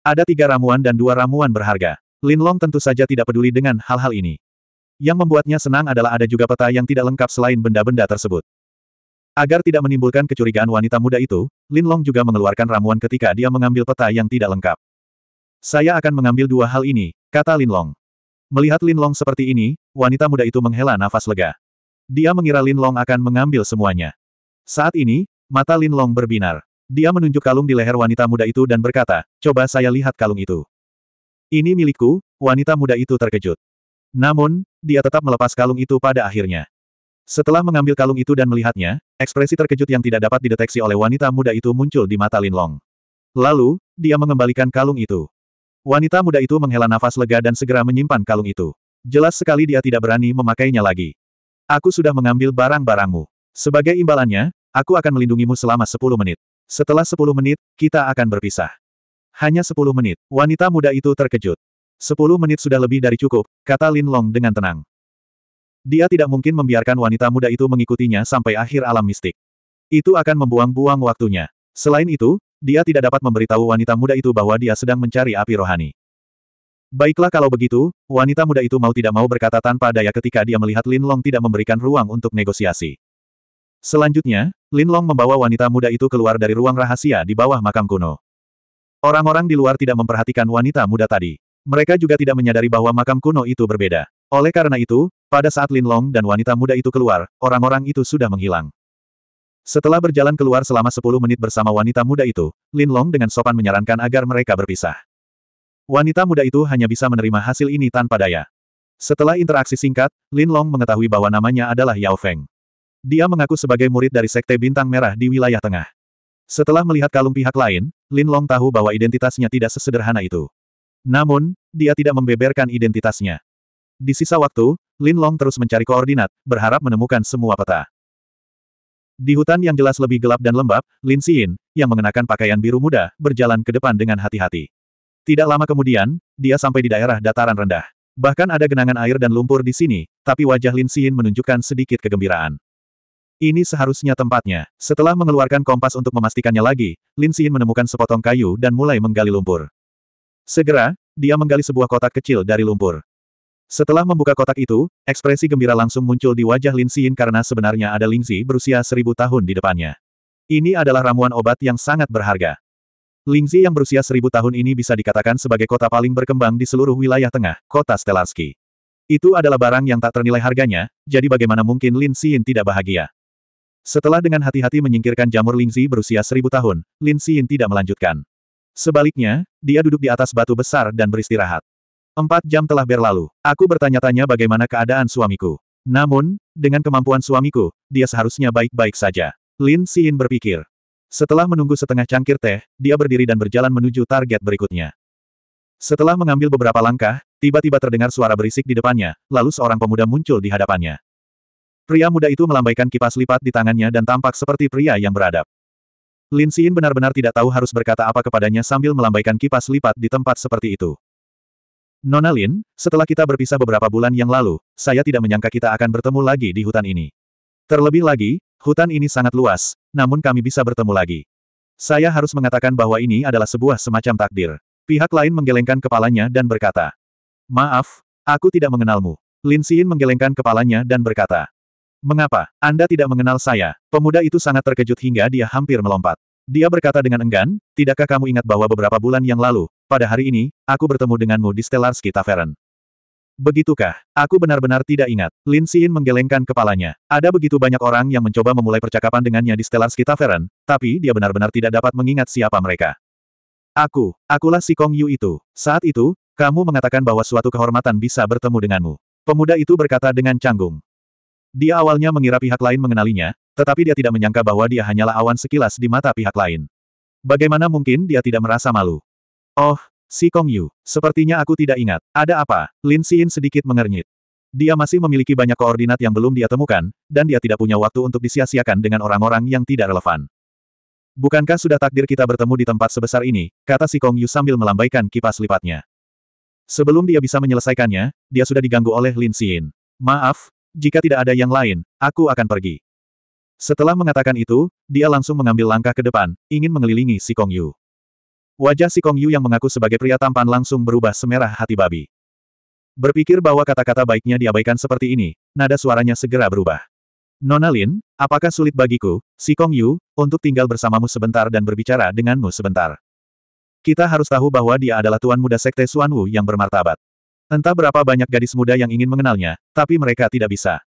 Ada tiga ramuan dan dua ramuan berharga. Lin Long tentu saja tidak peduli dengan hal-hal ini. Yang membuatnya senang adalah ada juga peta yang tidak lengkap selain benda-benda tersebut. Agar tidak menimbulkan kecurigaan wanita muda itu, Lin Long juga mengeluarkan ramuan ketika dia mengambil peta yang tidak lengkap. Saya akan mengambil dua hal ini, kata Lin Long. Melihat Lin Long seperti ini, wanita muda itu menghela nafas lega. Dia mengira Lin Long akan mengambil semuanya. Saat ini, mata Lin Long berbinar. Dia menunjuk kalung di leher wanita muda itu dan berkata, coba saya lihat kalung itu. Ini milikku, wanita muda itu terkejut. Namun, dia tetap melepas kalung itu pada akhirnya. Setelah mengambil kalung itu dan melihatnya, ekspresi terkejut yang tidak dapat dideteksi oleh wanita muda itu muncul di mata Lin Long. Lalu, dia mengembalikan kalung itu. Wanita muda itu menghela nafas lega dan segera menyimpan kalung itu. Jelas sekali dia tidak berani memakainya lagi. Aku sudah mengambil barang-barangmu. Sebagai imbalannya, aku akan melindungimu selama 10 menit. Setelah 10 menit, kita akan berpisah. Hanya 10 menit. Wanita muda itu terkejut. Sepuluh menit sudah lebih dari cukup, kata Lin Long dengan tenang. Dia tidak mungkin membiarkan wanita muda itu mengikutinya sampai akhir alam mistik. Itu akan membuang-buang waktunya. Selain itu, dia tidak dapat memberitahu wanita muda itu bahwa dia sedang mencari api rohani. Baiklah kalau begitu, wanita muda itu mau tidak mau berkata tanpa daya ketika dia melihat Lin Long tidak memberikan ruang untuk negosiasi. Selanjutnya, Lin Long membawa wanita muda itu keluar dari ruang rahasia di bawah makam kuno. Orang-orang di luar tidak memperhatikan wanita muda tadi. Mereka juga tidak menyadari bahwa makam kuno itu berbeda. Oleh karena itu, pada saat Lin Long dan wanita muda itu keluar, orang-orang itu sudah menghilang. Setelah berjalan keluar selama 10 menit bersama wanita muda itu, Lin Long dengan sopan menyarankan agar mereka berpisah. Wanita muda itu hanya bisa menerima hasil ini tanpa daya. Setelah interaksi singkat, Lin Long mengetahui bahwa namanya adalah Yao Feng. Dia mengaku sebagai murid dari Sekte Bintang Merah di wilayah tengah. Setelah melihat kalung pihak lain, Lin Long tahu bahwa identitasnya tidak sesederhana itu. Namun, dia tidak membeberkan identitasnya. Di sisa waktu, Lin Long terus mencari koordinat, berharap menemukan semua peta. Di hutan yang jelas lebih gelap dan lembab, Lin Xin, yang mengenakan pakaian biru muda, berjalan ke depan dengan hati-hati. Tidak lama kemudian, dia sampai di daerah dataran rendah. Bahkan ada genangan air dan lumpur di sini, tapi wajah Lin Xin menunjukkan sedikit kegembiraan. Ini seharusnya tempatnya. Setelah mengeluarkan kompas untuk memastikannya lagi, Lin Xin menemukan sepotong kayu dan mulai menggali lumpur. Segera, dia menggali sebuah kotak kecil dari lumpur. Setelah membuka kotak itu, ekspresi gembira langsung muncul di wajah Lin Xin karena sebenarnya ada Lingzi berusia seribu tahun di depannya. Ini adalah ramuan obat yang sangat berharga. Lingzi yang berusia seribu tahun ini bisa dikatakan sebagai kota paling berkembang di seluruh wilayah tengah, kota Stelarski. Itu adalah barang yang tak ternilai harganya, jadi bagaimana mungkin Lin Xin tidak bahagia. Setelah dengan hati-hati menyingkirkan jamur Lingzi berusia seribu tahun, Lin Xin tidak melanjutkan. Sebaliknya, dia duduk di atas batu besar dan beristirahat. Empat jam telah berlalu. Aku bertanya-tanya bagaimana keadaan suamiku. Namun, dengan kemampuan suamiku, dia seharusnya baik-baik saja. Lin Xin berpikir. Setelah menunggu setengah cangkir teh, dia berdiri dan berjalan menuju target berikutnya. Setelah mengambil beberapa langkah, tiba-tiba terdengar suara berisik di depannya, lalu seorang pemuda muncul di hadapannya. Pria muda itu melambaikan kipas lipat di tangannya dan tampak seperti pria yang beradab. Lin Xin benar-benar tidak tahu harus berkata apa kepadanya sambil melambaikan kipas lipat di tempat seperti itu. Nona Lin, setelah kita berpisah beberapa bulan yang lalu, saya tidak menyangka kita akan bertemu lagi di hutan ini. Terlebih lagi, hutan ini sangat luas, namun kami bisa bertemu lagi. Saya harus mengatakan bahwa ini adalah sebuah semacam takdir. Pihak lain menggelengkan kepalanya dan berkata, Maaf, aku tidak mengenalmu. Lin Xin menggelengkan kepalanya dan berkata, Mengapa? Anda tidak mengenal saya? Pemuda itu sangat terkejut hingga dia hampir melompat. Dia berkata dengan enggan, tidakkah kamu ingat bahwa beberapa bulan yang lalu, pada hari ini, aku bertemu denganmu di Stellarski Tavern? Begitukah? Aku benar-benar tidak ingat. Lin Xin menggelengkan kepalanya. Ada begitu banyak orang yang mencoba memulai percakapan dengannya di Stellarski Tavern, tapi dia benar-benar tidak dapat mengingat siapa mereka. Aku, akulah si Kong Yu itu. Saat itu, kamu mengatakan bahwa suatu kehormatan bisa bertemu denganmu. Pemuda itu berkata dengan canggung. Dia awalnya mengira pihak lain mengenalinya, tetapi dia tidak menyangka bahwa dia hanyalah awan sekilas di mata pihak lain. Bagaimana mungkin dia tidak merasa malu? Oh, si Kong Yu, sepertinya aku tidak ingat. Ada apa? Lin Xin sedikit mengernyit. Dia masih memiliki banyak koordinat yang belum dia temukan, dan dia tidak punya waktu untuk disia-siakan dengan orang-orang yang tidak relevan. Bukankah sudah takdir kita bertemu di tempat sebesar ini, kata si Kong Yu sambil melambaikan kipas lipatnya. Sebelum dia bisa menyelesaikannya, dia sudah diganggu oleh Lin Xin. Maaf, jika tidak ada yang lain, aku akan pergi. Setelah mengatakan itu, dia langsung mengambil langkah ke depan, ingin mengelilingi si Kong Yu. Wajah si Kong Yu yang mengaku sebagai pria tampan langsung berubah semerah hati babi. Berpikir bahwa kata-kata baiknya diabaikan seperti ini, nada suaranya segera berubah. Nona Lin, apakah sulit bagiku, si Kong Yu, untuk tinggal bersamamu sebentar dan berbicara denganmu sebentar? Kita harus tahu bahwa dia adalah tuan muda sekte Suanwu yang bermartabat. Entah berapa banyak gadis muda yang ingin mengenalnya, tapi mereka tidak bisa.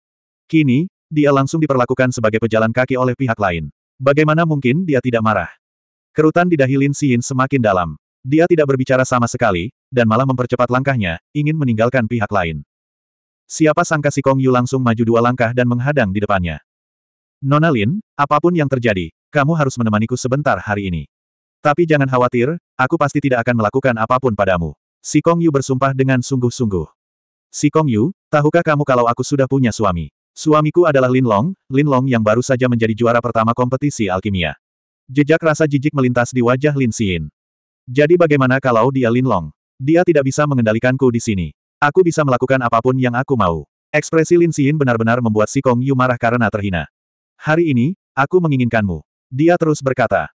Kini, dia langsung diperlakukan sebagai pejalan kaki oleh pihak lain. Bagaimana mungkin dia tidak marah? Kerutan di dahi Lin Xin semakin dalam. Dia tidak berbicara sama sekali, dan malah mempercepat langkahnya, ingin meninggalkan pihak lain. Siapa sangka si Kong Yu langsung maju dua langkah dan menghadang di depannya. Nona Lin, apa pun yang terjadi, kamu harus menemaniku sebentar hari ini. Tapi jangan khawatir, aku pasti tidak akan melakukan apa pun padamu. Si Kong Yu bersumpah dengan sungguh-sungguh. Si Kong Yu, tahukah kamu kalau aku sudah punya suami? Suamiku adalah Lin Long, Lin Long yang baru saja menjadi juara pertama kompetisi alkimia. Jejak rasa jijik melintas di wajah Lin Xin. Jadi bagaimana kalau dia Lin Long? Dia tidak bisa mengendalikanku di sini. Aku bisa melakukan apa pun yang aku mau. Ekspresi Lin Xin benar-benar membuat si Kong Yu marah karena terhina. Hari ini, aku menginginkanmu. Dia terus berkata.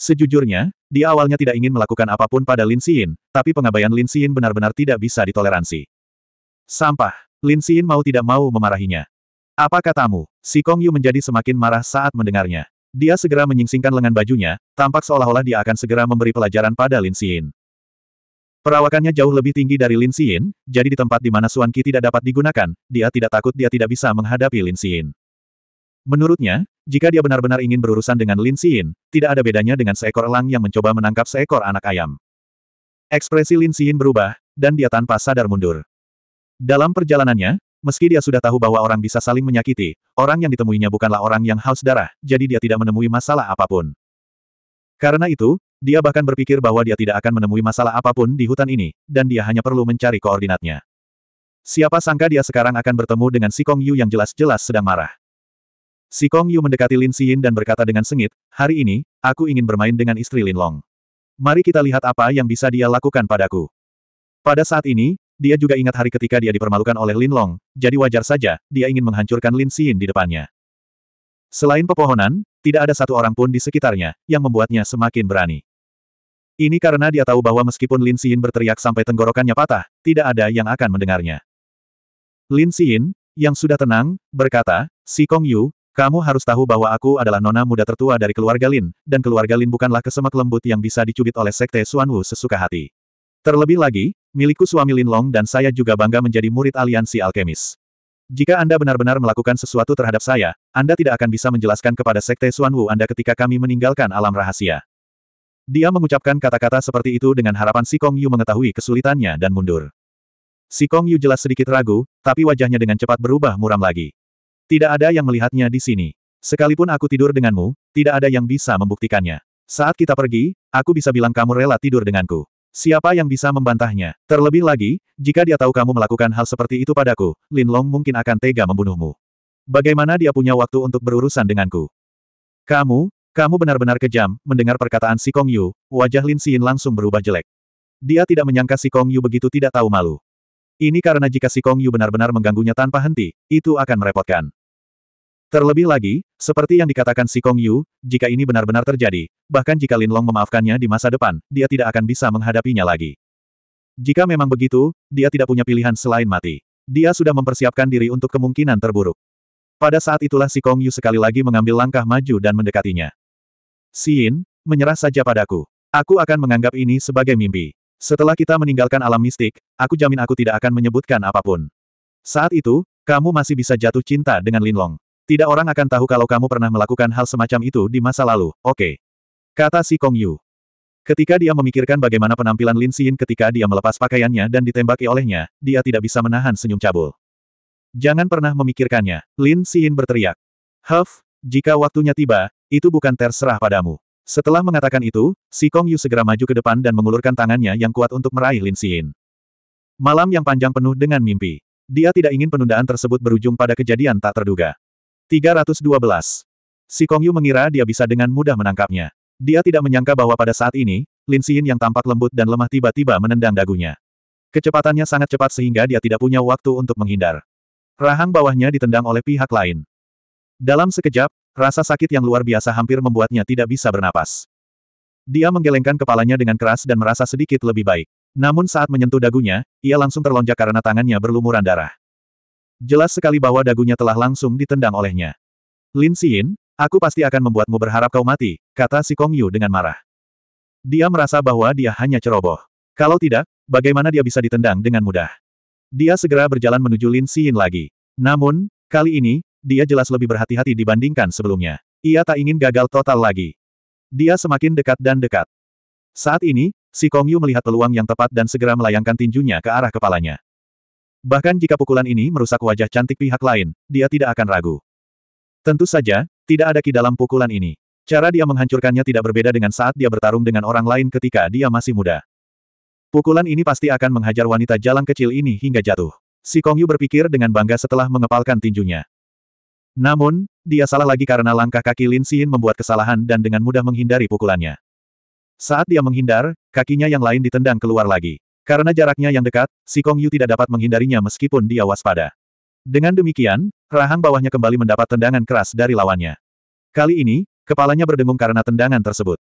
Sejujurnya, dia awalnya tidak ingin melakukan apa pun pada Lin Xin, tapi pengabaian Lin Xin benar-benar tidak bisa ditoleransi. Sampah. Lin Xin mau tidak mau memarahinya. Apa katamu? Si Kong Yu menjadi semakin marah saat mendengarnya. Dia segera menyingsingkan lengan bajunya, tampak seolah-olah dia akan segera memberi pelajaran pada Lin Xin. Perawakannya jauh lebih tinggi dari Lin Xin, jadi di tempat di mana Suan Qi tidak dapat digunakan, dia tidak takut dia tidak bisa menghadapi Lin Xin. Menurutnya, jika dia benar-benar ingin berurusan dengan Lin Xin, tidak ada bedanya dengan seekor elang yang mencoba menangkap seekor anak ayam. Ekspresi Lin Xin berubah, dan dia tanpa sadar mundur. Dalam perjalanannya, Meski dia sudah tahu bahwa orang bisa saling menyakiti, orang yang ditemuinya bukanlah orang yang haus darah, jadi dia tidak menemui masalah apa pun. Karena itu, dia bahkan berpikir bahwa dia tidak akan menemui masalah apa pun di hutan ini, dan dia hanya perlu mencari koordinatnya. Siapa sangka dia sekarang akan bertemu dengan si Kong Yu yang jelas-jelas sedang marah. Si Kong Yu mendekati Lin Xin dan berkata dengan sengit, hari ini, aku ingin bermain dengan istri Lin Long. Mari kita lihat apa yang bisa dia lakukan padaku. Pada saat ini, dia juga ingat hari ketika dia dipermalukan oleh Lin Long, jadi wajar saja, dia ingin menghancurkan Lin Xin di depannya. Selain pepohonan, tidak ada satu orang pun di sekitarnya, yang membuatnya semakin berani. Ini karena dia tahu bahwa meskipun Lin Xin berteriak sampai tenggorokannya patah, tidak ada yang akan mendengarnya. Lin Xin, yang sudah tenang, berkata, Si Kong Yu, kamu harus tahu bahwa aku adalah nona muda tertua dari keluarga Lin, dan keluarga Lin bukanlah kesemak lembut yang bisa dicubit oleh sekte Suanwu sesuka hati. Terlebih lagi, milikku suami Lin Long dan saya juga bangga menjadi murid aliansi alkemis. Jika Anda benar-benar melakukan sesuatu terhadap saya, Anda tidak akan bisa menjelaskan kepada Sekte Suanwu Anda ketika kami meninggalkan alam rahasia. Dia mengucapkan kata-kata seperti itu dengan harapan Si Kong Yu mengetahui kesulitannya dan mundur. Si Kong Yu jelas sedikit ragu, tapi wajahnya dengan cepat berubah muram lagi. Tidak ada yang melihatnya di sini. Sekalipun aku tidur denganmu, tidak ada yang bisa membuktikannya. Saat kita pergi, aku bisa bilang kamu rela tidur denganku. Siapa yang bisa membantahnya? Terlebih lagi, jika dia tahu kamu melakukan hal seperti itu padaku, Lin Long mungkin akan tega membunuhmu. Bagaimana dia punya waktu untuk berurusan denganku? Kamu, kamu benar-benar kejam, mendengar perkataan si Kong Yu, wajah Lin Xin langsung berubah jelek. Dia tidak menyangka si Kong Yu begitu tidak tahu malu. Ini karena jika si Kong Yu benar-benar mengganggunya tanpa henti, itu akan merepotkan. Terlebih lagi, seperti yang dikatakan si Kong Yu, jika ini benar-benar terjadi, bahkan jika Lin Long memaafkannya di masa depan, dia tidak akan bisa menghadapinya lagi. Jika memang begitu, dia tidak punya pilihan selain mati. Dia sudah mempersiapkan diri untuk kemungkinan terburuk. Pada saat itulah si Kong Yu sekali lagi mengambil langkah maju dan mendekatinya. Xin, menyerah saja padaku. Aku akan menganggap ini sebagai mimpi. Setelah kita meninggalkan alam mistik, aku jamin aku tidak akan menyebutkan apa pun. Saat itu, kamu masih bisa jatuh cinta dengan Lin Long. Tidak orang akan tahu kalau kamu pernah melakukan hal semacam itu di masa lalu, oke? Okay. Kata si Kong Yu. Ketika dia memikirkan bagaimana penampilan Lin Xin ketika dia melepas pakaiannya dan ditembaki olehnya, dia tidak bisa menahan senyum cabul. Jangan pernah memikirkannya, Lin Xin berteriak. Huff, jika waktunya tiba, itu bukan terserah padamu. Setelah mengatakan itu, si Kong Yu segera maju ke depan dan mengulurkan tangannya yang kuat untuk meraih Lin Xin. Malam yang panjang penuh dengan mimpi. Dia tidak ingin penundaan tersebut berujung pada kejadian tak terduga. 312. Si Kong Yu mengira dia bisa dengan mudah menangkapnya. Dia tidak menyangka bahwa pada saat ini, Lin Xin yang tampak lembut dan lemah tiba-tiba menendang dagunya. Kecepatannya sangat cepat sehingga dia tidak punya waktu untuk menghindar. Rahang bawahnya ditendang oleh pihak lain. Dalam sekejap, rasa sakit yang luar biasa hampir membuatnya tidak bisa bernapas. Dia menggelengkan kepalanya dengan keras dan merasa sedikit lebih baik. Namun saat menyentuh dagunya, ia langsung terlonjak karena tangannya berlumuran darah. Jelas sekali bahwa dagunya telah langsung ditendang olehnya. Lin Xin, aku pasti akan membuatmu berharap kau mati, kata si Kong Yu dengan marah. Dia merasa bahwa dia hanya ceroboh. Kalau tidak, bagaimana dia bisa ditendang dengan mudah? Dia segera berjalan menuju Lin Xin lagi. Namun, kali ini, dia jelas lebih berhati-hati dibandingkan sebelumnya. Ia tak ingin gagal total lagi. Dia semakin dekat dan dekat. Saat ini, si Kong Yu melihat peluang yang tepat dan segera melayangkan tinjunya ke arah kepalanya. Bahkan jika pukulan ini merusak wajah cantik pihak lain, dia tidak akan ragu. Tentu saja, tidak ada ki dalam pukulan ini. Cara dia menghancurkannya tidak berbeda dengan saat dia bertarung dengan orang lain ketika dia masih muda. Pukulan ini pasti akan menghajar wanita jalan kecil ini hingga jatuh. Si Kong Yu berpikir dengan bangga setelah mengepalkan tinjunya. Namun, dia salah lagi karena langkah kaki Lin Xin membuat kesalahan dan dengan mudah menghindari pukulannya. Saat dia menghindar, kakinya yang lain ditendang keluar lagi. Karena jaraknya yang dekat, si Kong Yu tidak dapat menghindarinya meskipun dia waspada. Dengan demikian, rahang bawahnya kembali mendapat tendangan keras dari lawannya. Kali ini, kepalanya berdengung karena tendangan tersebut.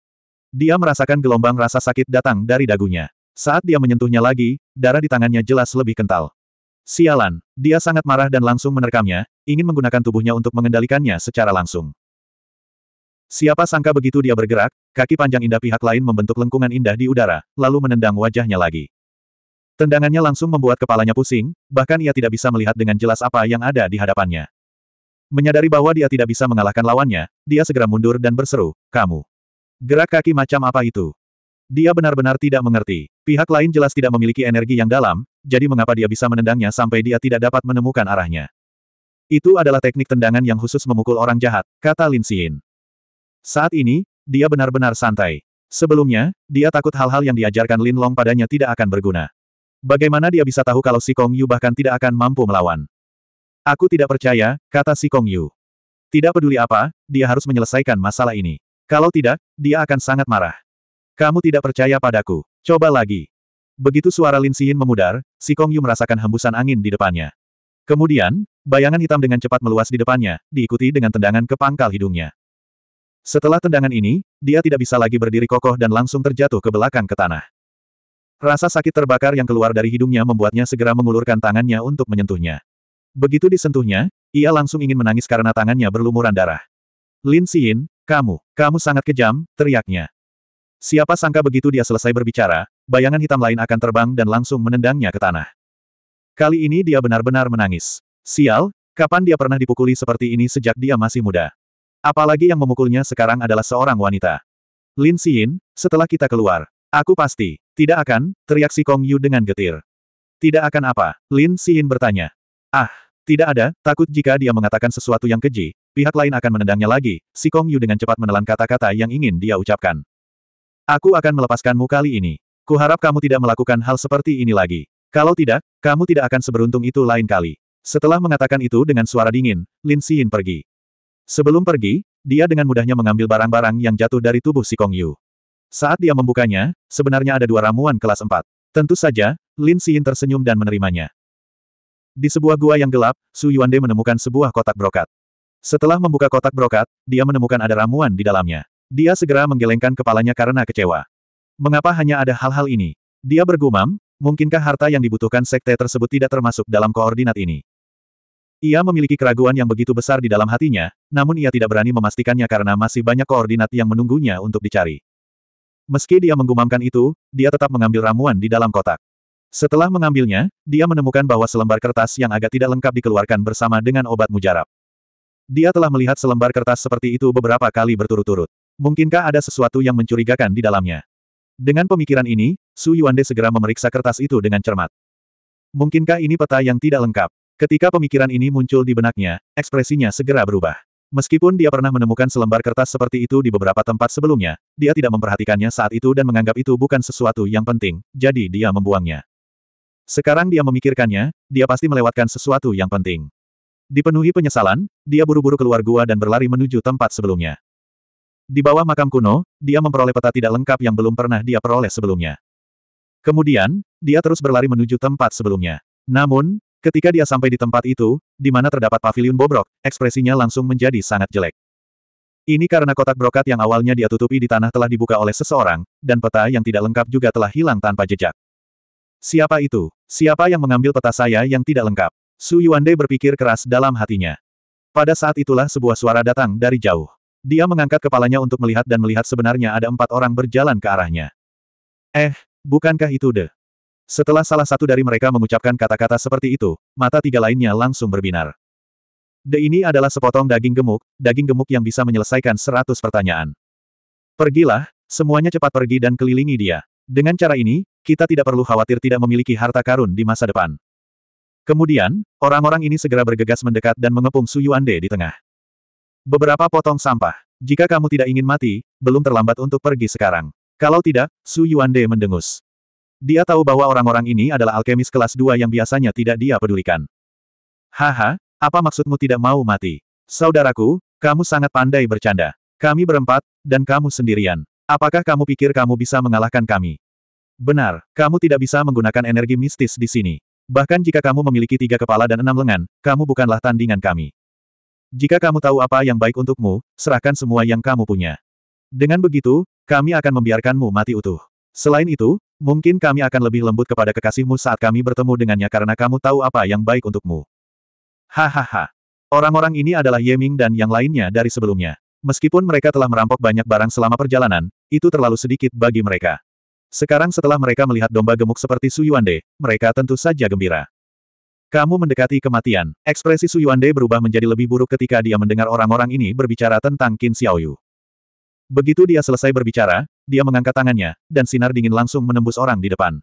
Dia merasakan gelombang rasa sakit datang dari dagunya. Saat dia menyentuhnya lagi, darah di tangannya jelas lebih kental. Sialan, dia sangat marah dan langsung menerkamnya, ingin menggunakan tubuhnya untuk mengendalikannya secara langsung. Siapa sangka begitu dia bergerak, kaki panjang indah pihak lain membentuk lengkungan indah di udara, lalu menendang wajahnya lagi. Tendangannya langsung membuat kepalanya pusing, bahkan ia tidak bisa melihat dengan jelas apa yang ada di hadapannya. Menyadari bahwa dia tidak bisa mengalahkan lawannya, dia segera mundur dan berseru, kamu. Gerak kaki macam apa itu? Dia benar-benar tidak mengerti. Pihak lain jelas tidak memiliki energi yang dalam, jadi mengapa dia bisa menendangnya sampai dia tidak dapat menemukan arahnya. Itu adalah teknik tendangan yang khusus memukul orang jahat, kata Lin Xin. Saat ini, dia benar-benar santai. Sebelumnya, dia takut hal-hal yang diajarkan Lin Long padanya tidak akan berguna. Bagaimana dia bisa tahu kalau si Kong Yu bahkan tidak akan mampu melawan? Aku tidak percaya, kata si Kong Yu. Tidak peduli apa, dia harus menyelesaikan masalah ini. Kalau tidak, dia akan sangat marah. Kamu tidak percaya padaku. Coba lagi. Begitu suara Lin Xin memudar, si Kong Yu merasakan hembusan angin di depannya. Kemudian, bayangan hitam dengan cepat meluas di depannya, diikuti dengan tendangan ke pangkal hidungnya. Setelah tendangan ini, dia tidak bisa lagi berdiri kokoh dan langsung terjatuh ke belakang ke tanah. Rasa sakit terbakar yang keluar dari hidungnya membuatnya segera mengulurkan tangannya untuk menyentuhnya. Begitu disentuhnya, ia langsung ingin menangis karena tangannya berlumuran darah. Lin Xin, kamu, kamu sangat kejam, teriaknya. Siapa sangka begitu dia selesai berbicara, bayangan hitam lain akan terbang dan langsung menendangnya ke tanah. Kali ini dia benar-benar menangis. Sial, kapan dia pernah dipukuli seperti ini sejak dia masih muda? Apalagi yang memukulnya sekarang adalah seorang wanita. Lin Xin, setelah kita keluar, aku pasti, tidak akan, teriak si Kong Yu dengan getir. Tidak akan apa? Lin Xin bertanya. Ah, tidak ada, takut jika dia mengatakan sesuatu yang keji, pihak lain akan menendangnya lagi, si Kong Yu dengan cepat menelan kata-kata yang ingin dia ucapkan. Aku akan melepaskanmu kali ini. Kuharap kamu tidak melakukan hal seperti ini lagi. Kalau tidak, kamu tidak akan seberuntung itu lain kali. Setelah mengatakan itu dengan suara dingin, Lin Xin pergi. Sebelum pergi, dia dengan mudahnya mengambil barang-barang yang jatuh dari tubuh si Kong Yu. Saat dia membukanya, sebenarnya ada dua ramuan kelas 4. Tentu saja, Lin Xin tersenyum dan menerimanya. Di sebuah gua yang gelap, Su Yuande menemukan sebuah kotak brokat. Setelah membuka kotak brokat, dia menemukan ada ramuan di dalamnya. Dia segera menggelengkan kepalanya karena kecewa. Mengapa hanya ada hal-hal ini? Dia bergumam, mungkinkah harta yang dibutuhkan sekte tersebut tidak termasuk dalam koordinat ini? Ia memiliki keraguan yang begitu besar di dalam hatinya, namun ia tidak berani memastikannya karena masih banyak koordinat yang menunggunya untuk dicari. Meski dia menggumamkan itu, dia tetap mengambil ramuan di dalam kotak. Setelah mengambilnya, dia menemukan bahwa selembar kertas yang agak tidak lengkap dikeluarkan bersama dengan obat mujarab. Dia telah melihat selembar kertas seperti itu beberapa kali berturut-turut. Mungkinkah ada sesuatu yang mencurigakan di dalamnya? Dengan pemikiran ini, Su Yuande segera memeriksa kertas itu dengan cermat. Mungkinkah ini peta yang tidak lengkap? Ketika pemikiran ini muncul di benaknya, ekspresinya segera berubah. Meskipun dia pernah menemukan selembar kertas seperti itu di beberapa tempat sebelumnya, dia tidak memperhatikannya saat itu dan menganggap itu bukan sesuatu yang penting, jadi dia membuangnya. Sekarang dia memikirkannya, dia pasti melewatkan sesuatu yang penting. Dipenuhi penyesalan, dia buru-buru keluar gua dan berlari menuju tempat sebelumnya. Di bawah makam kuno, dia memperoleh peta tidak lengkap yang belum pernah dia peroleh sebelumnya. Kemudian, dia terus berlari menuju tempat sebelumnya. Namun, Ketika dia sampai di tempat itu, di mana terdapat paviliun bobrok, ekspresinya langsung menjadi sangat jelek. Ini karena kotak brokat yang awalnya dia tutupi di tanah telah dibuka oleh seseorang, dan peta yang tidak lengkap juga telah hilang tanpa jejak. Siapa itu? Siapa yang mengambil peta saya yang tidak lengkap? Su Yuande berpikir keras dalam hatinya. Pada saat itulah sebuah suara datang dari jauh. Dia mengangkat kepalanya untuk melihat dan melihat sebenarnya ada empat orang berjalan ke arahnya. Eh, bukankah itu De? Setelah salah satu dari mereka mengucapkan kata-kata seperti itu, mata tiga lainnya langsung berbinar. De ini adalah sepotong daging gemuk, daging gemuk yang bisa menyelesaikan seratus pertanyaan. Pergilah, semuanya cepat pergi dan kelilingi dia. Dengan cara ini, kita tidak perlu khawatir tidak memiliki harta karun di masa depan. Kemudian, orang-orang ini segera bergegas mendekat dan mengepung Su Yuande di tengah. Beberapa potong sampah. Jika kamu tidak ingin mati, belum terlambat untuk pergi sekarang. Kalau tidak, Su Yuande mendengus. Dia tahu bahwa orang-orang ini adalah alkemis kelas 2 yang biasanya tidak dia pedulikan. Haha, apa maksudmu tidak mau mati? Saudaraku, kamu sangat pandai bercanda. Kami berempat, dan kamu sendirian. Apakah kamu pikir kamu bisa mengalahkan kami? Benar, kamu tidak bisa menggunakan energi mistis di sini. Bahkan jika kamu memiliki tiga kepala dan enam lengan, kamu bukanlah tandingan kami. Jika kamu tahu apa yang baik untukmu, serahkan semua yang kamu punya. Dengan begitu, kami akan membiarkanmu mati utuh. Selain itu, Mungkin kami akan lebih lembut kepada kekasihmu saat kami bertemu dengannya karena kamu tahu apa yang baik untukmu. Hahaha. Orang-orang ini adalah Yeming dan yang lainnya dari sebelumnya. Meskipun mereka telah merampok banyak barang selama perjalanan, itu terlalu sedikit bagi mereka. Sekarang setelah mereka melihat domba gemuk seperti Su Yuande, mereka tentu saja gembira. Kamu mendekati kematian. Ekspresi Su Yuande berubah menjadi lebih buruk ketika dia mendengar orang-orang ini berbicara tentang Qin Xiaoyu. Begitu dia selesai berbicara, dia mengangkat tangannya, dan sinar dingin langsung menembus orang di depan.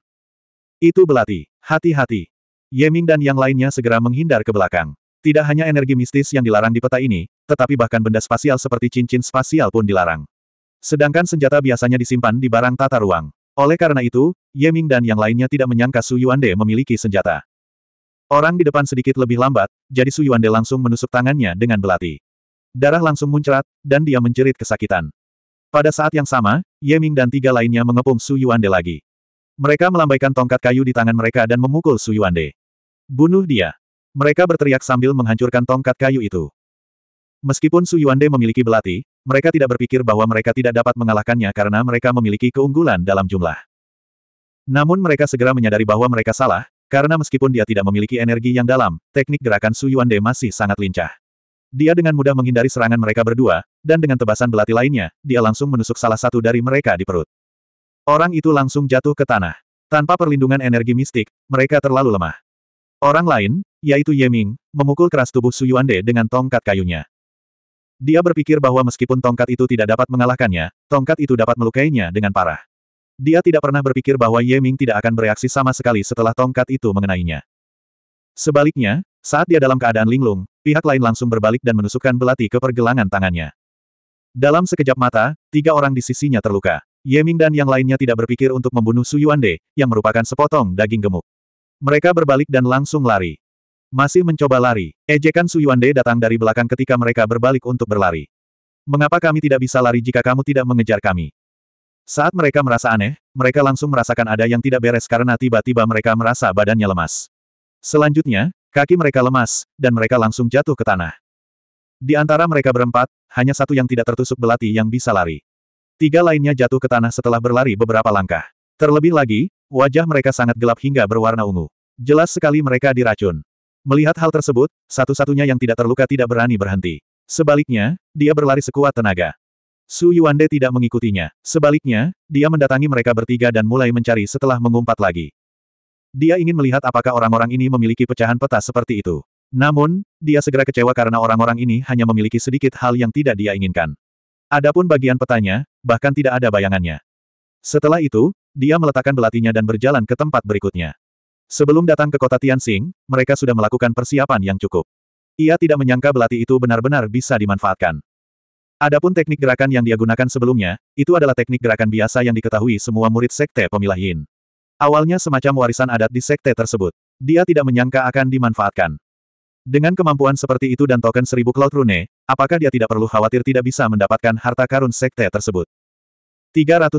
Itu belati. Hati-hati. Yeming dan yang lainnya segera menghindar ke belakang. Tidak hanya energi mistis yang dilarang di peta ini, tetapi bahkan benda spasial seperti cincin spasial pun dilarang. Sedangkan senjata biasanya disimpan di barang tata ruang. Oleh karena itu, Yeming dan yang lainnya tidak menyangka Su Yuande memiliki senjata. Orang di depan sedikit lebih lambat, jadi Su Yuande langsung menusuk tangannya dengan belati. Darah langsung muncrat, dan dia menjerit kesakitan. Pada saat yang sama, Yeming dan tiga lainnya mengepung Su Yuande lagi. Mereka melambaikan tongkat kayu di tangan mereka dan memukul Su Yuande. Bunuh dia. Mereka berteriak sambil menghancurkan tongkat kayu itu. Meskipun Su Yuande memiliki belati, mereka tidak berpikir bahwa mereka tidak dapat mengalahkannya karena mereka memiliki keunggulan dalam jumlah. Namun mereka segera menyadari bahwa mereka salah, karena meskipun dia tidak memiliki energi yang dalam, teknik gerakan Su Yuande masih sangat lincah. Dia dengan mudah menghindari serangan mereka berdua, dan dengan tebasan belati lainnya, dia langsung menusuk salah satu dari mereka di perut. Orang itu langsung jatuh ke tanah. Tanpa perlindungan energi mistik, mereka terlalu lemah. Orang lain, yaitu Yeming, memukul keras tubuh Su Yuande dengan tongkat kayunya. Dia berpikir bahwa meskipun tongkat itu tidak dapat mengalahkannya, tongkat itu dapat melukainya dengan parah. Dia tidak pernah berpikir bahwa Yeming tidak akan bereaksi sama sekali setelah tongkat itu mengenainya. Sebaliknya, saat dia dalam keadaan linglung, pihak lain langsung berbalik dan menusukkan belati ke pergelangan tangannya. Dalam sekejap mata, tiga orang di sisinya terluka. Yeming dan yang lainnya tidak berpikir untuk membunuh Su Yuande, yang merupakan sepotong daging gemuk. Mereka berbalik dan langsung lari. Masih mencoba lari, ejekan Su Yuande datang dari belakang ketika mereka berbalik untuk berlari. Mengapa kami tidak bisa lari jika kamu tidak mengejar kami? Saat mereka merasa aneh, mereka langsung merasakan ada yang tidak beres karena tiba-tiba mereka merasa badannya lemas. Selanjutnya, Kaki mereka lemas, dan mereka langsung jatuh ke tanah. Di antara mereka berempat, hanya satu yang tidak tertusuk belati yang bisa lari. Tiga lainnya jatuh ke tanah setelah berlari beberapa langkah. Terlebih lagi, wajah mereka sangat gelap hingga berwarna ungu. Jelas sekali mereka diracun. Melihat hal tersebut, satu-satunya yang tidak terluka tidak berani berhenti. Sebaliknya, dia berlari sekuat tenaga. Su Yuande tidak mengikutinya. Sebaliknya, dia mendatangi mereka bertiga dan mulai mencari setelah mengumpat lagi. Dia ingin melihat apakah orang-orang ini memiliki pecahan peta seperti itu. Namun, dia segera kecewa karena orang-orang ini hanya memiliki sedikit hal yang tidak dia inginkan. Adapun bagian petanya, bahkan tidak ada bayangannya. Setelah itu, dia meletakkan belatinya dan berjalan ke tempat berikutnya. Sebelum datang ke kota Tianxing, mereka sudah melakukan persiapan yang cukup. Ia tidak menyangka belati itu benar-benar bisa dimanfaatkan. Adapun teknik gerakan yang dia gunakan sebelumnya, itu adalah teknik gerakan biasa yang diketahui semua murid sekte pemilah Yin. Awalnya semacam warisan adat di sekte tersebut. Dia tidak menyangka akan dimanfaatkan. Dengan kemampuan seperti itu dan token seribu Cloud Rune, apakah dia tidak perlu khawatir tidak bisa mendapatkan harta karun sekte tersebut? 313.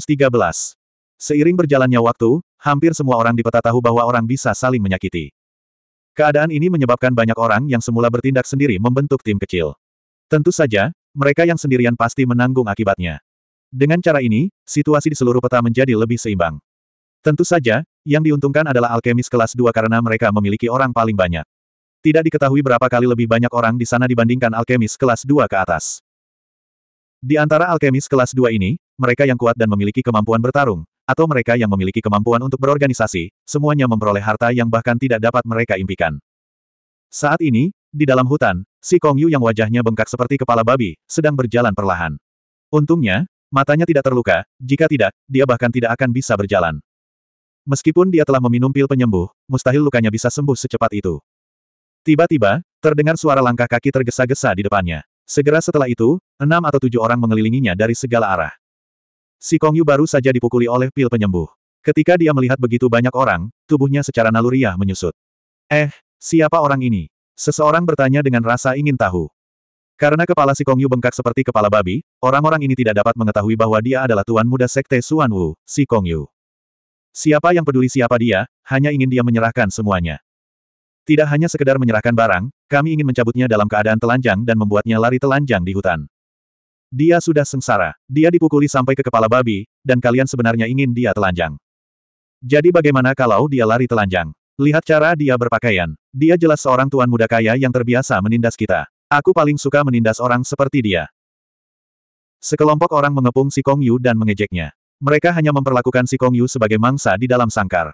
Seiring berjalannya waktu, hampir semua orang di peta tahu bahwa orang bisa saling menyakiti. Keadaan ini menyebabkan banyak orang yang semula bertindak sendiri membentuk tim kecil. Tentu saja, mereka yang sendirian pasti menanggung akibatnya. Dengan cara ini, situasi di seluruh peta menjadi lebih seimbang. Tentu saja, yang diuntungkan adalah alkemis kelas 2 karena mereka memiliki orang paling banyak. Tidak diketahui berapa kali lebih banyak orang di sana dibandingkan alkemis kelas 2 ke atas. Di antara alkemis kelas 2 ini, mereka yang kuat dan memiliki kemampuan bertarung, atau mereka yang memiliki kemampuan untuk berorganisasi, semuanya memperoleh harta yang bahkan tidak dapat mereka impikan. Saat ini, di dalam hutan, si Kong Yu yang wajahnya bengkak seperti kepala babi, sedang berjalan perlahan. Untungnya, matanya tidak terluka, jika tidak, dia bahkan tidak akan bisa berjalan. Meskipun dia telah meminum pil penyembuh, mustahil lukanya bisa sembuh secepat itu. Tiba-tiba, terdengar suara langkah kaki tergesa-gesa di depannya. Segera setelah itu, enam atau tujuh orang mengelilinginya dari segala arah. Si Kong Yu baru saja dipukuli oleh pil penyembuh. Ketika dia melihat begitu banyak orang, tubuhnya secara naluriah menyusut. Eh, siapa orang ini? Seseorang bertanya dengan rasa ingin tahu. Karena kepala si Kong Yu bengkak seperti kepala babi, orang-orang ini tidak dapat mengetahui bahwa dia adalah tuan muda sekte Suan Wu, si Kong Yu. Siapa yang peduli siapa dia, hanya ingin dia menyerahkan semuanya. Tidak hanya sekedar menyerahkan barang, kami ingin mencabutnya dalam keadaan telanjang dan membuatnya lari telanjang di hutan. Dia sudah sengsara. Dia dipukuli sampai ke kepala babi, dan kalian sebenarnya ingin dia telanjang. Jadi bagaimana kalau dia lari telanjang? Lihat cara dia berpakaian. Dia jelas seorang tuan muda kaya yang terbiasa menindas kita. Aku paling suka menindas orang seperti dia. Sekelompok orang mengepung si Kong Yu dan mengejeknya. Mereka hanya memperlakukan si Kong Yu sebagai mangsa di dalam sangkar.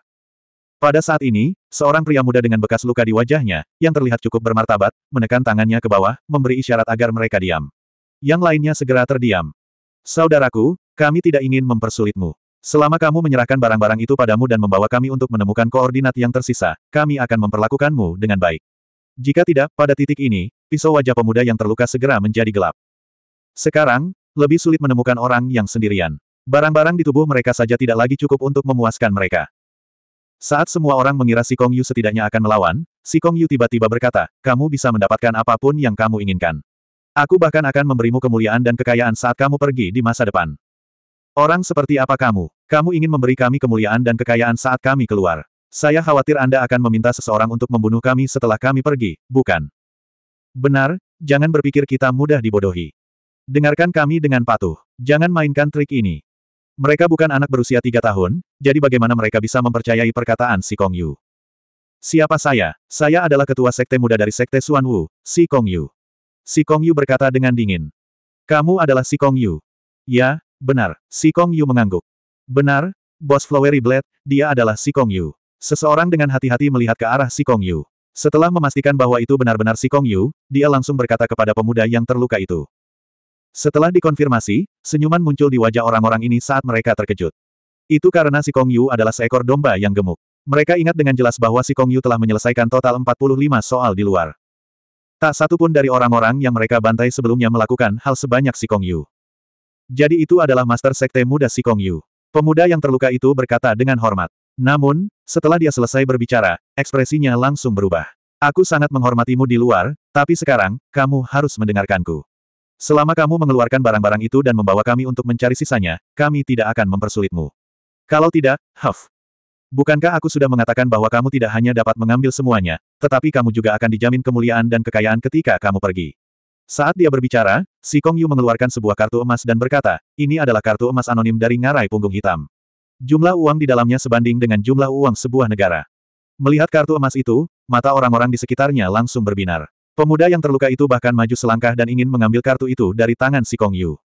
Pada saat ini, seorang pria muda dengan bekas luka di wajahnya, yang terlihat cukup bermartabat, menekan tangannya ke bawah, memberi isyarat agar mereka diam. Yang lainnya segera terdiam. Saudaraku, kami tidak ingin mempersulitmu. Selama kamu menyerahkan barang-barang itu padamu dan membawa kami untuk menemukan koordinat yang tersisa, kami akan memperlakukanmu dengan baik. Jika tidak, pada titik ini, pisau wajah pemuda yang terluka segera menjadi gelap. Sekarang, lebih sulit menemukan orang yang sendirian. Barang-barang di tubuh mereka saja tidak lagi cukup untuk memuaskan mereka. Saat semua orang mengira si Kong Yu setidaknya akan melawan, si Kong Yu tiba-tiba berkata, kamu bisa mendapatkan apa pun yang kamu inginkan. Aku bahkan akan memberimu kemuliaan dan kekayaan saat kamu pergi di masa depan. Orang seperti apa kamu? Kamu ingin memberi kami kemuliaan dan kekayaan saat kami keluar. Saya khawatir Anda akan meminta seseorang untuk membunuh kami setelah kami pergi, bukan? Benar, jangan berpikir kita mudah dibodohi. Dengarkan kami dengan patuh. Jangan mainkan trik ini. Mereka bukan anak berusia tiga tahun, jadi bagaimana mereka bisa mempercayai perkataan si Kong Yu? Siapa saya? Saya adalah ketua sekte muda dari sekte Suan Wu, si Kong Yu. Si Kong Yu berkata dengan dingin. Kamu adalah si Kong Yu. Ya, benar. Si Kong Yu mengangguk. Benar, Bos Flowery Blade, dia adalah si Kong Yu. Seseorang dengan hati-hati melihat ke arah si Kong Yu. Setelah memastikan bahwa itu benar-benar si Kong Yu, dia langsung berkata kepada pemuda yang terluka itu. Setelah dikonfirmasi, senyuman muncul di wajah orang-orang ini saat mereka terkejut. Itu karena si Kong Yu adalah seekor domba yang gemuk. Mereka ingat dengan jelas bahwa si Kong Yu telah menyelesaikan total 45 soal di luar. Tak satu pun dari orang-orang yang mereka bantai sebelumnya melakukan hal sebanyak si Kong Yu. Jadi itu adalah master sekte muda si Kong Yu. Pemuda yang terluka itu berkata dengan hormat. Namun, setelah dia selesai berbicara, ekspresinya langsung berubah. Aku sangat menghormatimu di luar, tapi sekarang, kamu harus mendengarkanku. Selama kamu mengeluarkan barang-barang itu dan membawa kami untuk mencari sisanya, kami tidak akan mempersulitmu. Kalau tidak, Huff. Bukankah aku sudah mengatakan bahwa kamu tidak hanya dapat mengambil semuanya, tetapi kamu juga akan dijamin kemuliaan dan kekayaan ketika kamu pergi. Saat dia berbicara, si Kong Yu mengeluarkan sebuah kartu emas dan berkata, ini adalah kartu emas anonim dari ngarai punggung hitam. Jumlah uang di dalamnya sebanding dengan jumlah uang sebuah negara. Melihat kartu emas itu, mata orang-orang di sekitarnya langsung berbinar. Pemuda yang terluka itu bahkan maju selangkah dan ingin mengambil kartu itu dari tangan si Kong Yu.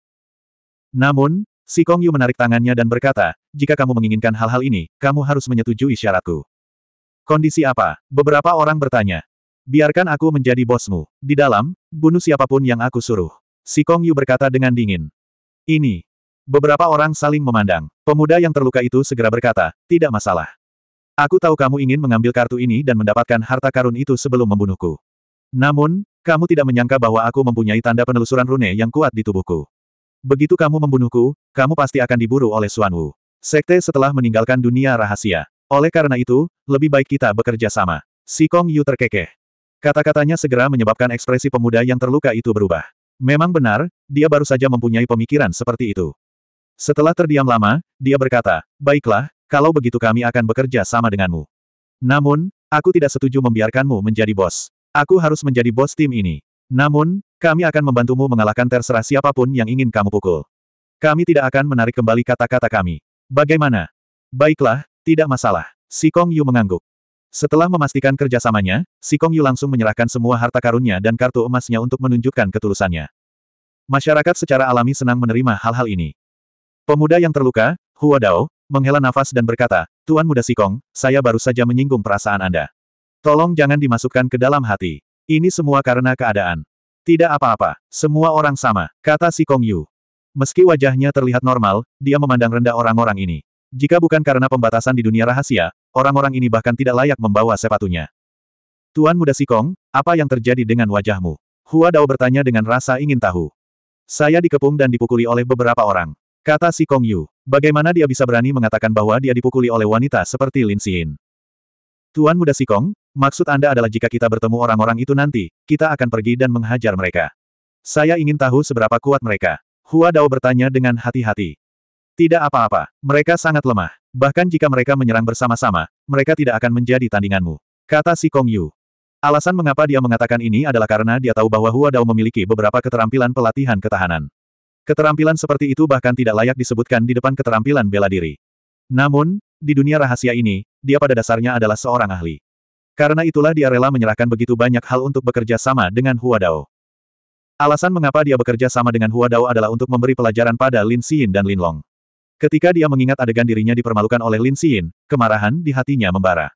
Namun, si Kong Yu menarik tangannya dan berkata, jika kamu menginginkan hal-hal ini, kamu harus menyetujui syaratku. Kondisi apa? Beberapa orang bertanya. Biarkan aku menjadi bosmu. Di dalam, bunuh siapa pun yang aku suruh. Si Kong Yu berkata dengan dingin. Ini. Beberapa orang saling memandang. Pemuda yang terluka itu segera berkata, tidak masalah. Aku tahu kamu ingin mengambil kartu ini dan mendapatkan harta karun itu sebelum membunuhku. Namun, kamu tidak menyangka bahwa aku mempunyai tanda penelusuran rune yang kuat di tubuhku. Begitu kamu membunuhku, kamu pasti akan diburu oleh Suan Wu. Sekte setelah meninggalkan dunia rahasia. Oleh karena itu, lebih baik kita bekerja sama. Si Kong Yu terkekeh. Kata-katanya segera menyebabkan ekspresi pemuda yang terluka itu berubah. Memang benar, dia baru saja mempunyai pemikiran seperti itu. Setelah terdiam lama, dia berkata, Baiklah, kalau begitu kami akan bekerja sama denganmu. Namun, aku tidak setuju membiarkanmu menjadi bos. Aku harus menjadi bos tim ini. Namun, Kami akan membantumu mengalahkan terserah siapa pun yang ingin kamu pukul. Kami tidak akan menarik kembali kata-kata kami. Bagaimana? Baiklah, tidak masalah. Si Kong Yu mengangguk. Setelah memastikan kerjasamanya, si Kong Yu langsung menyerahkan semua harta karunnya dan kartu emasnya untuk menunjukkan ketulusannya. Masyarakat secara alami senang menerima hal-hal ini. Pemuda yang terluka, Hua Dao, menghela nafas dan berkata, Tuan Muda Sikong, saya baru saja menyinggung perasaan Anda. Tolong jangan dimasukkan ke dalam hati. Ini semua karena keadaan. Tidak apa-apa, semua orang sama, kata Sikong Yu. Meski wajahnya terlihat normal, dia memandang rendah orang-orang ini. Jika bukan karena pembatasan di dunia rahasia, orang-orang ini bahkan tidak layak membawa sepatunya. Tuan Muda Sikong, apa yang terjadi dengan wajahmu? Hua Dao bertanya dengan rasa ingin tahu. Saya dikepung dan dipukuli oleh beberapa orang. Kata Sikong Yu. Bagaimana dia bisa berani mengatakan bahwa dia dipukuli oleh wanita seperti Lin Xin? Tuan Muda Sikong, maksud Anda adalah jika kita bertemu orang-orang itu nanti, kita akan pergi dan menghajar mereka. Saya ingin tahu seberapa kuat mereka. Hua Dao bertanya dengan hati-hati. Tidak apa-apa, mereka sangat lemah. Bahkan jika mereka menyerang bersama-sama, mereka tidak akan menjadi tandinganmu. Kata si Kong Yu. Alasan mengapa dia mengatakan ini adalah karena dia tahu bahwa Hua Dao memiliki beberapa keterampilan pelatihan ketahanan. Keterampilan seperti itu bahkan tidak layak disebutkan di depan keterampilan bela diri. Namun, di dunia rahasia ini, dia pada dasarnya adalah seorang ahli. Karena itulah dia rela menyerahkan begitu banyak hal untuk bekerja sama dengan Hua Dao. Alasan mengapa dia bekerja sama dengan Hua Dao adalah untuk memberi pelajaran pada Lin Xin dan Lin Long. Ketika dia mengingat adegan dirinya dipermalukan oleh Lin Xin, kemarahan di hatinya membara.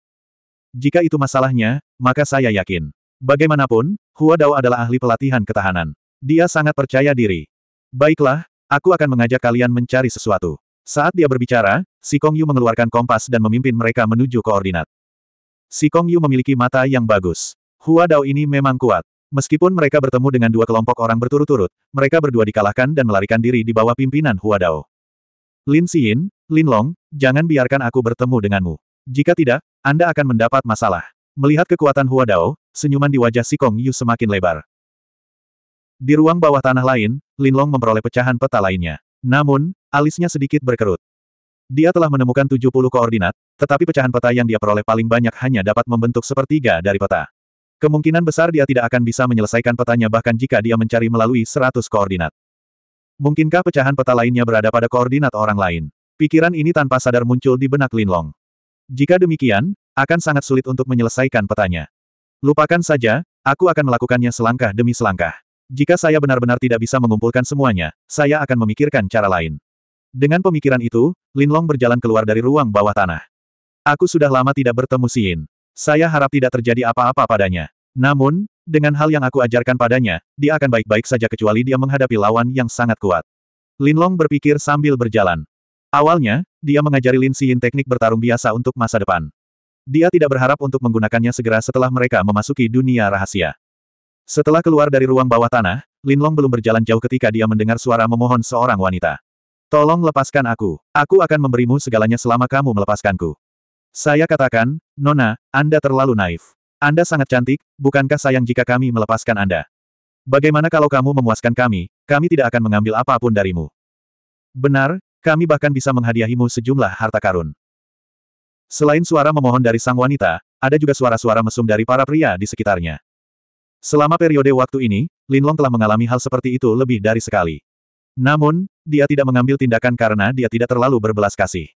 Jika itu masalahnya, maka saya yakin. Bagaimanapun, Hua Dao adalah ahli pelatihan ketahanan. Dia sangat percaya diri. Baiklah, aku akan mengajak kalian mencari sesuatu. Saat dia berbicara, si Kong Yu mengeluarkan kompas dan memimpin mereka menuju koordinat. Si Kong Yu memiliki mata yang bagus. Hua Dao ini memang kuat. Meskipun mereka bertemu dengan dua kelompok orang berturut-turut, mereka berdua dikalahkan dan melarikan diri di bawah pimpinan Hua Dao. Lin Xin, Lin Long, jangan biarkan aku bertemu denganmu. Jika tidak, Anda akan mendapat masalah. Melihat kekuatan Hua Dao, senyuman di wajah si Kong Yu semakin lebar. Di ruang bawah tanah lain, Lin Long memperoleh pecahan peta lainnya. Namun, alisnya sedikit berkerut. Dia telah menemukan 70 koordinat, tetapi pecahan peta yang dia peroleh paling banyak hanya dapat membentuk sepertiga dari peta. Kemungkinan besar dia tidak akan bisa menyelesaikan petanya bahkan jika dia mencari melalui 100 koordinat. Mungkinkah pecahan peta lainnya berada pada koordinat orang lain? Pikiran ini tanpa sadar muncul di benak Linlong. Jika demikian, akan sangat sulit untuk menyelesaikan petanya. Lupakan saja, aku akan melakukannya selangkah demi selangkah. Jika saya benar-benar tidak bisa mengumpulkan semuanya, saya akan memikirkan cara lain. Dengan pemikiran itu, Linlong berjalan keluar dari ruang bawah tanah. Aku sudah lama tidak bertemu Xin. Saya harap tidak terjadi apa-apa padanya. Namun, dengan hal yang aku ajarkan padanya, dia akan baik-baik saja kecuali dia menghadapi lawan yang sangat kuat. Lin Long berpikir sambil berjalan. Awalnya, dia mengajari Lin Xin teknik bertarung biasa untuk masa depan. Dia tidak berharap untuk menggunakannya segera setelah mereka memasuki dunia rahasia. Setelah keluar dari ruang bawah tanah, Lin Long belum berjalan jauh ketika dia mendengar suara memohon seorang wanita. Tolong lepaskan aku. Aku akan memberimu segalanya selama kamu melepaskanku. Saya katakan, Nona, Anda terlalu naif. Anda sangat cantik, bukankah sayang jika kami melepaskan Anda? Bagaimana kalau kamu memuaskan kami, kami tidak akan mengambil apa pun darimu. Benar, kami bahkan bisa menghadiahimu sejumlah harta karun. Selain suara memohon dari sang wanita, ada juga suara-suara mesum dari para pria di sekitarnya. Selama periode waktu ini, Linlong telah mengalami hal seperti itu lebih dari sekali. Namun, dia tidak mengambil tindakan karena dia tidak terlalu berbelas kasih.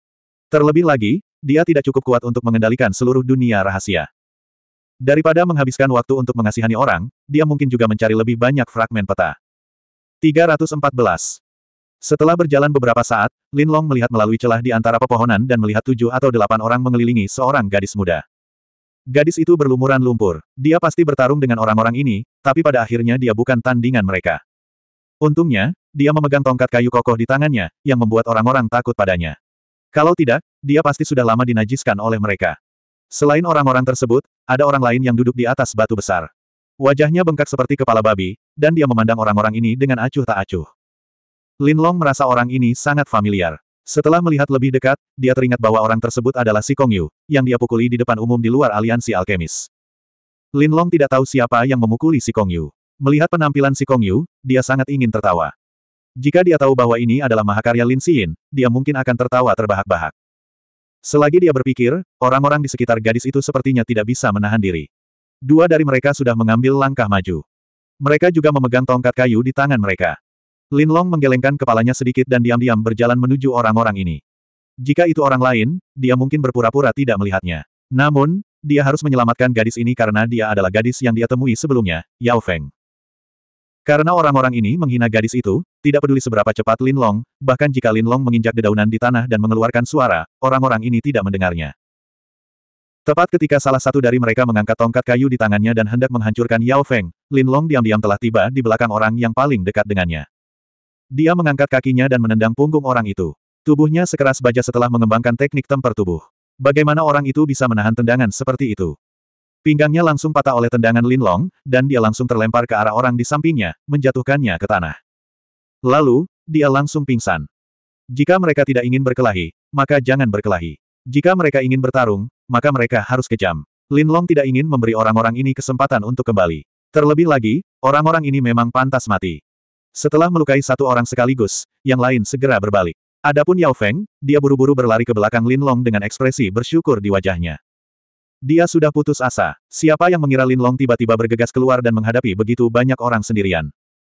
Terlebih lagi, dia tidak cukup kuat untuk mengendalikan seluruh dunia rahasia. Daripada menghabiskan waktu untuk mengasihani orang, dia mungkin juga mencari lebih banyak fragmen peta. 314. Setelah berjalan beberapa saat, Lin Long melihat melalui celah di antara pepohonan dan melihat tujuh atau delapan orang mengelilingi seorang gadis muda. Gadis itu berlumuran lumpur. Dia pasti bertarung dengan orang-orang ini, tapi pada akhirnya dia bukan tandingan mereka. Untungnya, dia memegang tongkat kayu kokoh di tangannya, yang membuat orang-orang takut padanya. Kalau tidak, dia pasti sudah lama dinajiskan oleh mereka. Selain orang-orang tersebut, ada orang lain yang duduk di atas batu besar. Wajahnya bengkak seperti kepala babi, dan dia memandang orang-orang ini dengan acuh tak acuh. Lin Long merasa orang ini sangat familiar. Setelah melihat lebih dekat, dia teringat bahwa orang tersebut adalah si Kong Yu, yang dia pukuli di depan umum di luar aliansi alkemis. Lin Long tidak tahu siapa yang memukuli si Kong Yu. Melihat penampilan si Kong Yu, dia sangat ingin tertawa. Jika dia tahu bahwa ini adalah mahakarya Lin Xin, dia mungkin akan tertawa terbahak-bahak. Selagi dia berpikir, orang-orang di sekitar gadis itu sepertinya tidak bisa menahan diri. Dua dari mereka sudah mengambil langkah maju. Mereka juga memegang tongkat kayu di tangan mereka. Lin Long menggelengkan kepalanya sedikit dan diam-diam berjalan menuju orang-orang ini. Jika itu orang lain, dia mungkin berpura-pura tidak melihatnya. Namun, dia harus menyelamatkan gadis ini karena dia adalah gadis yang dia temui sebelumnya, Yao Feng. Karena orang-orang ini menghina gadis itu, tidak peduli seberapa cepat Lin Long, bahkan jika Lin Long menginjak dedaunan di tanah dan mengeluarkan suara, orang-orang ini tidak mendengarnya. Tepat ketika salah satu dari mereka mengangkat tongkat kayu di tangannya dan hendak menghancurkan Yao Feng, Lin Long diam-diam telah tiba di belakang orang yang paling dekat dengannya. Dia mengangkat kakinya dan menendang punggung orang itu. Tubuhnya sekeras baja setelah mengembangkan teknik temper tubuh. Bagaimana orang itu bisa menahan tendangan seperti itu? Pinggangnya langsung patah oleh tendangan Lin Long, dan dia langsung terlempar ke arah orang di sampingnya, menjatuhkannya ke tanah. Lalu, dia langsung pingsan. Jika mereka tidak ingin berkelahi, maka jangan berkelahi. Jika mereka ingin bertarung, maka mereka harus kejam. Lin Long tidak ingin memberi orang-orang ini kesempatan untuk kembali. Terlebih lagi, orang-orang ini memang pantas mati. Setelah melukai satu orang sekaligus, yang lain segera berbalik. Adapun Yao Feng, dia buru-buru berlari ke belakang Lin Long dengan ekspresi bersyukur di wajahnya. Dia sudah putus asa. Siapa yang mengira Lin Long tiba-tiba bergegas keluar dan menghadapi begitu banyak orang sendirian?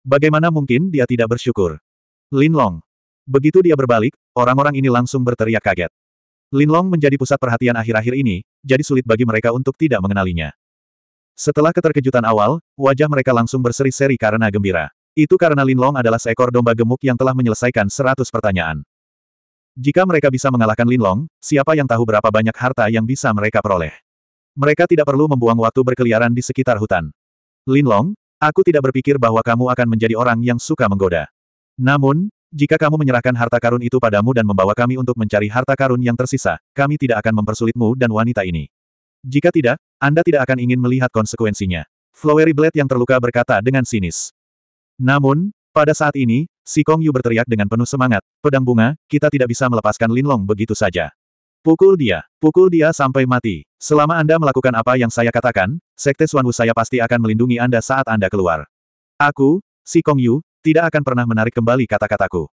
Bagaimana mungkin dia tidak bersyukur? Lin Long. Begitu dia berbalik, orang-orang ini langsung berteriak kaget. Lin Long menjadi pusat perhatian akhir-akhir ini, jadi sulit bagi mereka untuk tidak mengenalinya. Setelah keterkejutan awal, wajah mereka langsung berseri-seri karena gembira. Itu karena Lin Long adalah seekor domba gemuk yang telah menyelesaikan seratus pertanyaan. Jika mereka bisa mengalahkan Lin Long, siapa yang tahu berapa banyak harta yang bisa mereka peroleh? Mereka tidak perlu membuang waktu berkeliaran di sekitar hutan. Lin Long, aku tidak berpikir bahwa kamu akan menjadi orang yang suka menggoda. Namun, jika kamu menyerahkan harta karun itu padamu dan membawa kami untuk mencari harta karun yang tersisa, kami tidak akan mempersulitmu dan wanita ini. Jika tidak, Anda tidak akan ingin melihat konsekuensinya. Flowery Blade yang terluka berkata dengan sinis. Namun, pada saat ini, si Kong Yu berteriak dengan penuh semangat, pedang bunga, kita tidak bisa melepaskan Lin Long begitu saja. Pukul dia, pukul dia sampai mati. Selama Anda melakukan apa yang saya katakan, Sekte Xuanwu saya pasti akan melindungi Anda saat Anda keluar. Aku, si Kong Yu, tidak akan pernah menarik kembali kata-kataku.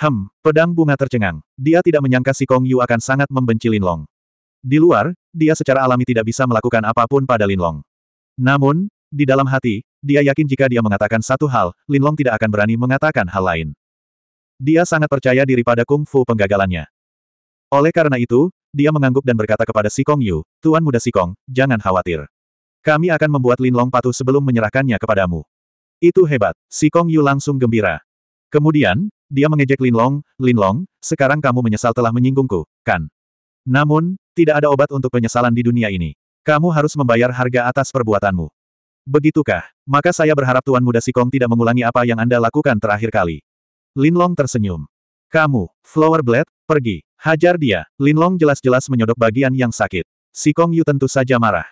Hem, pedang bunga tercengang. Dia tidak menyangka si Kong Yu akan sangat membenci Lin Long. Di luar, dia secara alami tidak bisa melakukan apa pun pada Lin Long. Namun, di dalam hati, dia yakin jika dia mengatakan satu hal, Lin Long tidak akan berani mengatakan hal lain. Dia sangat percaya diri pada kung fu penggagalannya. Oleh karena itu, dia mengangguk dan berkata kepada Si Kong Yu, Tuan Muda Si Kong, jangan khawatir. Kami akan membuat Lin Long patuh sebelum menyerahkannya kepadamu. Itu hebat. Si Kong Yu langsung gembira. Kemudian, dia mengejek Lin Long, Lin Long, sekarang kamu menyesal telah menyinggungku, kan? Namun, tidak ada obat untuk penyesalan di dunia ini. Kamu harus membayar harga atas perbuatanmu. Begitukah? Maka saya berharap Tuan Muda Si Kong tidak mengulangi apa yang Anda lakukan terakhir kali. Lin Long tersenyum. Kamu, Flower Blade, pergi. Hajar dia. Lin Long jelas-jelas menyodok bagian yang sakit. Si Kong Yu tentu saja marah.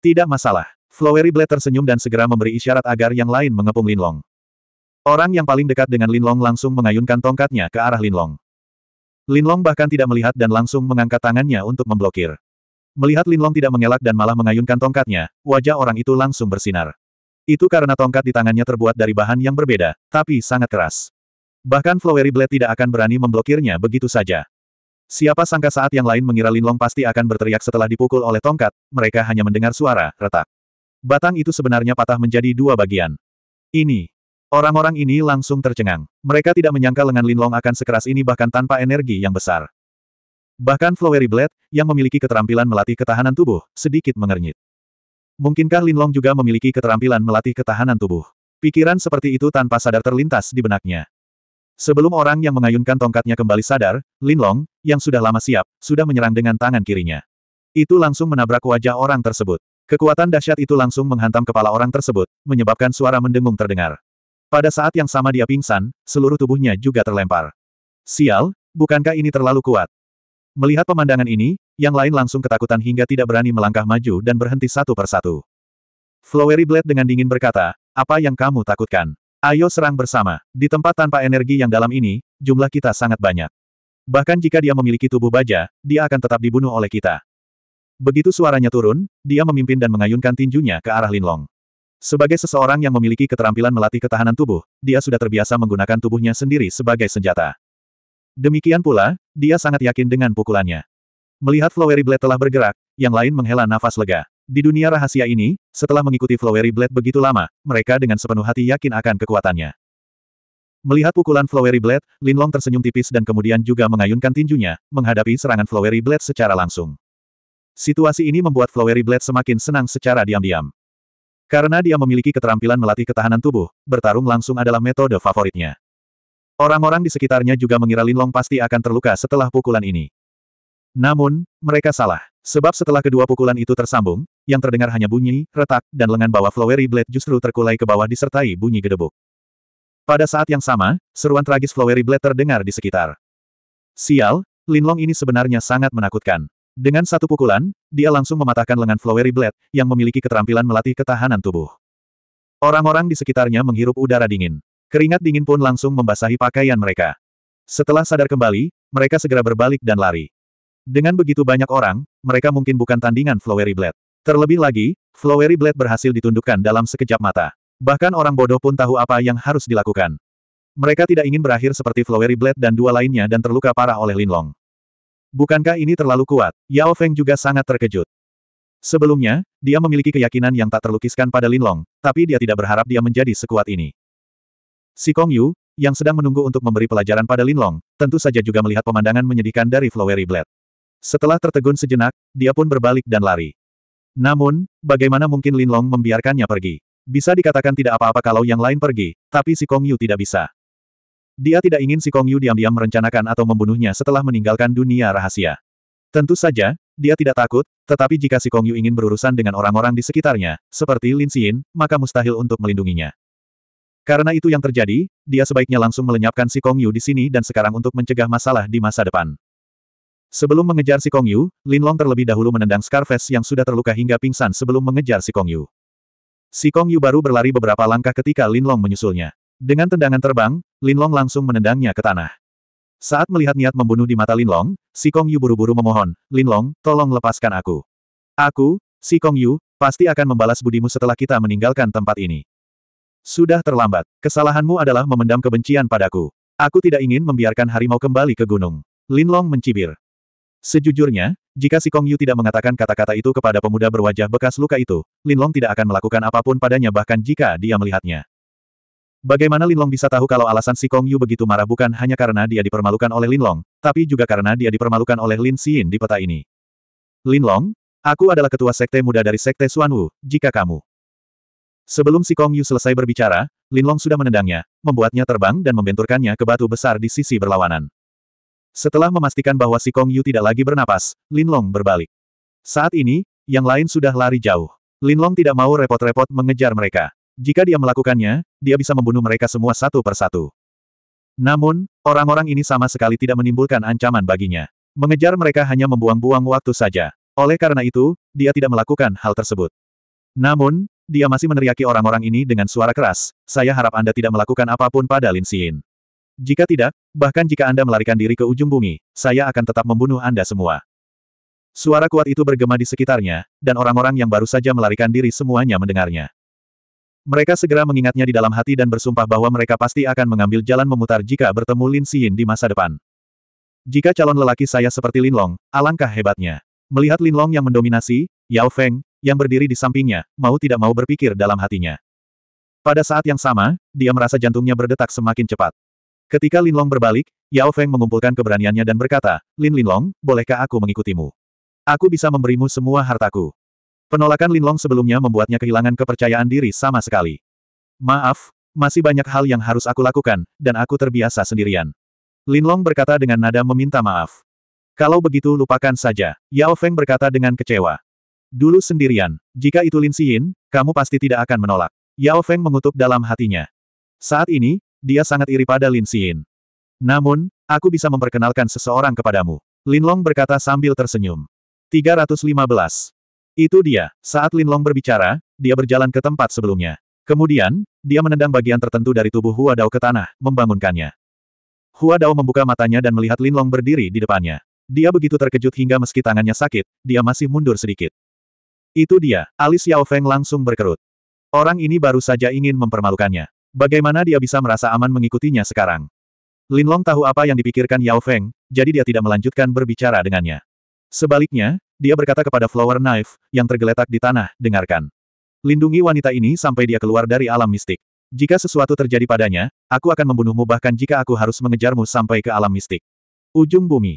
Tidak masalah. Flowery Blade tersenyum dan segera memberi isyarat agar yang lain mengepung Lin Long. Orang yang paling dekat dengan Lin Long langsung mengayunkan tongkatnya ke arah Lin Long. Lin Long bahkan tidak melihat dan langsung mengangkat tangannya untuk memblokir. Melihat Lin Long tidak mengelak dan malah mengayunkan tongkatnya, wajah orang itu langsung bersinar. Itu karena tongkat di tangannya terbuat dari bahan yang berbeda, tapi sangat keras. Bahkan Flowery Blade tidak akan berani memblokirnya begitu saja. Siapa sangka saat yang lain mengira Lin Long pasti akan berteriak setelah dipukul oleh tongkat, mereka hanya mendengar suara, retak. Batang itu sebenarnya patah menjadi dua bagian. Ini. Orang-orang ini langsung tercengang. Mereka tidak menyangka lengan Lin Long akan sekeras ini bahkan tanpa energi yang besar. Bahkan Flowery Blade, yang memiliki keterampilan melatih ketahanan tubuh, sedikit mengernyit. Mungkinkah Lin Long juga memiliki keterampilan melatih ketahanan tubuh? Pikiran seperti itu tanpa sadar terlintas di benaknya. Sebelum orang yang mengayunkan tongkatnya kembali sadar, Lin Long, yang sudah lama siap, sudah menyerang dengan tangan kirinya. Itu langsung menabrak wajah orang tersebut. Kekuatan dahsyat itu langsung menghantam kepala orang tersebut, menyebabkan suara mendengung terdengar. Pada saat yang sama dia pingsan, seluruh tubuhnya juga terlempar. Sial, bukankah ini terlalu kuat? Melihat pemandangan ini, yang lain langsung ketakutan hingga tidak berani melangkah maju dan berhenti satu persatu. Flowery Blade dengan dingin berkata, apa yang kamu takutkan? Ayo serang bersama. Di tempat tanpa energi yang dalam ini, jumlah kita sangat banyak. Bahkan jika dia memiliki tubuh baja, dia akan tetap dibunuh oleh kita. Begitu suaranya turun, dia memimpin dan mengayunkan tinjunya ke arah Linlong. Sebagai seseorang yang memiliki keterampilan melatih ketahanan tubuh, dia sudah terbiasa menggunakan tubuhnya sendiri sebagai senjata. Demikian pula, dia sangat yakin dengan pukulannya. Melihat Flowery Blade telah bergerak, yang lain menghela nafas lega. Di dunia rahasia ini, setelah mengikuti Flowery Blade begitu lama, mereka dengan sepenuh hati yakin akan kekuatannya. Melihat pukulan Flowery Blade, Linlong tersenyum tipis dan kemudian juga mengayunkan tinjunya, menghadapi serangan Flowery Blade secara langsung. Situasi ini membuat Flowery Blade semakin senang secara diam-diam. Karena dia memiliki keterampilan melatih ketahanan tubuh, bertarung langsung adalah metode favoritnya. Orang-orang di sekitarnya juga mengira Linlong pasti akan terluka setelah pukulan ini. Namun, mereka salah. Sebab setelah kedua pukulan itu tersambung, yang terdengar hanya bunyi, retak, dan lengan bawah Flowery Blade justru terkulai ke bawah disertai bunyi gedebuk. Pada saat yang sama, seruan tragis Flowery Blade terdengar di sekitar. Sial, Linlong ini sebenarnya sangat menakutkan. Dengan satu pukulan, dia langsung mematahkan lengan Flowery Blade, yang memiliki keterampilan melatih ketahanan tubuh. Orang-orang di sekitarnya menghirup udara dingin. Keringat dingin pun langsung membasahi pakaian mereka. Setelah sadar kembali, mereka segera berbalik dan lari. Dengan begitu banyak orang, mereka mungkin bukan tandingan Flowery Blade. Terlebih lagi, Flowery Blade berhasil ditundukkan dalam sekejap mata. Bahkan orang bodoh pun tahu apa yang harus dilakukan. Mereka tidak ingin berakhir seperti Flowery Blade dan dua lainnya dan terluka parah oleh Linlong. Bukankah ini terlalu kuat? Yao Feng juga sangat terkejut. Sebelumnya, dia memiliki keyakinan yang tak terlukiskan pada Linlong, tapi dia tidak berharap dia menjadi sekuat ini. Si Kong Yu, yang sedang menunggu untuk memberi pelajaran pada Linlong, tentu saja juga melihat pemandangan menyedihkan dari Flowery Blade. Setelah tertegun sejenak, dia pun berbalik dan lari. Namun, bagaimana mungkin Lin Long membiarkannya pergi? Bisa dikatakan tidak apa-apa kalau yang lain pergi, tapi si Kong Yu tidak bisa. Dia tidak ingin si Kong Yu diam-diam merencanakan atau membunuhnya setelah meninggalkan dunia rahasia. Tentu saja, dia tidak takut, tetapi jika si Kong Yu ingin berurusan dengan orang-orang di sekitarnya, seperti Lin Xin, maka mustahil untuk melindunginya. Karena itu yang terjadi, dia sebaiknya langsung melenyapkan si Kong Yu di sini dan sekarang untuk mencegah masalah di masa depan. Sebelum mengejar si Kong Yu, Lin Long terlebih dahulu menendang Scarface yang sudah terluka hingga pingsan sebelum mengejar si Kong Yu. Si Kong Yu baru berlari beberapa langkah ketika Lin Long menyusulnya. Dengan tendangan terbang, Lin Long langsung menendangnya ke tanah. Saat melihat niat membunuh di mata Lin Long, si Kong Yu buru-buru memohon, Lin Long, tolong lepaskan aku. Aku, si Kong Yu, pasti akan membalas budimu setelah kita meninggalkan tempat ini. Sudah terlambat. Kesalahanmu adalah memendam kebencian padaku. Aku tidak ingin membiarkan harimau kembali ke gunung. Lin Long mencibir. Sejujurnya, jika si Kong Yu tidak mengatakan kata-kata itu kepada pemuda berwajah bekas luka itu, Lin Long tidak akan melakukan apa pun padanya bahkan jika dia melihatnya. Bagaimana Lin Long bisa tahu kalau alasan si Kong Yu begitu marah bukan hanya karena dia dipermalukan oleh Lin Long, tapi juga karena dia dipermalukan oleh Lin Xin di peta ini. Lin Long, aku adalah ketua sekte muda dari sekte Xuan Wu, jika kamu. Sebelum si Kong Yu selesai berbicara, Lin Long sudah menendangnya, membuatnya terbang dan membenturkannya ke batu besar di sisi berlawanan. Setelah memastikan bahwa si Kong Yu tidak lagi bernapas, Lin Long berbalik. Saat ini, yang lain sudah lari jauh. Lin Long tidak mau repot-repot mengejar mereka. Jika dia melakukannya, dia bisa membunuh mereka semua satu persatu. Namun, orang-orang ini sama sekali tidak menimbulkan ancaman baginya. Mengejar mereka hanya membuang-buang waktu saja. Oleh karena itu, dia tidak melakukan hal tersebut. Namun, dia masih meneriaki orang-orang ini dengan suara keras, saya harap Anda tidak melakukan apa pun pada Lin Xin. Jika tidak, bahkan jika Anda melarikan diri ke ujung bumi, saya akan tetap membunuh Anda semua. Suara kuat itu bergema di sekitarnya, dan orang-orang yang baru saja melarikan diri semuanya mendengarnya. Mereka segera mengingatnya di dalam hati dan bersumpah bahwa mereka pasti akan mengambil jalan memutar jika bertemu Lin Xin di masa depan. Jika calon lelaki saya seperti Lin Long, alangkah hebatnya. Melihat Lin Long yang mendominasi, Yao Feng, yang berdiri di sampingnya, mau tidak mau berpikir dalam hatinya. Pada saat yang sama, dia merasa jantungnya berdetak semakin cepat. Ketika Lin Long berbalik, Yao Feng mengumpulkan keberaniannya dan berkata, Lin Lin Long, bolehkah aku mengikutimu? Aku bisa memberimu semua hartaku. Penolakan Lin Long sebelumnya membuatnya kehilangan kepercayaan diri sama sekali. Maaf, masih banyak hal yang harus aku lakukan, dan aku terbiasa sendirian. Lin Long berkata dengan nada meminta maaf. Kalau begitu lupakan saja, Yao Feng berkata dengan kecewa. Dulu sendirian, jika itu Lin Xin, kamu pasti tidak akan menolak. Yao Feng mengutuk dalam hatinya. Saat ini, dia sangat iri pada Lin Xin. Namun, aku bisa memperkenalkan seseorang kepadamu. Lin Long berkata sambil tersenyum. 315. Itu dia, saat Lin Long berbicara, dia berjalan ke tempat sebelumnya. Kemudian, dia menendang bagian tertentu dari tubuh Hua Dao ke tanah, membangunkannya. Hua Dao membuka matanya dan melihat Lin Long berdiri di depannya. Dia begitu terkejut hingga meski tangannya sakit, dia masih mundur sedikit. Itu dia, alis Yao Feng langsung berkerut. Orang ini baru saja ingin mempermalukannya. Bagaimana dia bisa merasa aman mengikutinya sekarang? Lin Long tahu apa yang dipikirkan Yao Feng, jadi dia tidak melanjutkan berbicara dengannya. Sebaliknya, dia berkata kepada Flower Knife, yang tergeletak di tanah, dengarkan. Lindungi wanita ini sampai dia keluar dari alam mistik. Jika sesuatu terjadi padanya, aku akan membunuhmu bahkan jika aku harus mengejarmu sampai ke alam mistik. Ujung bumi.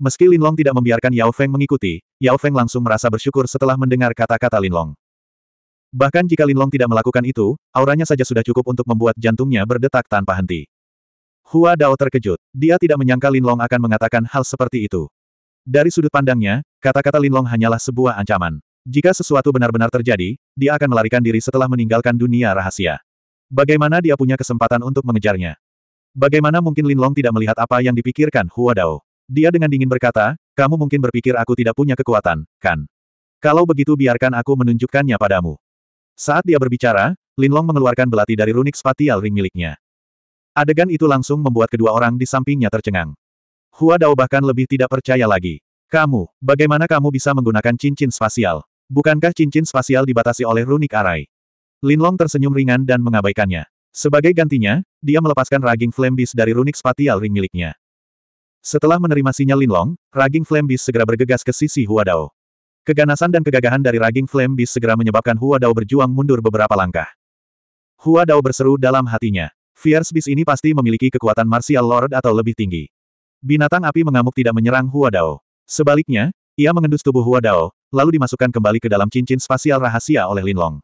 Meski Linlong tidak membiarkan Yao Feng mengikuti, Yao Feng langsung merasa bersyukur setelah mendengar kata-kata Linlong. Bahkan jika Linlong tidak melakukan itu, auranya saja sudah cukup untuk membuat jantungnya berdetak tanpa henti. Hua Dao terkejut. Dia tidak menyangka Linlong akan mengatakan hal seperti itu. Dari sudut pandangnya, kata-kata Linlong hanyalah sebuah ancaman. Jika sesuatu benar-benar terjadi, dia akan melarikan diri setelah meninggalkan dunia rahasia. Bagaimana dia punya kesempatan untuk mengejarnya? Bagaimana mungkin Linlong tidak melihat apa yang dipikirkan Hua Dao? Dia dengan dingin berkata, kamu mungkin berpikir aku tidak punya kekuatan, kan? Kalau begitu biarkan aku menunjukkannya padamu. Saat dia berbicara, Linlong mengeluarkan belati dari runik spatial ring miliknya. Adegan itu langsung membuat kedua orang di sampingnya tercengang. Hua Dao bahkan lebih tidak percaya lagi. Kamu, bagaimana kamu bisa menggunakan cincin spasial? Bukankah cincin spasial dibatasi oleh runik arai? Linlong tersenyum ringan dan mengabaikannya. Sebagai gantinya, dia melepaskan Raging Flame Beast dari runik spatial ring miliknya. Setelah menerima sinyal Linlong, Raging Flame Beast segera bergegas ke sisi Hua Dao. Keganasan dan kegagahan dari Raging Flame Beast segera menyebabkan Hua Dao berjuang mundur beberapa langkah. Hua Dao berseru dalam hatinya. Fierce Beast ini pasti memiliki kekuatan Martial Lord atau lebih tinggi. Binatang api mengamuk tidak menyerang Hua Dao. Sebaliknya, ia mengendus tubuh Hua Dao, lalu dimasukkan kembali ke dalam cincin spasial rahasia oleh Lin Long.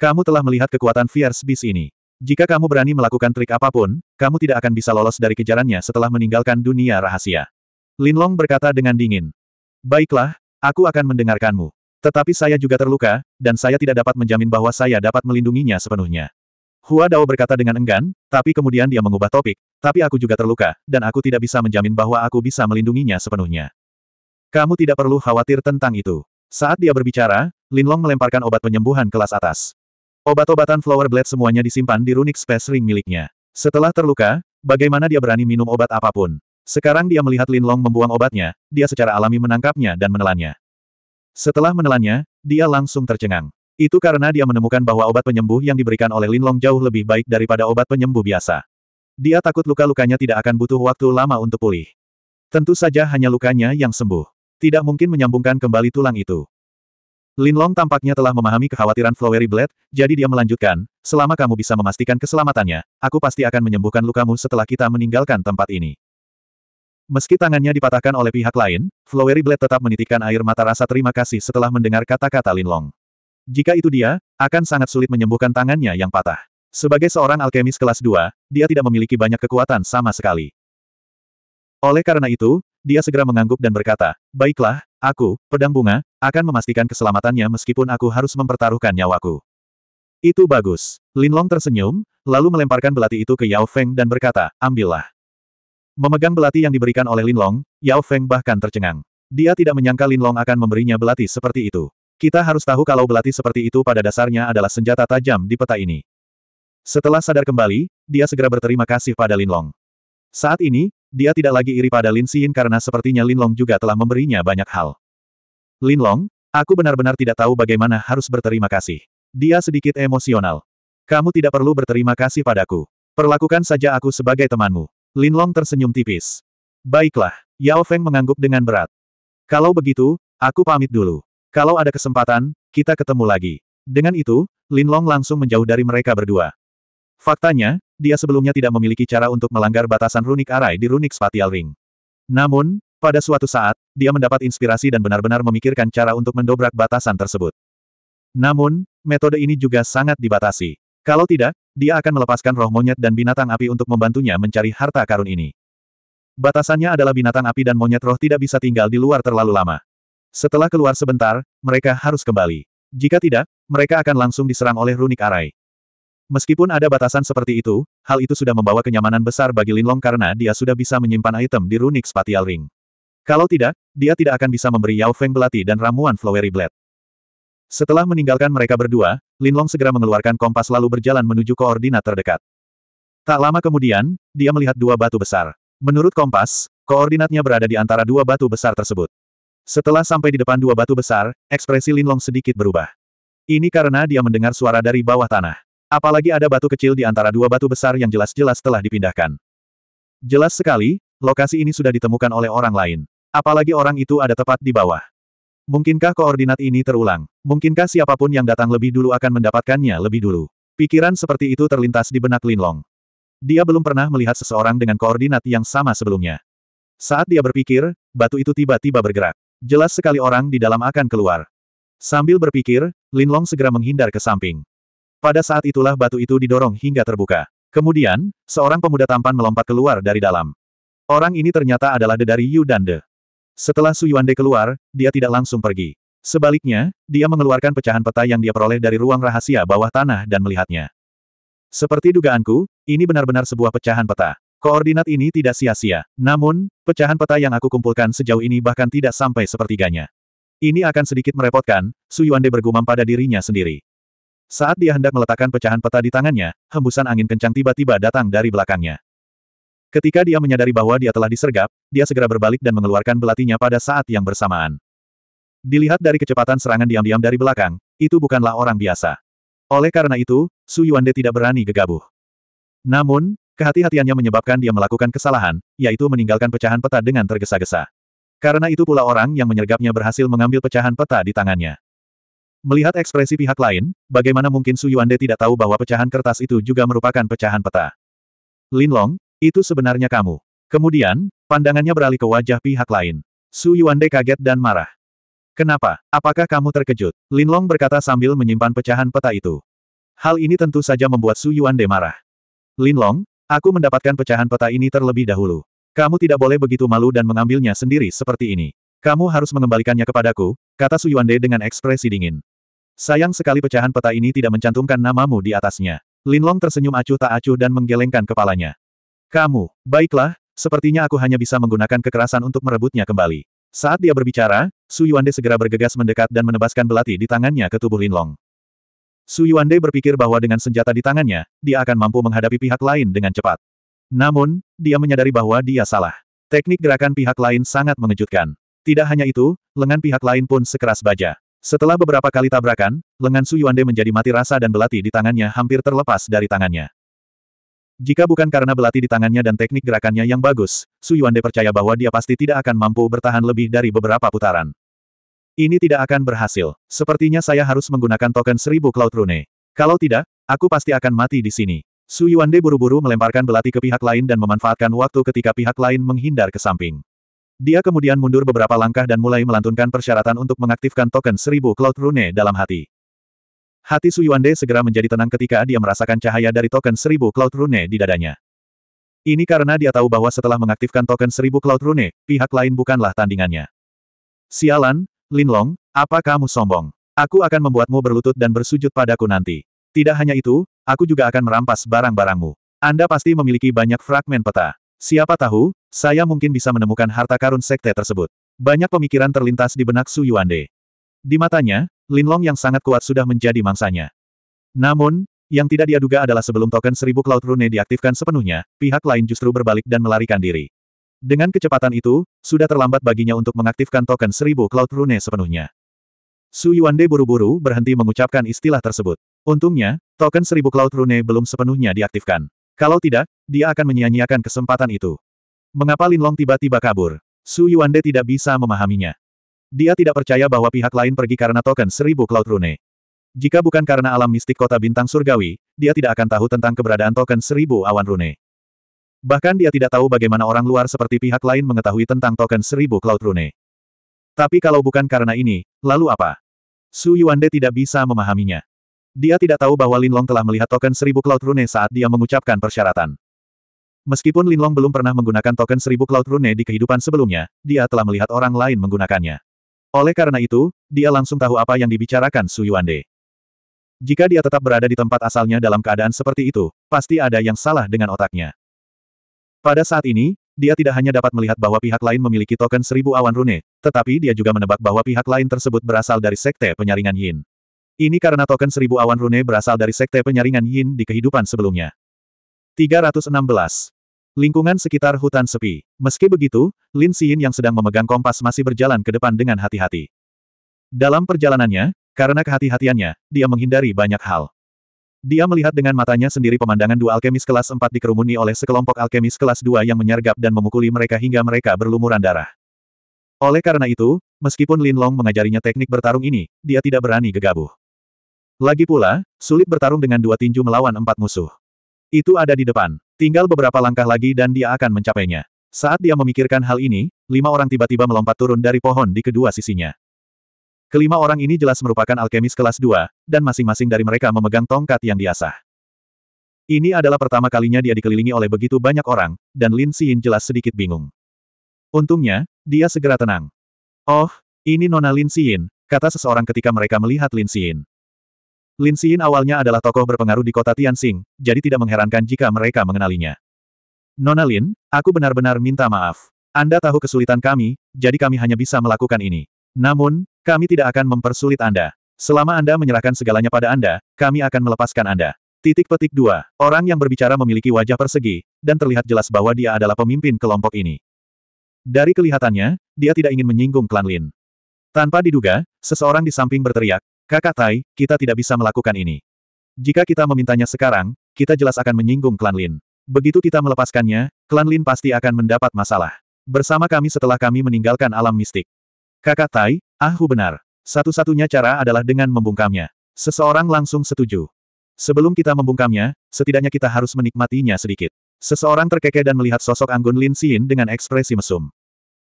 Kamu telah melihat kekuatan Fierce Beast ini. Jika kamu berani melakukan trik apa pun, kamu tidak akan bisa lolos dari kejarannya setelah meninggalkan dunia rahasia. Lin Long berkata dengan dingin. Baiklah, aku akan mendengarkanmu. Tetapi saya juga terluka, dan saya tidak dapat menjamin bahwa saya dapat melindunginya sepenuhnya. Hua Dao berkata dengan enggan, tapi kemudian dia mengubah topik, tapi aku juga terluka, dan aku tidak bisa menjamin bahwa aku bisa melindunginya sepenuhnya. Kamu tidak perlu khawatir tentang itu. Saat dia berbicara, Lin Long melemparkan obat penyembuhan kelas atas. Obat-obatan Flower Blade semuanya disimpan di runik Space Ring miliknya. Setelah terluka, bagaimana dia berani minum obat apa pun? Sekarang dia melihat Lin Long membuang obatnya, dia secara alami menangkapnya dan menelannya. Setelah menelannya, dia langsung tercengang. Itu karena dia menemukan bahwa obat penyembuh yang diberikan oleh Lin Long jauh lebih baik daripada obat penyembuh biasa. Dia takut luka-lukanya tidak akan butuh waktu lama untuk pulih. Tentu saja hanya lukanya yang sembuh. Tidak mungkin menyambungkan kembali tulang itu. Lin Long tampaknya telah memahami kekhawatiran Flowery Blade, jadi dia melanjutkan, selama kamu bisa memastikan keselamatannya, aku pasti akan menyembuhkan lukamu setelah kita meninggalkan tempat ini. Meski tangannya dipatahkan oleh pihak lain, Flowery Blade tetap menitikkan air mata rasa terima kasih setelah mendengar kata-kata Lin Long. Jika itu dia, akan sangat sulit menyembuhkan tangannya yang patah. Sebagai seorang alkemis kelas 2, dia tidak memiliki banyak kekuatan sama sekali. Oleh karena itu, dia segera mengangguk dan berkata, Baiklah, aku, pedang bunga, akan memastikan keselamatannya meskipun aku harus mempertaruhkan nyawaku. Itu bagus. Lin Long tersenyum, lalu melemparkan belati itu ke Yao Feng dan berkata, ambillah. Memegang belati yang diberikan oleh Lin Long, Yao Feng bahkan tercengang. Dia tidak menyangka Lin Long akan memberinya belati seperti itu. Kita harus tahu kalau belati seperti itu pada dasarnya adalah senjata tajam di peta ini. Setelah sadar kembali, dia segera berterima kasih pada Lin Long. Saat ini, dia tidak lagi iri pada Lin Xin karena sepertinya Lin Long juga telah memberinya banyak hal. Lin Long, aku benar-benar tidak tahu bagaimana harus berterima kasih. Dia sedikit emosional. Kamu tidak perlu berterima kasih padaku. Perlakukan saja aku sebagai temanmu. Lin Long tersenyum tipis. Baiklah, Yao Feng mengangguk dengan berat. Kalau begitu, aku pamit dulu. Kalau ada kesempatan, kita ketemu lagi. Dengan itu, Lin Long langsung menjauh dari mereka berdua. Faktanya, dia sebelumnya tidak memiliki cara untuk melanggar batasan runik arai di runik spatial ring. Namun, pada suatu saat, dia mendapat inspirasi dan benar-benar memikirkan cara untuk mendobrak batasan tersebut. Namun, metode ini juga sangat dibatasi. Kalau tidak, dia akan melepaskan roh monyet dan binatang api untuk membantunya mencari harta karun ini. Batasannya adalah binatang api dan monyet roh tidak bisa tinggal di luar terlalu lama. Setelah keluar sebentar, mereka harus kembali. Jika tidak, mereka akan langsung diserang oleh runik arai. Meskipun ada batasan seperti itu, hal itu sudah membawa kenyamanan besar bagi Linlong karena dia sudah bisa menyimpan item di runik spatial ring. Kalau tidak, dia tidak akan bisa memberi Yao Feng belati dan ramuan Flowery Blade. Setelah meninggalkan mereka berdua, Linlong segera mengeluarkan kompas lalu berjalan menuju koordinat terdekat. Tak lama kemudian, dia melihat dua batu besar. Menurut kompas, koordinatnya berada di antara dua batu besar tersebut. Setelah sampai di depan dua batu besar, ekspresi Linlong sedikit berubah. Ini karena dia mendengar suara dari bawah tanah. Apalagi ada batu kecil di antara dua batu besar yang jelas-jelas telah dipindahkan. Jelas sekali, lokasi ini sudah ditemukan oleh orang lain. Apalagi orang itu ada tepat di bawah. Mungkinkah koordinat ini terulang? Mungkinkah siapa pun yang datang lebih dulu akan mendapatkannya lebih dulu? Pikiran seperti itu terlintas di benak Linlong. Dia belum pernah melihat seseorang dengan koordinat yang sama sebelumnya. Saat dia berpikir, batu itu tiba-tiba bergerak. Jelas sekali orang di dalam akan keluar. Sambil berpikir, Linlong segera menghindar ke samping. Pada saat itulah batu itu didorong hingga terbuka. Kemudian, seorang pemuda tampan melompat keluar dari dalam. Orang ini ternyata adalah Dedari Yu Dande. Setelah Su Yuande keluar, dia tidak langsung pergi. Sebaliknya, dia mengeluarkan pecahan peta yang dia peroleh dari ruang rahasia bawah tanah dan melihatnya. Seperti dugaanku, ini benar-benar sebuah pecahan peta. Koordinat ini tidak sia-sia. Namun, pecahan peta yang aku kumpulkan sejauh ini bahkan tidak sampai sepertiganya. Ini akan sedikit merepotkan, Su Yuande bergumam pada dirinya sendiri. Saat dia hendak meletakkan pecahan peta di tangannya, hembusan angin kencang tiba-tiba datang dari belakangnya. Ketika dia menyadari bahwa dia telah disergap, dia segera berbalik dan mengeluarkan belatinya pada saat yang bersamaan. Dilihat dari kecepatan serangan diam-diam dari belakang, itu bukanlah orang biasa. Oleh karena itu, Su Yuande tidak berani gegabah. Namun, Kehati-hatiannya menyebabkan dia melakukan kesalahan, yaitu meninggalkan pecahan peta dengan tergesa-gesa. Karena itu pula orang yang menyergapnya berhasil mengambil pecahan peta di tangannya. Melihat ekspresi pihak lain, bagaimana mungkin Su Yuande tidak tahu bahwa pecahan kertas itu juga merupakan pecahan peta. Lin Long, itu sebenarnya kamu. Kemudian, pandangannya beralih ke wajah pihak lain. Su Yuande kaget dan marah. Kenapa? Apakah kamu terkejut? Lin Long berkata sambil menyimpan pecahan peta itu. Hal ini tentu saja membuat Su Yuande marah. Lin Long, Aku mendapatkan pecahan peta ini terlebih dahulu. Kamu tidak boleh begitu malu dan mengambilnya sendiri seperti ini. Kamu harus mengembalikannya kepadaku, kata Su Yuande dengan ekspresi dingin. Sayang sekali pecahan peta ini tidak mencantumkan namamu di atasnya. Lin Long tersenyum acuh tak acuh dan menggelengkan kepalanya. Kamu, baiklah, sepertinya aku hanya bisa menggunakan kekerasan untuk merebutnya kembali. Saat dia berbicara, Su Yuande segera bergegas mendekat dan menebaskan belati di tangannya ke tubuh Lin Long. Su Yuande berpikir bahwa dengan senjata di tangannya, dia akan mampu menghadapi pihak lain dengan cepat. Namun, dia menyadari bahwa dia salah. Teknik gerakan pihak lain sangat mengejutkan. Tidak hanya itu, lengan pihak lain pun sekeras baja. Setelah beberapa kali tabrakan, lengan Su Yuande menjadi mati rasa dan belati di tangannya hampir terlepas dari tangannya. Jika bukan karena belati di tangannya dan teknik gerakannya yang bagus, Su Yuande percaya bahwa dia pasti tidak akan mampu bertahan lebih dari beberapa putaran. Ini tidak akan berhasil. Sepertinya saya harus menggunakan token seribu Cloud Rune. Kalau tidak, aku pasti akan mati di sini. Su Yuande buru-buru melemparkan belati ke pihak lain dan memanfaatkan waktu ketika pihak lain menghindar ke samping. Dia kemudian mundur beberapa langkah dan mulai melantunkan persyaratan untuk mengaktifkan token seribu Cloud Rune dalam hati. Hati Su Yuande segera menjadi tenang ketika dia merasakan cahaya dari token seribu Cloud Rune di dadanya. Ini karena dia tahu bahwa setelah mengaktifkan token seribu Cloud Rune, pihak lain bukanlah tandingannya. Sialan, Linlong, apa kamu sombong? Aku akan membuatmu berlutut dan bersujud padaku nanti. Tidak hanya itu, aku juga akan merampas barang-barangmu. Anda pasti memiliki banyak fragmen peta. Siapa tahu, saya mungkin bisa menemukan harta karun sekte tersebut. Banyak pemikiran terlintas di benak Su Yuande. Di matanya, Linlong yang sangat kuat sudah menjadi mangsanya. Namun, yang tidak dia duga adalah sebelum token seribu Cloud Rune diaktifkan sepenuhnya, pihak lain justru berbalik dan melarikan diri. Dengan kecepatan itu, sudah terlambat baginya untuk mengaktifkan token seribu Cloud Rune sepenuhnya. Su Yuande buru-buru berhenti mengucapkan istilah tersebut. Untungnya, token seribu Cloud Rune belum sepenuhnya diaktifkan. Kalau tidak, dia akan menyia-nyiakan kesempatan itu. Mengapa Lin Long tiba-tiba kabur? Su Yuande tidak bisa memahaminya. Dia tidak percaya bahwa pihak lain pergi karena token seribu Cloud Rune. Jika bukan karena alam mistik kota bintang surgawi, dia tidak akan tahu tentang keberadaan token seribu awan rune. Bahkan dia tidak tahu bagaimana orang luar seperti pihak lain mengetahui tentang token seribu Cloud Rune. Tapi kalau bukan karena ini, lalu apa? Su Yuande tidak bisa memahaminya. Dia tidak tahu bahwa Lin Long telah melihat token seribu Cloud Rune saat dia mengucapkan persyaratan. Meskipun Lin Long belum pernah menggunakan token seribu Cloud Rune di kehidupan sebelumnya, dia telah melihat orang lain menggunakannya. Oleh karena itu, dia langsung tahu apa yang dibicarakan Su Yuande. Jika dia tetap berada di tempat asalnya dalam keadaan seperti itu, pasti ada yang salah dengan otaknya. Pada saat ini, dia tidak hanya dapat melihat bahwa pihak lain memiliki token seribu awan rune, tetapi dia juga menebak bahwa pihak lain tersebut berasal dari Sekte Penyaringan Yin. Ini karena token seribu awan rune berasal dari Sekte Penyaringan Yin di kehidupan sebelumnya. 316. Lingkungan sekitar hutan sepi. Meski begitu, Lin Xin yang sedang memegang kompas masih berjalan ke depan dengan hati-hati. Dalam perjalanannya, karena kehati-hatiannya, dia menghindari banyak hal. Dia melihat dengan matanya sendiri pemandangan dua alkemis kelas 4 dikerumuni oleh sekelompok alkemis kelas 2 yang menyergap dan memukuli mereka hingga mereka berlumuran darah. Oleh karena itu, meskipun Lin Long mengajarinya teknik bertarung ini, dia tidak berani gegabah. Lagi pula, sulit bertarung dengan dua tinju melawan empat musuh. Itu ada di depan. Tinggal beberapa langkah lagi dan dia akan mencapainya. Saat dia memikirkan hal ini, lima orang tiba-tiba melompat turun dari pohon di kedua sisinya. Kelima orang ini jelas merupakan alkemis kelas 2, dan masing-masing dari mereka memegang tongkat yang diasah. Ini adalah pertama kalinya dia dikelilingi oleh begitu banyak orang, dan Lin Xin jelas sedikit bingung. Untungnya, dia segera tenang. Oh, ini Nona Lin Xin, kata seseorang ketika mereka melihat Lin Xin. Lin Xin awalnya adalah tokoh berpengaruh di kota Tianxing, jadi tidak mengherankan jika mereka mengenalinya. Nona Lin, aku benar-benar minta maaf. Anda tahu kesulitan kami, jadi kami hanya bisa melakukan ini. Namun, kami tidak akan mempersulit Anda. Selama Anda menyerahkan segalanya pada Anda, kami akan melepaskan Anda. Titik petik dua. Orang yang berbicara memiliki wajah persegi, dan terlihat jelas bahwa dia adalah pemimpin kelompok ini. Dari kelihatannya, dia tidak ingin menyinggung klan Lin. Tanpa diduga, seseorang di samping berteriak, Kakak Tai, kita tidak bisa melakukan ini. Jika kita memintanya sekarang, kita jelas akan menyinggung klan Lin. Begitu kita melepaskannya, klan Lin pasti akan mendapat masalah. Bersama kami setelah kami meninggalkan alam mistik. Kakak Tai, ahhu benar. Satu-satunya cara adalah dengan membungkamnya. Seseorang langsung setuju. Sebelum kita membungkamnya, setidaknya kita harus menikmatinya sedikit. Seseorang terkekeh dan melihat sosok Anggun Lin Xin dengan ekspresi mesum.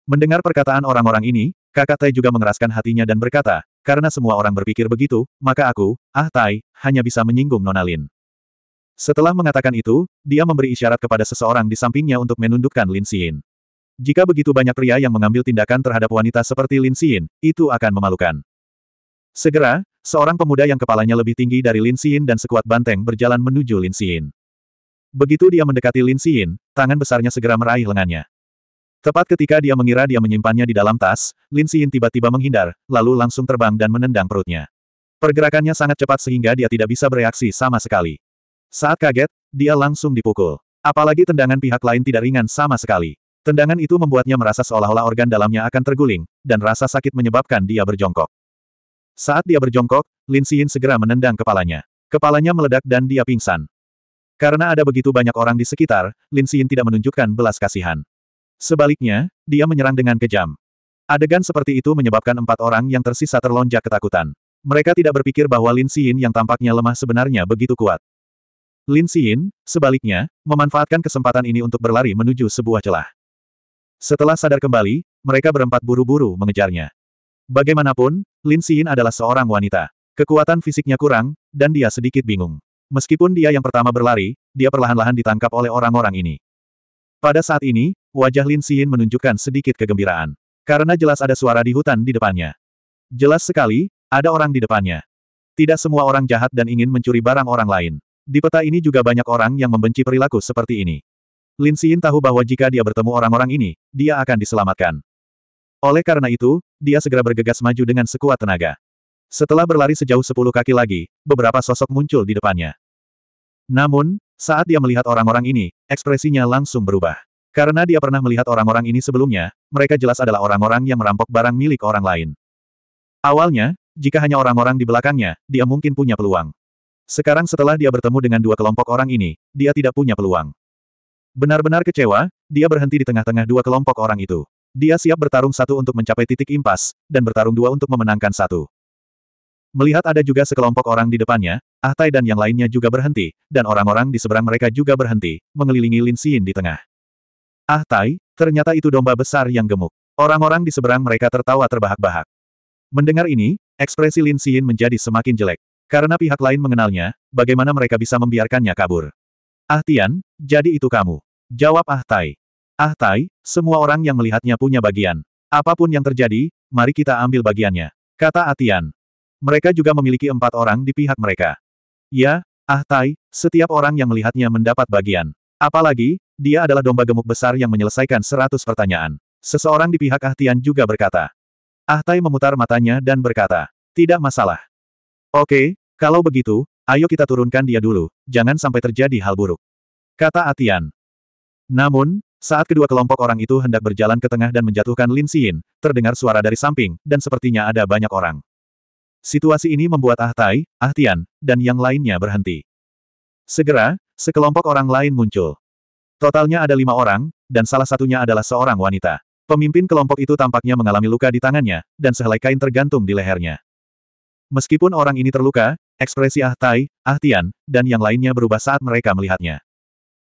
Mendengar perkataan orang-orang ini, kakak Tai juga mengeraskan hatinya dan berkata, karena semua orang berpikir begitu, maka aku, ah Tai, hanya bisa menyinggung Nona Lin. Setelah mengatakan itu, dia memberi isyarat kepada seseorang di sampingnya untuk menundukkan Lin Xin. Jika begitu banyak pria yang mengambil tindakan terhadap wanita seperti Lin Xin, itu akan memalukan. Segera, seorang pemuda yang kepalanya lebih tinggi dari Lin Xin dan sekuat banteng berjalan menuju Lin Xin. Begitu dia mendekati Lin Xin, tangan besarnya segera meraih lengannya. Tepat ketika dia mengira dia menyimpannya di dalam tas, Lin Xin tiba-tiba menghindar, lalu langsung terbang dan menendang perutnya. Pergerakannya sangat cepat sehingga dia tidak bisa bereaksi sama sekali. Saat kaget, dia langsung dipukul. Apalagi tendangan pihak lain tidak ringan sama sekali. Tendangan itu membuatnya merasa seolah-olah organ dalamnya akan terguling, dan rasa sakit menyebabkan dia berjongkok. Saat dia berjongkok, Lin Xin segera menendang kepalanya. Kepalanya meledak dan dia pingsan. Karena ada begitu banyak orang di sekitar, Lin Xin tidak menunjukkan belas kasihan. Sebaliknya, dia menyerang dengan kejam. Adegan seperti itu menyebabkan empat orang yang tersisa terlonjak ketakutan. Mereka tidak berpikir bahwa Lin Xin yang tampaknya lemah sebenarnya begitu kuat. Lin Xin, sebaliknya, memanfaatkan kesempatan ini untuk berlari menuju sebuah celah. Setelah sadar kembali, mereka berempat buru-buru mengejarnya. Bagaimanapun, Lin Xin adalah seorang wanita. Kekuatan fisiknya kurang, dan dia sedikit bingung. Meskipun dia yang pertama berlari, dia perlahan-lahan ditangkap oleh orang-orang ini. Pada saat ini, wajah Lin Xin menunjukkan sedikit kegembiraan. Karena jelas ada suara di hutan di depannya. Jelas sekali, ada orang di depannya. Tidak semua orang jahat dan ingin mencuri barang orang lain. Di peta ini juga banyak orang yang membenci perilaku seperti ini. Lin Xin tahu bahwa jika dia bertemu orang-orang ini, dia akan diselamatkan. Oleh karena itu, dia segera bergegas maju dengan sekuat tenaga. Setelah berlari sejauh sepuluh kaki lagi, beberapa sosok muncul di depannya. Namun, saat dia melihat orang-orang ini, ekspresinya langsung berubah. Karena dia pernah melihat orang-orang ini sebelumnya, mereka jelas adalah orang-orang yang merampok barang milik orang lain. Awalnya, jika hanya orang-orang di belakangnya, dia mungkin punya peluang. Sekarang setelah dia bertemu dengan dua kelompok orang ini, dia tidak punya peluang. Benar-benar kecewa, dia berhenti di tengah-tengah dua kelompok orang itu. Dia siap bertarung satu untuk mencapai titik impas, dan bertarung dua untuk memenangkan satu. Melihat ada juga sekelompok orang di depannya, Ah Tai dan yang lainnya juga berhenti, dan orang-orang di seberang mereka juga berhenti, mengelilingi Lin Xin di tengah. Ah Tai, ternyata itu domba besar yang gemuk. Orang-orang di seberang mereka tertawa terbahak-bahak. Mendengar ini, ekspresi Lin Xin menjadi semakin jelek. Karena pihak lain mengenalnya, bagaimana mereka bisa membiarkannya kabur. Ah Tian, jadi itu kamu. Jawab Ah Tai. Ah Tai, semua orang yang melihatnya punya bagian. Apa pun yang terjadi, mari kita ambil bagiannya. Kata Ah Tian. Mereka juga memiliki empat orang di pihak mereka. Ya, Ah Tai, setiap orang yang melihatnya mendapat bagian. Apalagi, dia adalah domba gemuk besar yang menyelesaikan seratus pertanyaan. Seseorang di pihak Ah Tian juga berkata. Ah Tai memutar matanya dan berkata, tidak masalah. Oke, kalau begitu, ayo kita turunkan dia dulu, jangan sampai terjadi hal buruk. Kata Ah Tian. Namun, saat kedua kelompok orang itu hendak berjalan ke tengah dan menjatuhkan Lin Xin, terdengar suara dari samping, dan sepertinya ada banyak orang. Situasi ini membuat Ah Tai, Ah Tian, dan yang lainnya berhenti. Segera, sekelompok orang lain muncul. Totalnya ada lima orang, dan salah satunya adalah seorang wanita. Pemimpin kelompok itu tampaknya mengalami luka di tangannya, dan sehelai kain tergantung di lehernya. Meskipun orang ini terluka, ekspresi Ah Tai, Ah Tian, dan yang lainnya berubah saat mereka melihatnya.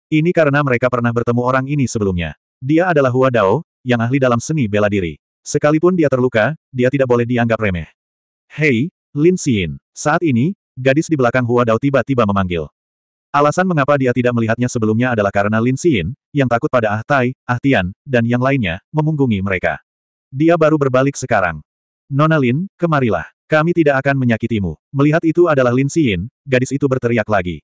Ini karena mereka pernah bertemu orang ini sebelumnya. Dia adalah Hua Dao, yang ahli dalam seni bela diri. Sekalipun dia terluka, dia tidak boleh dianggap remeh. Hei, Lin Xin. Saat ini, gadis di belakang Hua Dao tiba-tiba memanggil. Alasan mengapa dia tidak melihatnya sebelumnya adalah karena Lin Xin, yang takut pada Ah Tai, Ah Tian, dan yang lainnya, memunggungi mereka. Dia baru berbalik sekarang. Nona Lin, kemarilah. Kami tidak akan menyakitimu. Melihat itu adalah Lin Xin, gadis itu berteriak lagi.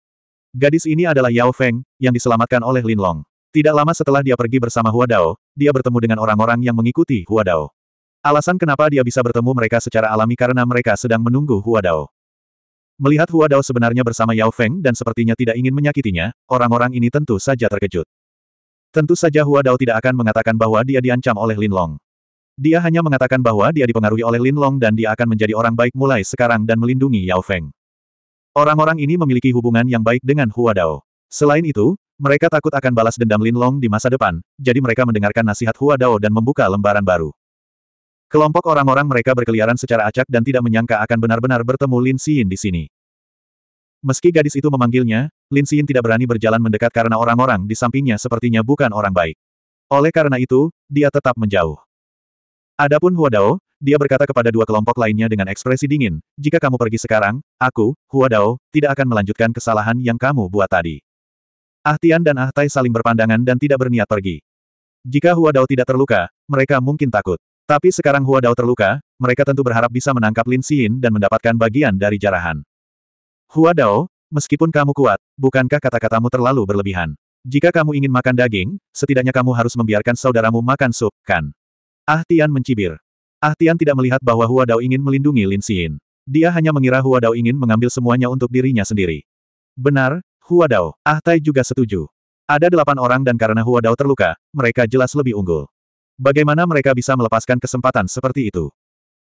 Gadis ini adalah Yao Feng, yang diselamatkan oleh Lin Long. Tidak lama setelah dia pergi bersama Hua Dao, dia bertemu dengan orang-orang yang mengikuti Hua Dao. Alasan kenapa dia bisa bertemu mereka secara alami karena mereka sedang menunggu Hua Dao. Melihat Hua Dao sebenarnya bersama Yao Feng dan sepertinya tidak ingin menyakitinya, orang-orang ini tentu saja terkejut. Tentu saja Hua Dao tidak akan mengatakan bahwa dia diancam oleh Lin Long. Dia hanya mengatakan bahwa dia dipengaruhi oleh Lin Long dan dia akan menjadi orang baik mulai sekarang dan melindungi Yao Feng. Orang-orang ini memiliki hubungan yang baik dengan Hua Dao. Selain itu, mereka takut akan balas dendam Lin Long di masa depan, jadi mereka mendengarkan nasihat Hua Dao dan membuka lembaran baru. Kelompok orang-orang mereka berkeliaran secara acak dan tidak menyangka akan benar-benar bertemu Lin Xin di sini. Meski gadis itu memanggilnya, Lin Xin tidak berani berjalan mendekat karena orang-orang di sampingnya sepertinya bukan orang baik. Oleh karena itu, dia tetap menjauh. Adapun Hua Dao, dia berkata kepada dua kelompok lainnya dengan ekspresi dingin, jika kamu pergi sekarang, aku, Hua Dao, tidak akan melanjutkan kesalahan yang kamu buat tadi. Ah Tian dan Ah Tai saling berpandangan dan tidak berniat pergi. Jika Hua Dao tidak terluka, mereka mungkin takut. Tapi sekarang Hua Dao terluka, mereka tentu berharap bisa menangkap Lin Xin dan mendapatkan bagian dari jarahan. Hua Dao, meskipun kamu kuat, bukankah kata-katamu terlalu berlebihan? Jika kamu ingin makan daging, setidaknya kamu harus membiarkan saudaramu makan sup, kan? Ah Tian mencibir. Ah Tian tidak melihat bahwa Hua Dao ingin melindungi Lin Xin. Dia hanya mengira Hua Dao ingin mengambil semuanya untuk dirinya sendiri. Benar, Hua Dao. Ah Tai juga setuju. Ada delapan orang dan karena Hua Dao terluka, mereka jelas lebih unggul. Bagaimana mereka bisa melepaskan kesempatan seperti itu?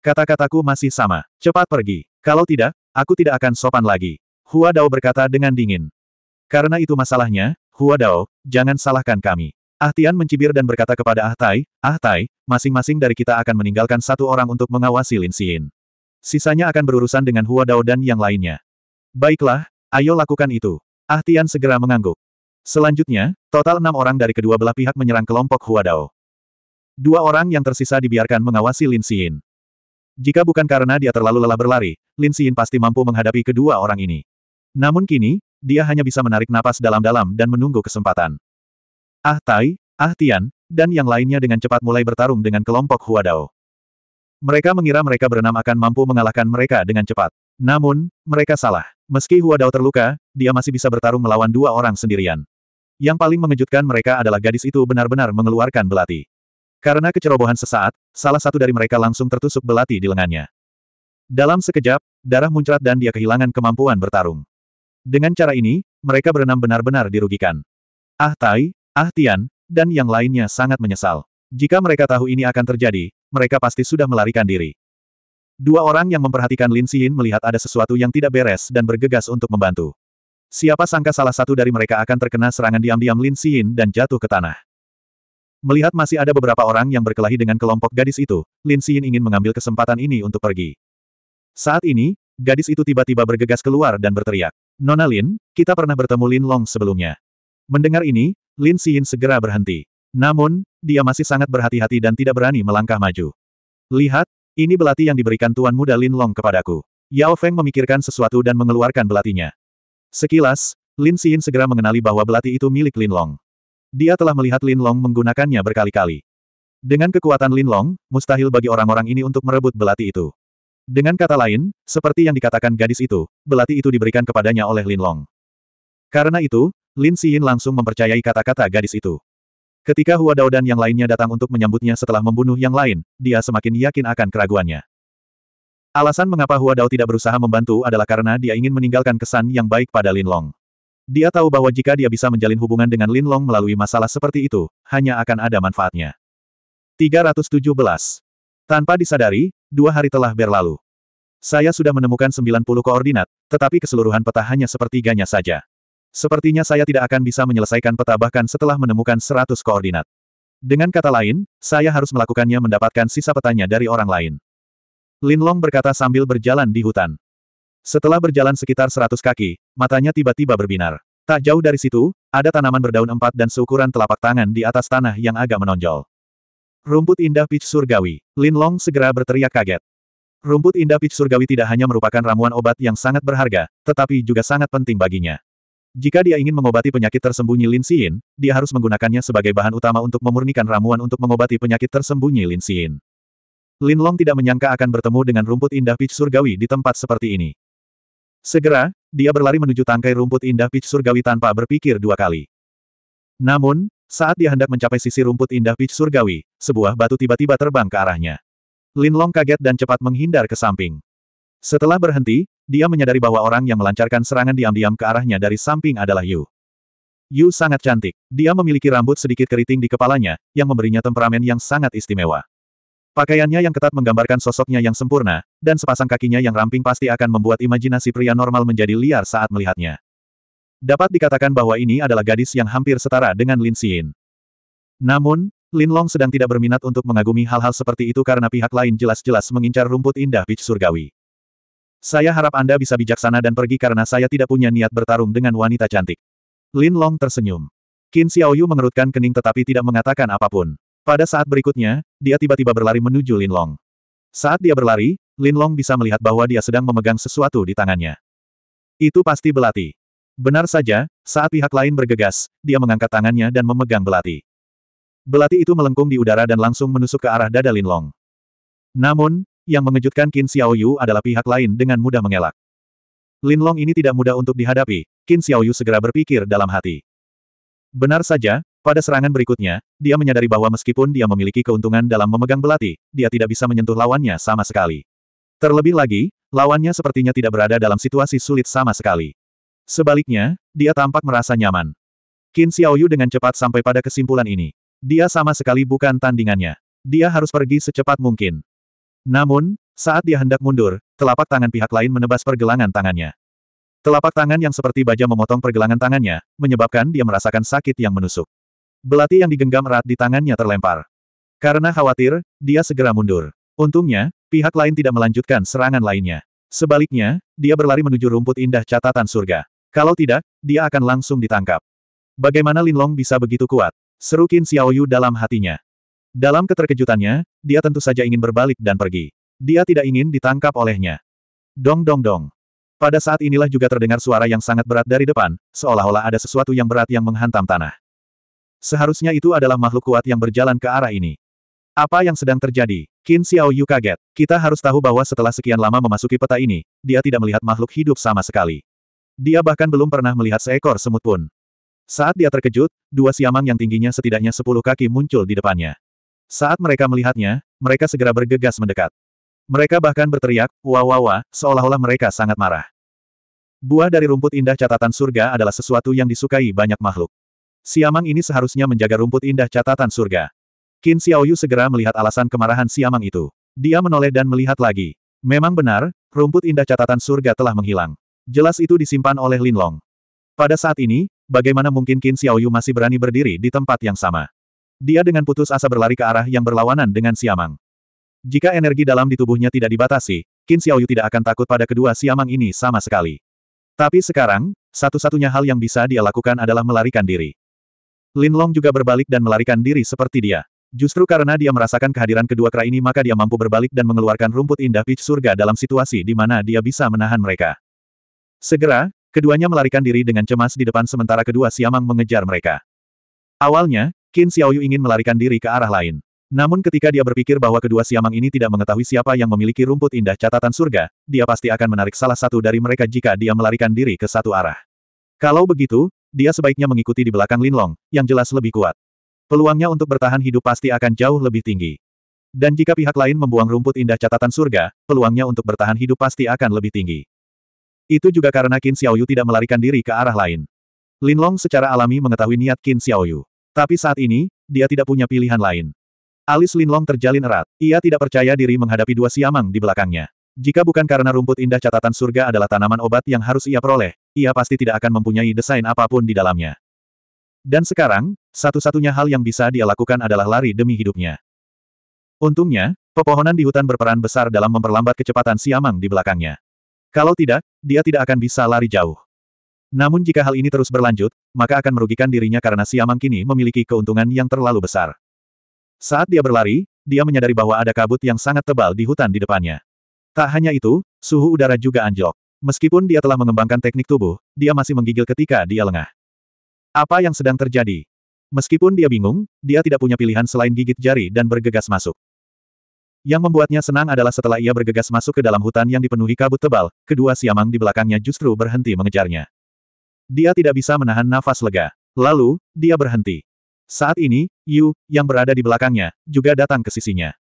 Kata-kataku masih sama. Cepat pergi. Kalau tidak, aku tidak akan sopan lagi. Hua Dao berkata dengan dingin. Karena itu masalahnya, Hua Dao, jangan salahkan kami. Ah Tian mencibir dan berkata kepada Ah Tai, Ah Tai, masing-masing dari kita akan meninggalkan satu orang untuk mengawasi Lin Xin. Sisanya akan berurusan dengan Hua Dao dan yang lainnya. Baiklah, ayo lakukan itu. Ah Tian segera mengangguk. Selanjutnya, total enam orang dari kedua belah pihak menyerang kelompok Hua Dao. Dua orang yang tersisa dibiarkan mengawasi Lin Xin. Jika bukan karena dia terlalu lelah berlari, Lin Xin pasti mampu menghadapi kedua orang ini. Namun kini, dia hanya bisa menarik napas dalam-dalam dan menunggu kesempatan. Ah Tai, Ah Tian, dan yang lainnya dengan cepat mulai bertarung dengan kelompok Hua Dao. Mereka mengira mereka berenam akan mampu mengalahkan mereka dengan cepat. Namun, mereka salah. Meski Hua Dao terluka, dia masih bisa bertarung melawan dua orang sendirian. Yang paling mengejutkan mereka adalah gadis itu benar-benar mengeluarkan belati. Karena kecerobohan sesaat, salah satu dari mereka langsung tertusuk belati di lengannya. Dalam sekejap, darah muncrat dan dia kehilangan kemampuan bertarung. Dengan cara ini, mereka berenam benar-benar dirugikan. Ah Tai, Ah Tian, dan yang lainnya sangat menyesal. Jika mereka tahu ini akan terjadi, mereka pasti sudah melarikan diri. Dua orang yang memperhatikan Lin Xin melihat ada sesuatu yang tidak beres dan bergegas untuk membantu. Siapa sangka salah satu dari mereka akan terkena serangan diam-diam Lin Xin dan jatuh ke tanah. Melihat masih ada beberapa orang yang berkelahi dengan kelompok gadis itu, Lin Xin ingin mengambil kesempatan ini untuk pergi. Saat ini, gadis itu tiba-tiba bergegas keluar dan berteriak. Nona Lin, kita pernah bertemu Lin Long sebelumnya. Mendengar ini, Lin Xin segera berhenti. Namun, dia masih sangat berhati-hati dan tidak berani melangkah maju. Lihat, ini belati yang diberikan Tuan Muda Lin Long kepadaku. Yao Feng memikirkan sesuatu dan mengeluarkan belatinya. Sekilas, Lin Xin segera mengenali bahwa belati itu milik Lin Long. Dia telah melihat Lin Long menggunakannya berkali-kali. Dengan kekuatan Lin Long, mustahil bagi orang-orang ini untuk merebut belati itu. Dengan kata lain, seperti yang dikatakan gadis itu, belati itu diberikan kepadanya oleh Lin Long. Karena itu, Lin Xin langsung mempercayai kata-kata gadis itu. Ketika Hua Dao dan yang lainnya datang untuk menyambutnya setelah membunuh yang lain, dia semakin yakin akan keraguannya. Alasan mengapa Hua Dao tidak berusaha membantu adalah karena dia ingin meninggalkan kesan yang baik pada Lin Long. Dia tahu bahwa jika dia bisa menjalin hubungan dengan Lin Long melalui masalah seperti itu, hanya akan ada manfaatnya. 317. Tanpa disadari, dua hari telah berlalu. Saya sudah menemukan 90 koordinat, tetapi keseluruhan peta hanya sepertiganya saja. Sepertinya saya tidak akan bisa menyelesaikan peta bahkan setelah menemukan 100 koordinat. Dengan kata lain, saya harus melakukannya mendapatkan sisa petanya dari orang lain. Lin Long berkata sambil berjalan di hutan. Setelah berjalan sekitar seratus kaki, matanya tiba-tiba berbinar. Tak jauh dari situ, ada tanaman berdaun empat dan seukuran telapak tangan di atas tanah yang agak menonjol. Rumput indah peach surgawi. Lin Long segera berteriak kaget. Rumput indah peach surgawi tidak hanya merupakan ramuan obat yang sangat berharga, tetapi juga sangat penting baginya. Jika dia ingin mengobati penyakit tersembunyi Lin Xin, dia harus menggunakannya sebagai bahan utama untuk memurnikan ramuan untuk mengobati penyakit tersembunyi Lin Xin. Lin Long tidak menyangka akan bertemu dengan rumput indah peach surgawi di tempat seperti ini. Segera, dia berlari menuju tangkai rumput indah peach surgawi tanpa berpikir dua kali. Namun, saat dia hendak mencapai sisi rumput indah peach surgawi, sebuah batu tiba-tiba terbang ke arahnya. Lin Long kaget dan cepat menghindar ke samping. Setelah berhenti, dia menyadari bahwa orang yang melancarkan serangan diam-diam ke arahnya dari samping adalah Yu. Yu sangat cantik. Dia memiliki rambut sedikit keriting di kepalanya, yang memberinya temperamen yang sangat istimewa. Pakaiannya yang ketat menggambarkan sosoknya yang sempurna, dan sepasang kakinya yang ramping pasti akan membuat imajinasi pria normal menjadi liar saat melihatnya. Dapat dikatakan bahwa ini adalah gadis yang hampir setara dengan Lin Xin. Namun, Lin Long sedang tidak berminat untuk mengagumi hal-hal seperti itu karena pihak lain jelas-jelas mengincar rumput indah peach surgawi. Saya harap Anda bisa bijaksana dan pergi karena saya tidak punya niat bertarung dengan wanita cantik. Lin Long tersenyum. Qin Xiaoyu mengerutkan kening tetapi tidak mengatakan apa pun. Pada saat berikutnya, dia tiba-tiba berlari menuju Lin Long. Saat dia berlari, Lin Long bisa melihat bahwa dia sedang memegang sesuatu di tangannya. Itu pasti belati. Benar saja, saat pihak lain bergegas, dia mengangkat tangannya dan memegang belati. Belati itu melengkung di udara dan langsung menusuk ke arah dada Lin Long. Namun, yang mengejutkan Qin Xiaoyu adalah pihak lain dengan mudah mengelak. Lin Long ini tidak mudah untuk dihadapi, Qin Xiaoyu segera berpikir dalam hati. Benar saja, pada serangan berikutnya, dia menyadari bahwa meskipun dia memiliki keuntungan dalam memegang belati, dia tidak bisa menyentuh lawannya sama sekali. Terlebih lagi, lawannya sepertinya tidak berada dalam situasi sulit sama sekali. Sebaliknya, dia tampak merasa nyaman. Qin Xiaoyu dengan cepat sampai pada kesimpulan ini. Dia sama sekali bukan tandingannya. Dia harus pergi secepat mungkin. Namun, saat dia hendak mundur, telapak tangan pihak lain menebas pergelangan tangannya. Telapak tangan yang seperti baja memotong pergelangan tangannya, menyebabkan dia merasakan sakit yang menusuk. Belati yang digenggam erat di tangannya terlempar. Karena khawatir, dia segera mundur. Untungnya, pihak lain tidak melanjutkan serangan lainnya. Sebaliknya, dia berlari menuju rumput indah catatan surga. Kalau tidak, dia akan langsung ditangkap. Bagaimana Lin Long bisa begitu kuat? Seru Qin Xiaoyu dalam hatinya. Dalam keterkejutannya, dia tentu saja ingin berbalik dan pergi. Dia tidak ingin ditangkap olehnya. Dong dong dong. Pada saat inilah juga terdengar suara yang sangat berat dari depan, seolah-olah ada sesuatu yang berat yang menghantam tanah. Seharusnya itu adalah makhluk kuat yang berjalan ke arah ini. Apa yang sedang terjadi? Qin Xiao Yu kaget. Kita harus tahu bahwa setelah sekian lama memasuki peta ini, dia tidak melihat makhluk hidup sama sekali. Dia bahkan belum pernah melihat seekor semut pun. Saat dia terkejut, dua siamang yang tingginya setidaknya sepuluh kaki muncul di depannya. Saat mereka melihatnya, mereka segera bergegas mendekat. Mereka bahkan berteriak, wah wah wah, seolah-olah mereka sangat marah. Buah dari rumput indah catatan surga adalah sesuatu yang disukai banyak makhluk. Siamang ini seharusnya menjaga rumput indah catatan surga. Qin Xiaoyu segera melihat alasan kemarahan Siamang itu. Dia menoleh dan melihat lagi. Memang benar, rumput indah catatan surga telah menghilang. Jelas itu disimpan oleh Lin Long. Pada saat ini, bagaimana mungkin Qin Xiaoyu masih berani berdiri di tempat yang sama? Dia dengan putus asa berlari ke arah yang berlawanan dengan Siamang. Jika energi dalam di tubuhnya tidak dibatasi, Qin Xiaoyu tidak akan takut pada kedua Siamang ini sama sekali. Tapi sekarang, satu-satunya hal yang bisa dia lakukan adalah melarikan diri. Lin Long juga berbalik dan melarikan diri seperti dia. Justru karena dia merasakan kehadiran kedua kera ini maka dia mampu berbalik dan mengeluarkan rumput indah peach surga dalam situasi di mana dia bisa menahan mereka. Segera, keduanya melarikan diri dengan cemas di depan sementara kedua siamang mengejar mereka. Awalnya, Qin Xiaoyu ingin melarikan diri ke arah lain. Namun ketika dia berpikir bahwa kedua siamang ini tidak mengetahui siapa yang memiliki rumput indah catatan surga, dia pasti akan menarik salah satu dari mereka jika dia melarikan diri ke satu arah. Kalau begitu, dia sebaiknya mengikuti di belakang Lin Long, yang jelas lebih kuat. Peluangnya untuk bertahan hidup pasti akan jauh lebih tinggi. Dan jika pihak lain membuang rumput indah catatan surga, peluangnya untuk bertahan hidup pasti akan lebih tinggi. Itu juga karena Qin Xiaoyu tidak melarikan diri ke arah lain. Lin Long secara alami mengetahui niat Qin Xiaoyu. Tapi saat ini, dia tidak punya pilihan lain. Alis Lin Long terjalin erat. Ia tidak percaya diri menghadapi dua siamang di belakangnya. Jika bukan karena rumput indah catatan surga adalah tanaman obat yang harus ia peroleh, ia pasti tidak akan mempunyai desain apa pun di dalamnya. Dan sekarang, satu-satunya hal yang bisa dia lakukan adalah lari demi hidupnya. Untungnya, pepohonan di hutan berperan besar dalam memperlambat kecepatan Siamang di belakangnya. Kalau tidak, dia tidak akan bisa lari jauh. Namun jika hal ini terus berlanjut, maka akan merugikan dirinya karena Siamang kini memiliki keuntungan yang terlalu besar. Saat dia berlari, dia menyadari bahwa ada kabut yang sangat tebal di hutan di depannya. Tak hanya itu, suhu udara juga anjlok. Meskipun dia telah mengembangkan teknik tubuh, dia masih menggigil ketika dia lengah. Apa yang sedang terjadi? Meskipun dia bingung, dia tidak punya pilihan selain gigit jari dan bergegas masuk. Yang membuatnya senang adalah setelah ia bergegas masuk ke dalam hutan yang dipenuhi kabut tebal, kedua siamang di belakangnya justru berhenti mengejarnya. Dia tidak bisa menahan nafas lega. Lalu, dia berhenti. Saat ini, Yu, yang berada di belakangnya, juga datang ke sisinya.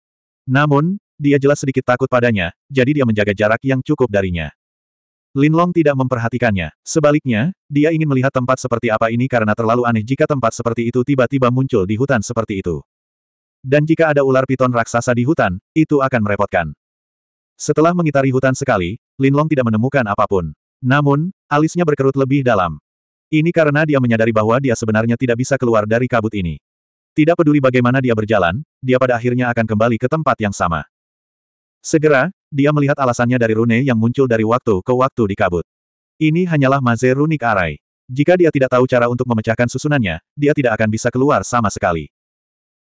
Namun, dia jelas sedikit takut padanya, jadi dia menjaga jarak yang cukup darinya. Lin Long tidak memperhatikannya. Sebaliknya, dia ingin melihat tempat seperti apa ini karena terlalu aneh jika tempat seperti itu tiba-tiba muncul di hutan seperti itu. Dan jika ada ular piton raksasa di hutan, itu akan merepotkan. Setelah mengitari hutan sekali, Lin Long tidak menemukan apa pun. Namun, alisnya berkerut lebih dalam. Ini karena dia menyadari bahwa dia sebenarnya tidak bisa keluar dari kabut ini. Tidak peduli bagaimana dia berjalan, dia pada akhirnya akan kembali ke tempat yang sama. Segera, dia melihat alasannya dari rune yang muncul dari waktu ke waktu di kabut. Ini hanyalah maze runik arai. Jika dia tidak tahu cara untuk memecahkan susunannya, dia tidak akan bisa keluar sama sekali.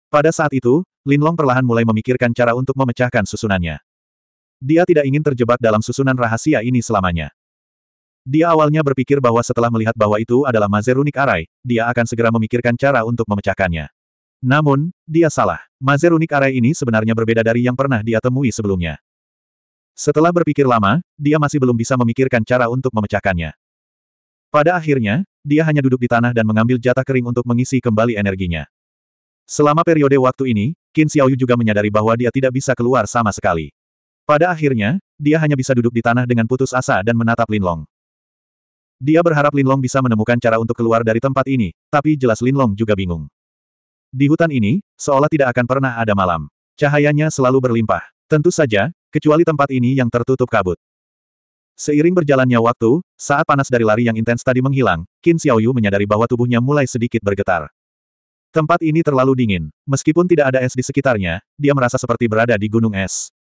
Pada saat itu, Lin Long perlahan mulai memikirkan cara untuk memecahkan susunannya. Dia tidak ingin terjebak dalam susunan rahasia ini selamanya. Dia awalnya berpikir bahwa setelah melihat bahwa itu adalah Mazerunik Arai, dia akan segera memikirkan cara untuk memecahkannya. Namun, dia salah. Mazerunik Arai ini sebenarnya berbeda dari yang pernah dia temui sebelumnya. Setelah berpikir lama, dia masih belum bisa memikirkan cara untuk memecahkannya. Pada akhirnya, dia hanya duduk di tanah dan mengambil jatah kering untuk mengisi kembali energinya. Selama periode waktu ini, Qin Xiaoyu juga menyadari bahwa dia tidak bisa keluar sama sekali. Pada akhirnya, dia hanya bisa duduk di tanah dengan putus asa dan menatap Linlong. Dia berharap Linlong bisa menemukan cara untuk keluar dari tempat ini, tapi jelas Linlong juga bingung. Di hutan ini, seolah tidak akan pernah ada malam. Cahayanya selalu berlimpah. Tentu saja, kecuali tempat ini yang tertutup kabut. Seiring berjalannya waktu, saat panas dari lari yang intens tadi menghilang, Qin Xiaoyu menyadari bahwa tubuhnya mulai sedikit bergetar. Tempat ini terlalu dingin. Meskipun tidak ada es di sekitarnya, dia merasa seperti berada di gunung es.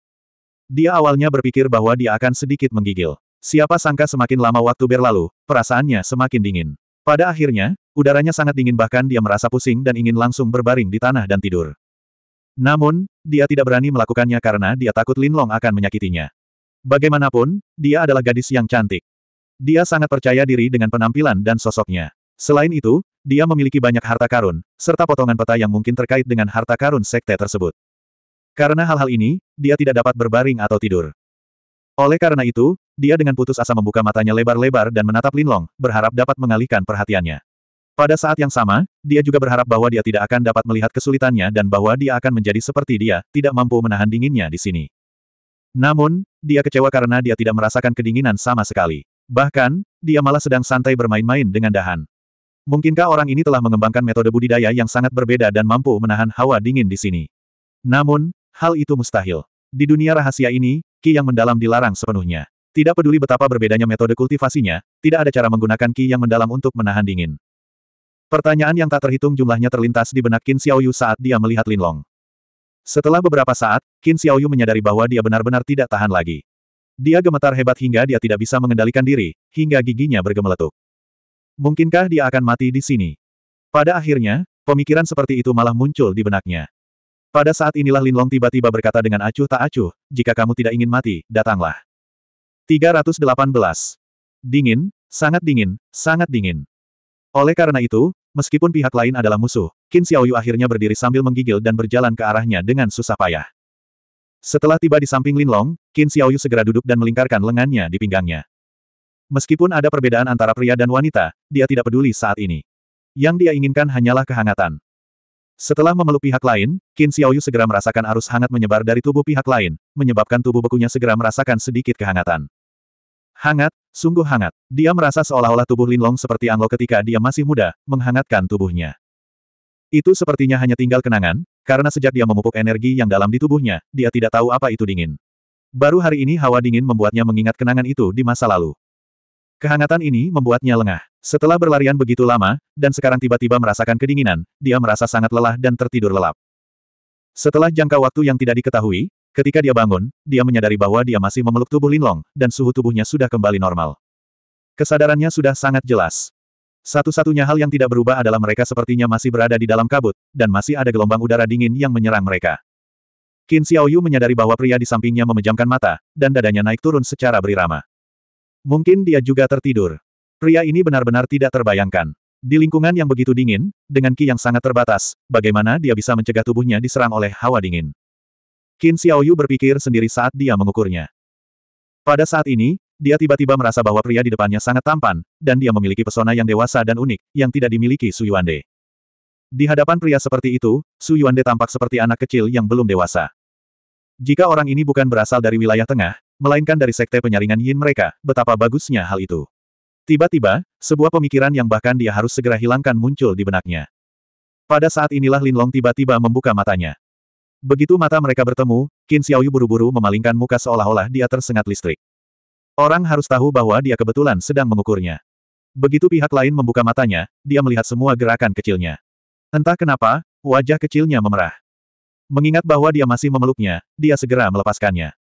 Dia awalnya berpikir bahwa dia akan sedikit menggigil. Siapa sangka semakin lama waktu berlalu, perasaannya semakin dingin. Pada akhirnya, udaranya sangat dingin bahkan dia merasa pusing dan ingin langsung berbaring di tanah dan tidur. Namun, dia tidak berani melakukannya karena dia takut Lin Long akan menyakitinya. Bagaimanapun, dia adalah gadis yang cantik. Dia sangat percaya diri dengan penampilan dan sosoknya. Selain itu, dia memiliki banyak harta karun, serta potongan peta yang mungkin terkait dengan harta karun sekte tersebut. Karena hal-hal ini, dia tidak dapat berbaring atau tidur. Oleh karena itu, dia dengan putus asa membuka matanya lebar-lebar dan menatap Linlong, berharap dapat mengalihkan perhatiannya. Pada saat yang sama, dia juga berharap bahwa dia tidak akan dapat melihat kesulitannya dan bahwa dia akan menjadi seperti dia, tidak mampu menahan dinginnya di sini. Namun, dia kecewa karena dia tidak merasakan kedinginan sama sekali. Bahkan, dia malah sedang santai bermain-main dengan dahan. Mungkinkah orang ini telah mengembangkan metode budidaya yang sangat berbeda dan mampu menahan hawa dingin di sini? Namun, hal itu mustahil. Di dunia rahasia ini, Ki yang mendalam dilarang sepenuhnya. Tidak peduli betapa berbedanya metode kultivasinya, tidak ada cara menggunakan Ki yang mendalam untuk menahan dingin. Pertanyaan yang tak terhitung jumlahnya terlintas di benak Qin Xiaoyu saat dia melihat Lin Long. Setelah beberapa saat, Qin Xiaoyu menyadari bahwa dia benar-benar tidak tahan lagi. Dia gemetar hebat hingga dia tidak bisa mengendalikan diri, hingga giginya bergemeletuk. Mungkinkah dia akan mati di sini? Pada akhirnya, pemikiran seperti itu malah muncul di benaknya. Pada saat inilah Lin Long tiba-tiba berkata dengan acuh tak acuh, jika kamu tidak ingin mati, datanglah. 318. Dingin, sangat dingin, sangat dingin. Oleh karena itu, meskipun pihak lain adalah musuh, Qin Xiaoyu akhirnya berdiri sambil menggigil dan berjalan ke arahnya dengan susah payah. Setelah tiba di samping Lin Long, Qin Xiaoyu segera duduk dan melingkarkan lengannya di pinggangnya. Meskipun ada perbedaan antara pria dan wanita, dia tidak peduli saat ini. Yang dia inginkan hanyalah kehangatan. Setelah memeluk pihak lain, Qin Xiaoyu segera merasakan arus hangat menyebar dari tubuh pihak lain, menyebabkan tubuh bekunya segera merasakan sedikit kehangatan. Hangat, sungguh hangat. Dia merasa seolah-olah tubuh Lin Long seperti Anglo ketika dia masih muda, menghangatkan tubuhnya. Itu sepertinya hanya tinggal kenangan, karena sejak dia memupuk energi yang dalam di tubuhnya, dia tidak tahu apa itu dingin. Baru hari ini hawa dingin membuatnya mengingat kenangan itu di masa lalu. Kehangatan ini membuatnya lengah. Setelah berlarian begitu lama, dan sekarang tiba-tiba merasakan kedinginan, dia merasa sangat lelah dan tertidur lelap. Setelah jangka waktu yang tidak diketahui, ketika dia bangun, dia menyadari bahwa dia masih memeluk tubuh Linlong, dan suhu tubuhnya sudah kembali normal. Kesadarannya sudah sangat jelas. Satu-satunya hal yang tidak berubah adalah mereka sepertinya masih berada di dalam kabut, dan masih ada gelombang udara dingin yang menyerang mereka. Qin Xiaoyu menyadari bahwa pria di sampingnya memejamkan mata, dan dadanya naik turun secara berirama. Mungkin dia juga tertidur. Pria ini benar-benar tidak terbayangkan. Di lingkungan yang begitu dingin, dengan ki yang sangat terbatas, bagaimana dia bisa mencegah tubuhnya diserang oleh hawa dingin? Qin Xiaoyu berpikir sendiri saat dia mengukurnya. Pada saat ini, dia tiba-tiba merasa bahwa pria di depannya sangat tampan, dan dia memiliki pesona yang dewasa dan unik, yang tidak dimiliki Su Yuande. Di hadapan pria seperti itu, Su Yuande tampak seperti anak kecil yang belum dewasa. Jika orang ini bukan berasal dari wilayah tengah, melainkan dari sekte penyaringan yin mereka, betapa bagusnya hal itu. Tiba-tiba, sebuah pemikiran yang bahkan dia harus segera hilangkan muncul di benaknya. Pada saat inilah Lin Long tiba-tiba membuka matanya. Begitu mata mereka bertemu, Qin Xiaoyu buru-buru memalingkan muka seolah-olah dia tersengat listrik. Orang harus tahu bahwa dia kebetulan sedang mengukurnya. Begitu pihak lain membuka matanya, dia melihat semua gerakan kecilnya. Entah kenapa, wajah kecilnya memerah. Mengingat bahwa dia masih memeluknya, dia segera melepaskannya.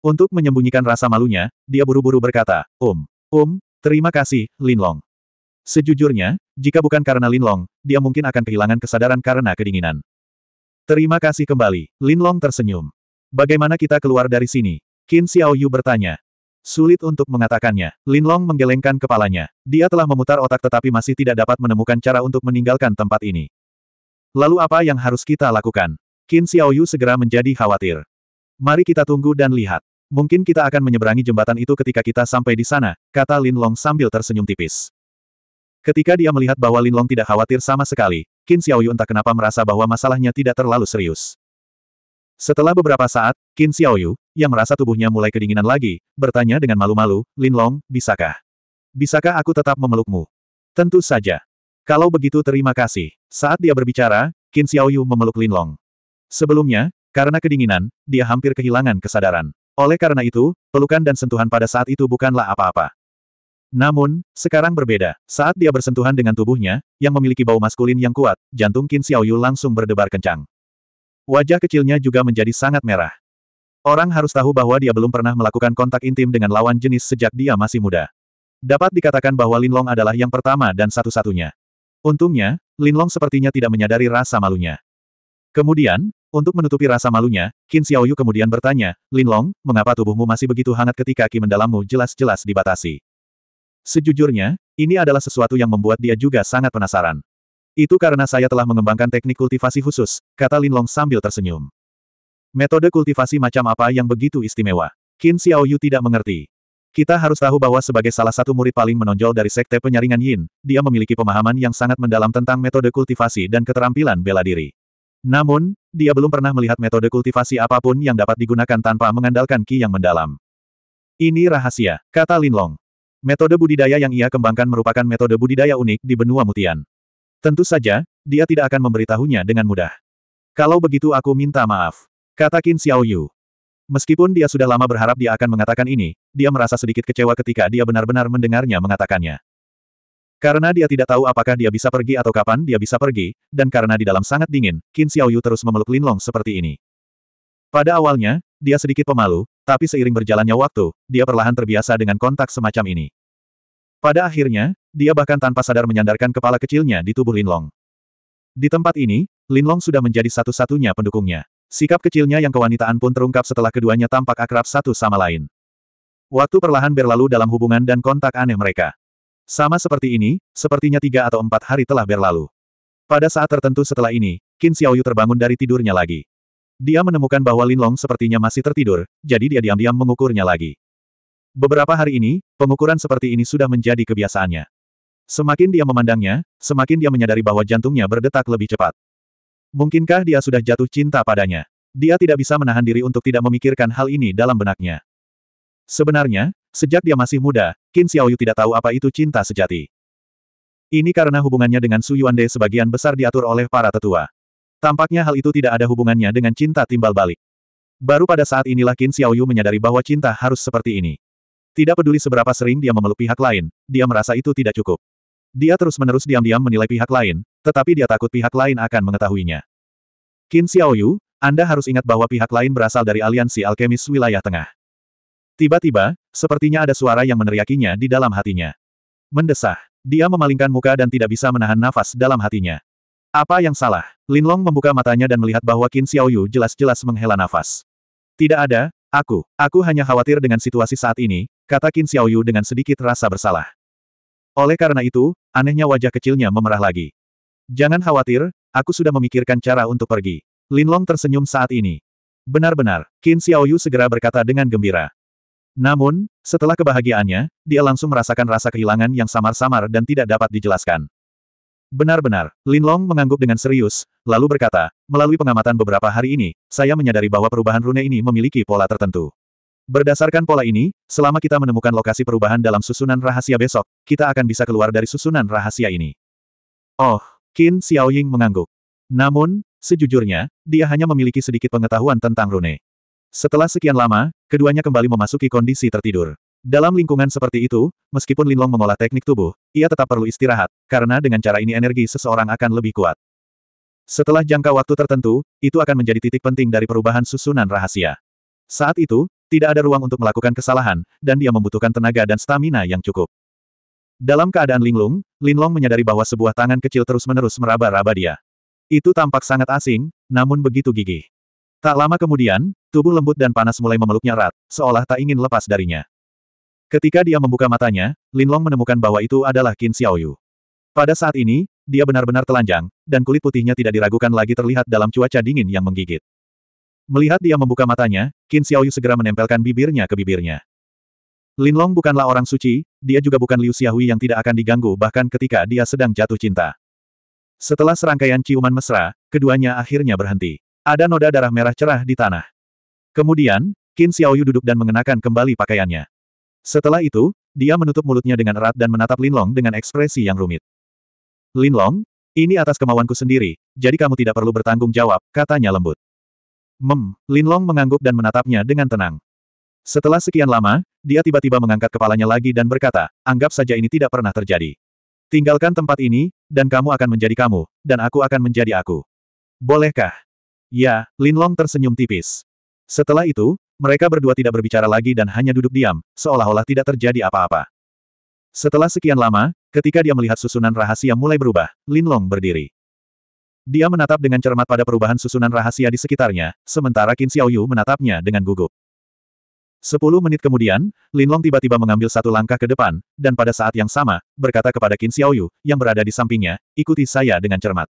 Untuk menyembunyikan rasa malunya, dia buru-buru berkata, Um, Um, Terima kasih, Linlong. Sejujurnya, jika bukan karena Linlong, dia mungkin akan kehilangan kesadaran karena kedinginan. Terima kasih kembali, Linlong tersenyum. Bagaimana kita keluar dari sini? Qin Xiaoyu bertanya. Sulit untuk mengatakannya, Linlong menggelengkan kepalanya. Dia telah memutar otak tetapi masih tidak dapat menemukan cara untuk meninggalkan tempat ini. Lalu apa yang harus kita lakukan? Qin Xiaoyu segera menjadi khawatir. Mari kita tunggu dan lihat. Mungkin kita akan menyeberangi jembatan itu ketika kita sampai di sana, kata Lin Long sambil tersenyum tipis. Ketika dia melihat bahwa Lin Long tidak khawatir sama sekali, Qin Xiaoyu entah kenapa merasa bahwa masalahnya tidak terlalu serius. Setelah beberapa saat, Qin Xiaoyu, yang merasa tubuhnya mulai kedinginan lagi, bertanya dengan malu-malu, Lin Long, bisakah? Bisakah aku tetap memelukmu? Tentu saja. Kalau begitu terima kasih. Saat dia berbicara, Qin Xiaoyu memeluk Lin Long. Sebelumnya, karena kedinginan, dia hampir kehilangan kesadaran. Oleh karena itu, pelukan dan sentuhan pada saat itu bukanlah apa-apa. Namun, sekarang berbeda. Saat dia bersentuhan dengan tubuhnya, yang memiliki bau maskulin yang kuat, jantung Qin Xiaoyu langsung berdebar kencang. Wajah kecilnya juga menjadi sangat merah. Orang harus tahu bahwa dia belum pernah melakukan kontak intim dengan lawan jenis sejak dia masih muda. Dapat dikatakan bahwa Lin Long adalah yang pertama dan satu-satunya. Untungnya, Lin Long sepertinya tidak menyadari rasa malunya. Kemudian, untuk menutupi rasa malunya, Qin Xiaoyu kemudian bertanya, Lin Long, mengapa tubuhmu masih begitu hangat ketika ki mendalammu jelas-jelas dibatasi? Sejujurnya, ini adalah sesuatu yang membuat dia juga sangat penasaran. Itu karena saya telah mengembangkan teknik kultivasi khusus, kata Lin Long sambil tersenyum. Metode kultivasi macam apa yang begitu istimewa? Qin Xiaoyu tidak mengerti. Kita harus tahu bahwa sebagai salah satu murid paling menonjol dari Sekte Penyaringan Yin, dia memiliki pemahaman yang sangat mendalam tentang metode kultivasi dan keterampilan bela diri. Namun, dia belum pernah melihat metode kultivasi apa pun yang dapat digunakan tanpa mengandalkan ki yang mendalam. Ini rahasia, kata Lin Long. Metode budidaya yang ia kembangkan merupakan metode budidaya unik di benua Mutian. Tentu saja, dia tidak akan memberitahunya dengan mudah. Kalau begitu aku minta maaf, kata Qin Xiaoyu. Meskipun dia sudah lama berharap dia akan mengatakan ini, dia merasa sedikit kecewa ketika dia benar-benar mendengarnya mengatakannya. Karena dia tidak tahu apakah dia bisa pergi atau kapan dia bisa pergi, dan karena di dalam sangat dingin, Qin Xiaoyu terus memeluk Lin Long seperti ini. Pada awalnya, dia sedikit pemalu, tapi seiring berjalannya waktu, dia perlahan terbiasa dengan kontak semacam ini. Pada akhirnya, dia bahkan tanpa sadar menyandarkan kepala kecilnya di tubuh Lin Long. Di tempat ini, Lin Long sudah menjadi satu-satunya pendukungnya. Sikap kecilnya yang kewanitaan pun terungkap setelah keduanya tampak akrab satu sama lain. Waktu perlahan berlalu dalam hubungan dan kontak aneh mereka. Sama seperti ini, sepertinya tiga atau empat hari telah berlalu. Pada saat tertentu setelah ini, Qin Xiaoyu terbangun dari tidurnya lagi. Dia menemukan bahwa Lin Long sepertinya masih tertidur, jadi dia diam-diam mengukurnya lagi. Beberapa hari ini, pengukuran seperti ini sudah menjadi kebiasaannya. Semakin dia memandangnya, semakin dia menyadari bahwa jantungnya berdetak lebih cepat. Mungkinkah dia sudah jatuh cinta padanya? Dia tidak bisa menahan diri untuk tidak memikirkan hal ini dalam benaknya. Sebenarnya, sejak dia masih muda, Qin Xiaoyu tidak tahu apa itu cinta sejati. Ini karena hubungannya dengan Su Yuande sebagian besar diatur oleh para tetua. Tampaknya hal itu tidak ada hubungannya dengan cinta timbal balik. Baru pada saat inilah Qin Xiaoyu menyadari bahwa cinta harus seperti ini. Tidak peduli seberapa sering dia memeluk pihak lain, dia merasa itu tidak cukup. Dia terus-menerus diam-diam menilai pihak lain, tetapi dia takut pihak lain akan mengetahuinya. Qin Xiaoyu, Anda harus ingat bahwa pihak lain berasal dari aliansi alkemis wilayah tengah. Tiba-tiba, sepertinya ada suara yang meneriakinya di dalam hatinya. Mendesah. Dia memalingkan muka dan tidak bisa menahan nafas dalam hatinya. Apa yang salah? Linlong membuka matanya dan melihat bahwa Qin Xiaoyu jelas-jelas menghela nafas. Tidak ada, aku. Aku hanya khawatir dengan situasi saat ini, kata Qin Xiaoyu dengan sedikit rasa bersalah. Oleh karena itu, anehnya wajah kecilnya memerah lagi. Jangan khawatir, aku sudah memikirkan cara untuk pergi. Linlong tersenyum saat ini. Benar-benar, Qin Xiaoyu segera berkata dengan gembira. Namun, setelah kebahagiaannya, dia langsung merasakan rasa kehilangan yang samar-samar dan tidak dapat dijelaskan. Benar-benar, Linlong mengangguk dengan serius, lalu berkata, melalui pengamatan beberapa hari ini, saya menyadari bahwa perubahan rune ini memiliki pola tertentu. Berdasarkan pola ini, selama kita menemukan lokasi perubahan dalam susunan rahasia besok, kita akan bisa keluar dari susunan rahasia ini. Oh, Qin Xiaoying mengangguk. Namun, sejujurnya, dia hanya memiliki sedikit pengetahuan tentang rune. Setelah sekian lama, keduanya kembali memasuki kondisi tertidur. Dalam lingkungan seperti itu, meskipun Linlong mengolah teknik tubuh, ia tetap perlu istirahat, karena dengan cara ini energi seseorang akan lebih kuat. Setelah jangka waktu tertentu, itu akan menjadi titik penting dari perubahan susunan rahasia. Saat itu, tidak ada ruang untuk melakukan kesalahan, dan dia membutuhkan tenaga dan stamina yang cukup. Dalam keadaan linglung, Linlong menyadari bahwa sebuah tangan kecil terus-menerus meraba-raba dia. Itu tampak sangat asing, namun begitu gigih. Tak lama kemudian, tubuh lembut dan panas mulai memeluknya erat, seolah tak ingin lepas darinya. Ketika dia membuka matanya, Linlong menemukan bahwa itu adalah Qin Xiaoyu. Pada saat ini, dia benar-benar telanjang, dan kulit putihnya tidak diragukan lagi terlihat dalam cuaca dingin yang menggigit. Melihat dia membuka matanya, Qin Xiaoyu segera menempelkan bibirnya ke bibirnya. Lin Long bukanlah orang suci, dia juga bukan Liu Xiaohui yang tidak akan diganggu bahkan ketika dia sedang jatuh cinta. Setelah serangkaian ciuman mesra, keduanya akhirnya berhenti. Ada noda darah merah cerah di tanah. Kemudian, Qin Xiaoyu duduk dan mengenakan kembali pakaiannya. Setelah itu, dia menutup mulutnya dengan erat dan menatap Lin Long dengan ekspresi yang rumit. Lin Long, ini atas kemauanku sendiri, jadi kamu tidak perlu bertanggung jawab, katanya lembut. Mem, Linlong mengangguk dan menatapnya dengan tenang. Setelah sekian lama, dia tiba-tiba mengangkat kepalanya lagi dan berkata, anggap saja ini tidak pernah terjadi. Tinggalkan tempat ini, dan kamu akan menjadi kamu, dan aku akan menjadi aku. Bolehkah? Ya, Linlong tersenyum tipis. Setelah itu, mereka berdua tidak berbicara lagi dan hanya duduk diam, seolah-olah tidak terjadi apa-apa. Setelah sekian lama, ketika dia melihat susunan rahasia mulai berubah, Linlong berdiri. Dia menatap dengan cermat pada perubahan susunan rahasia di sekitarnya, sementara Qin Xiaoyu menatapnya dengan gugup. Sepuluh menit kemudian, Lin Long tiba-tiba mengambil satu langkah ke depan, dan pada saat yang sama, berkata kepada Qin Xiaoyu, yang berada di sampingnya, ikuti saya dengan cermat.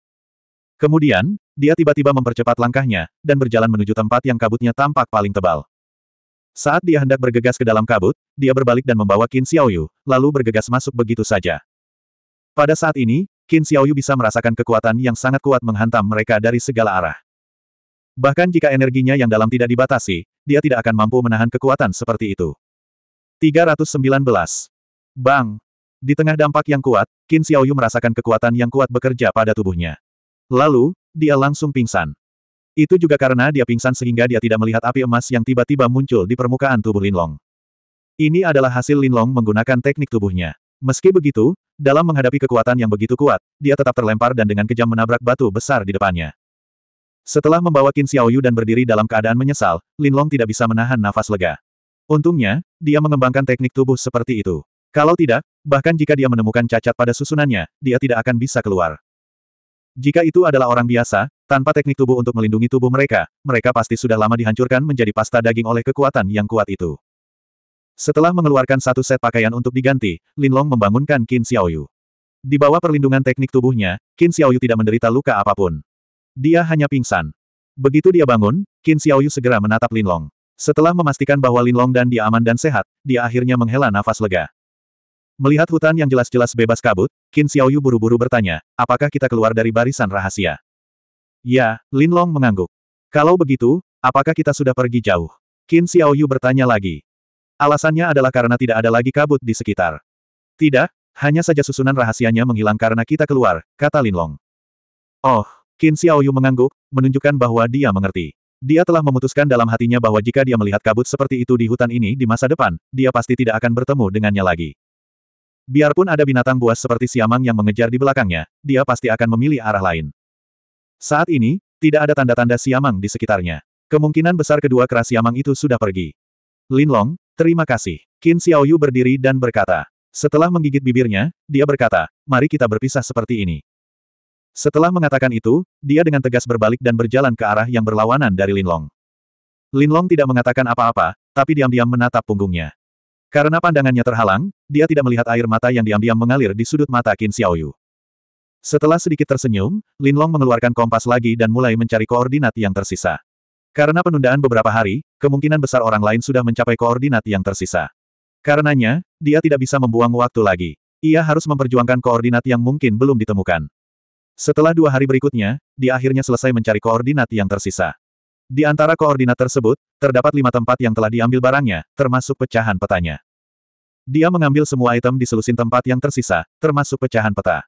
Kemudian, dia tiba-tiba mempercepat langkahnya, dan berjalan menuju tempat yang kabutnya tampak paling tebal. Saat dia hendak bergegas ke dalam kabut, dia berbalik dan membawa Qin Xiaoyu, lalu bergegas masuk begitu saja. Pada saat ini, Qin Xiaoyu bisa merasakan kekuatan yang sangat kuat menghantam mereka dari segala arah. Bahkan jika energinya yang dalam tidak dibatasi, dia tidak akan mampu menahan kekuatan seperti itu. 319. Bang! Di tengah dampak yang kuat, Qin Xiaoyu merasakan kekuatan yang kuat bekerja pada tubuhnya. Lalu, dia langsung pingsan. Itu juga karena dia pingsan sehingga dia tidak melihat api emas yang tiba-tiba muncul di permukaan tubuh Linlong. Ini adalah hasil Linlong menggunakan teknik tubuhnya. Meski begitu, dalam menghadapi kekuatan yang begitu kuat, dia tetap terlempar dan dengan kejam menabrak batu besar di depannya. Setelah membawa Qin Xiaoyu dan berdiri dalam keadaan menyesal, Lin Long tidak bisa menahan nafas lega. Untungnya, dia mengembangkan teknik tubuh seperti itu. Kalau tidak, bahkan jika dia menemukan cacat pada susunannya, dia tidak akan bisa keluar. Jika itu adalah orang biasa, tanpa teknik tubuh untuk melindungi tubuh mereka, mereka pasti sudah lama dihancurkan menjadi pasta daging oleh kekuatan yang kuat itu. Setelah mengeluarkan satu set pakaian untuk diganti, Lin Long membangunkan Qin Xiaoyu. Di bawah perlindungan teknik tubuhnya, Qin Xiaoyu tidak menderita luka apa pun. Dia hanya pingsan. Begitu dia bangun, Qin Xiaoyu segera menatap Lin Long. Setelah memastikan bahwa Lin Long dan dia aman dan sehat, dia akhirnya menghela nafas lega. Melihat hutan yang jelas-jelas bebas kabut, Qin Xiaoyu buru-buru bertanya, apakah kita keluar dari barisan rahasia? Ya, Lin Long mengangguk. Kalau begitu, apakah kita sudah pergi jauh? Qin Xiaoyu bertanya lagi. Alasannya adalah karena tidak ada lagi kabut di sekitar. Tidak, hanya saja susunan rahasianya menghilang karena kita keluar, kata Linlong. Oh, Qin Xiaoyu mengangguk, menunjukkan bahwa dia mengerti. Dia telah memutuskan dalam hatinya bahwa jika dia melihat kabut seperti itu di hutan ini di masa depan, dia pasti tidak akan bertemu dengannya lagi. Biarpun ada binatang buas seperti siamang yang mengejar di belakangnya, dia pasti akan memilih arah lain. Saat ini, tidak ada tanda-tanda siamang di sekitarnya. Kemungkinan besar kedua kera siamang itu sudah pergi. Lin Long, terima kasih. Qin Xiaoyu berdiri dan berkata. Setelah menggigit bibirnya, dia berkata, mari kita berpisah seperti ini. Setelah mengatakan itu, dia dengan tegas berbalik dan berjalan ke arah yang berlawanan dari Lin Long. Lin Long tidak mengatakan apa-apa, tapi diam-diam menatap punggungnya. Karena pandangannya terhalang, dia tidak melihat air mata yang diam-diam mengalir di sudut mata Qin Xiaoyu. Setelah sedikit tersenyum, Lin Long mengeluarkan kompas lagi dan mulai mencari koordinat yang tersisa. Karena penundaan beberapa hari, kemungkinan besar orang lain sudah mencapai koordinat yang tersisa. Karenanya, dia tidak bisa membuang waktu lagi. Ia harus memperjuangkan koordinat yang mungkin belum ditemukan. Setelah dua hari berikutnya, dia akhirnya selesai mencari koordinat yang tersisa. Di antara koordinat tersebut, terdapat lima tempat yang telah diambil barangnya, termasuk pecahan petanya. Dia mengambil semua item di selusin tempat yang tersisa, termasuk pecahan peta.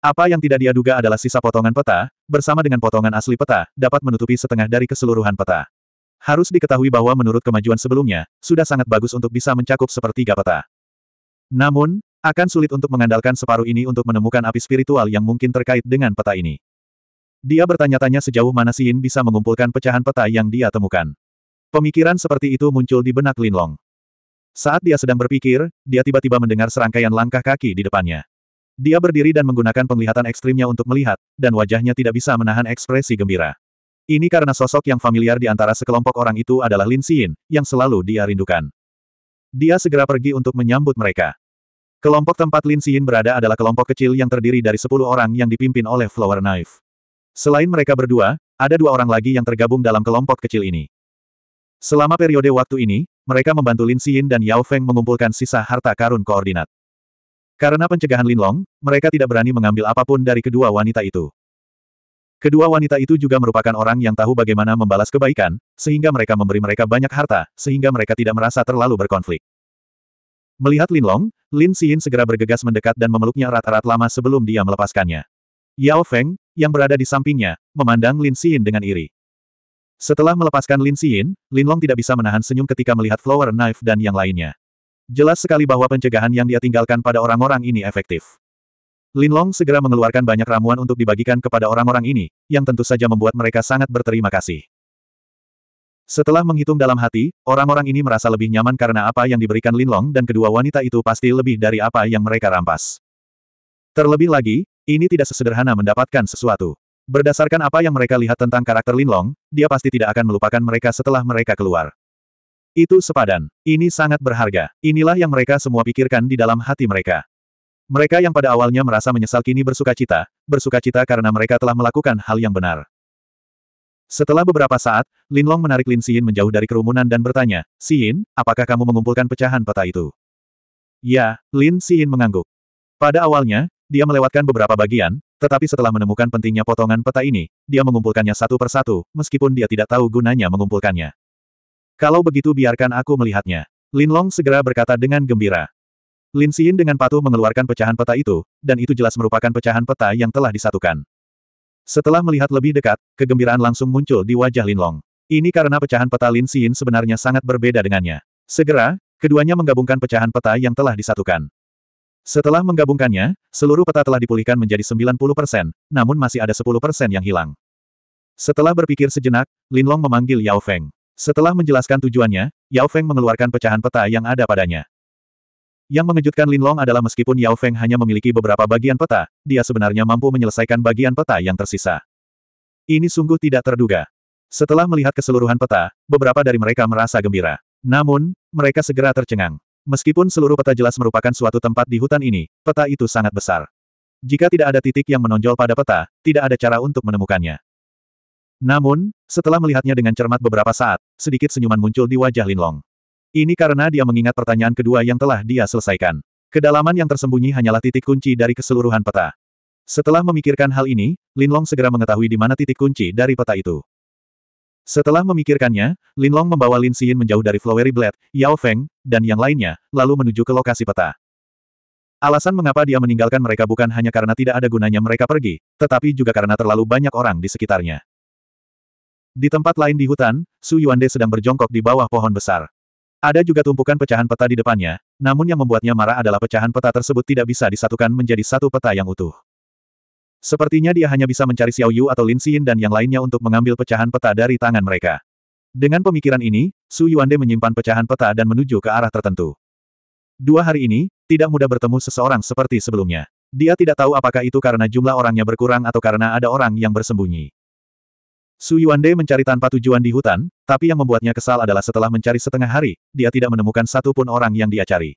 Apa yang tidak dia duga adalah sisa potongan peta, bersama dengan potongan asli peta, dapat menutupi setengah dari keseluruhan peta. Harus diketahui bahwa menurut kemajuan sebelumnya, sudah sangat bagus untuk bisa mencakup sepertiga peta. Namun, akan sulit untuk mengandalkan separuh ini untuk menemukan api spiritual yang mungkin terkait dengan peta ini. Dia bertanya-tanya sejauh mana Xin bisa mengumpulkan pecahan peta yang dia temukan. Pemikiran seperti itu muncul di benak Lin Long. Saat dia sedang berpikir, dia tiba-tiba mendengar serangkaian langkah kaki di depannya. Dia berdiri dan menggunakan penglihatan ekstrimnya untuk melihat, dan wajahnya tidak bisa menahan ekspresi gembira. Ini karena sosok yang familiar di antara sekelompok orang itu adalah Lin Xin, yang selalu dia rindukan. Dia segera pergi untuk menyambut mereka. Kelompok tempat Lin Xin berada adalah kelompok kecil yang terdiri dari 10 orang yang dipimpin oleh Flower Knife. Selain mereka berdua, ada dua orang lagi yang tergabung dalam kelompok kecil ini. Selama periode waktu ini, mereka membantu Lin Xin dan Yao Feng mengumpulkan sisa harta karun koordinat. Karena pencegahan Lin Long, mereka tidak berani mengambil apa pun dari kedua wanita itu. Kedua wanita itu juga merupakan orang yang tahu bagaimana membalas kebaikan, sehingga mereka memberi mereka banyak harta, sehingga mereka tidak merasa terlalu berkonflik. Melihat Lin Long, Lin Xin segera bergegas mendekat dan memeluknya erat-erat lama sebelum dia melepaskannya. Yao Feng, yang berada di sampingnya, memandang Lin Xin dengan iri. Setelah melepaskan Lin Xin, Lin Long tidak bisa menahan senyum ketika melihat Flower Knife dan yang lainnya. Jelas sekali bahwa pencegahan yang dia tinggalkan pada orang-orang ini efektif. Lin Long segera mengeluarkan banyak ramuan untuk dibagikan kepada orang-orang ini, yang tentu saja membuat mereka sangat berterima kasih. Setelah menghitung dalam hati, orang-orang ini merasa lebih nyaman karena apa yang diberikan Lin Long dan kedua wanita itu pasti lebih dari apa yang mereka rampas. Terlebih lagi, ini tidak sesederhana mendapatkan sesuatu. Berdasarkan apa yang mereka lihat tentang karakter Lin Long, dia pasti tidak akan melupakan mereka setelah mereka keluar. Itu sepadan. Ini sangat berharga. Inilah yang mereka semua pikirkan di dalam hati mereka. Mereka yang pada awalnya merasa menyesal kini bersuka cita, bersuka cita karena mereka telah melakukan hal yang benar. Setelah beberapa saat, Lin Long menarik Lin Xin menjauh dari kerumunan dan bertanya, Xin, apakah kamu mengumpulkan pecahan peta itu? Ya, Lin Xin mengangguk. Pada awalnya, dia melewatkan beberapa bagian, tetapi setelah menemukan pentingnya potongan peta ini, dia mengumpulkannya satu persatu, meskipun dia tidak tahu gunanya mengumpulkannya. Kalau begitu biarkan aku melihatnya. Lin Long segera berkata dengan gembira. Lin Xin dengan patuh mengeluarkan pecahan peta itu, dan itu jelas merupakan pecahan peta yang telah disatukan. Setelah melihat lebih dekat, kegembiraan langsung muncul di wajah Lin Long. Ini karena pecahan peta Lin Xin sebenarnya sangat berbeda dengannya. Segera, keduanya menggabungkan pecahan peta yang telah disatukan. Setelah menggabungkannya, seluruh peta telah dipulihkan menjadi 90%, namun masih ada 10% yang hilang. Setelah berpikir sejenak, Lin Long memanggil Yao Feng. Setelah menjelaskan tujuannya, Yao Feng mengeluarkan pecahan peta yang ada padanya. Yang mengejutkan Lin Long adalah meskipun Yao Feng hanya memiliki beberapa bagian peta, dia sebenarnya mampu menyelesaikan bagian peta yang tersisa. Ini sungguh tidak terduga. Setelah melihat keseluruhan peta, beberapa dari mereka merasa gembira. Namun, mereka segera tercengang. Meskipun seluruh peta jelas merupakan suatu tempat di hutan ini, peta itu sangat besar. Jika tidak ada titik yang menonjol pada peta, tidak ada cara untuk menemukannya. Namun, setelah melihatnya dengan cermat beberapa saat, sedikit senyuman muncul di wajah Lin Long. Ini karena dia mengingat pertanyaan kedua yang telah dia selesaikan. Kedalaman yang tersembunyi hanyalah titik kunci dari keseluruhan peta. Setelah memikirkan hal ini, Lin Long segera mengetahui di mana titik kunci dari peta itu. Setelah memikirkannya, Lin Long membawa Lin Xin menjauh dari Flowery Blade, Yao Feng, dan yang lainnya, lalu menuju ke lokasi peta. Alasan mengapa dia meninggalkan mereka bukan hanya karena tidak ada gunanya mereka pergi, tetapi juga karena terlalu banyak orang di sekitarnya. Di tempat lain di hutan, Su Yuande sedang berjongkok di bawah pohon besar. Ada juga tumpukan pecahan peta di depannya, namun yang membuatnya marah adalah pecahan peta tersebut tidak bisa disatukan menjadi satu peta yang utuh. Sepertinya dia hanya bisa mencari Xiao Yu atau Lin Xin dan yang lainnya untuk mengambil pecahan peta dari tangan mereka. Dengan pemikiran ini, Su Yuande menyimpan pecahan peta dan menuju ke arah tertentu. Dua hari ini, tidak mudah bertemu seseorang seperti sebelumnya. Dia tidak tahu apakah itu karena jumlah orangnya berkurang atau karena ada orang yang bersembunyi. Su Yuande mencari tanpa tujuan di hutan, tapi yang membuatnya kesal adalah setelah mencari setengah hari, dia tidak menemukan satupun orang yang dia cari.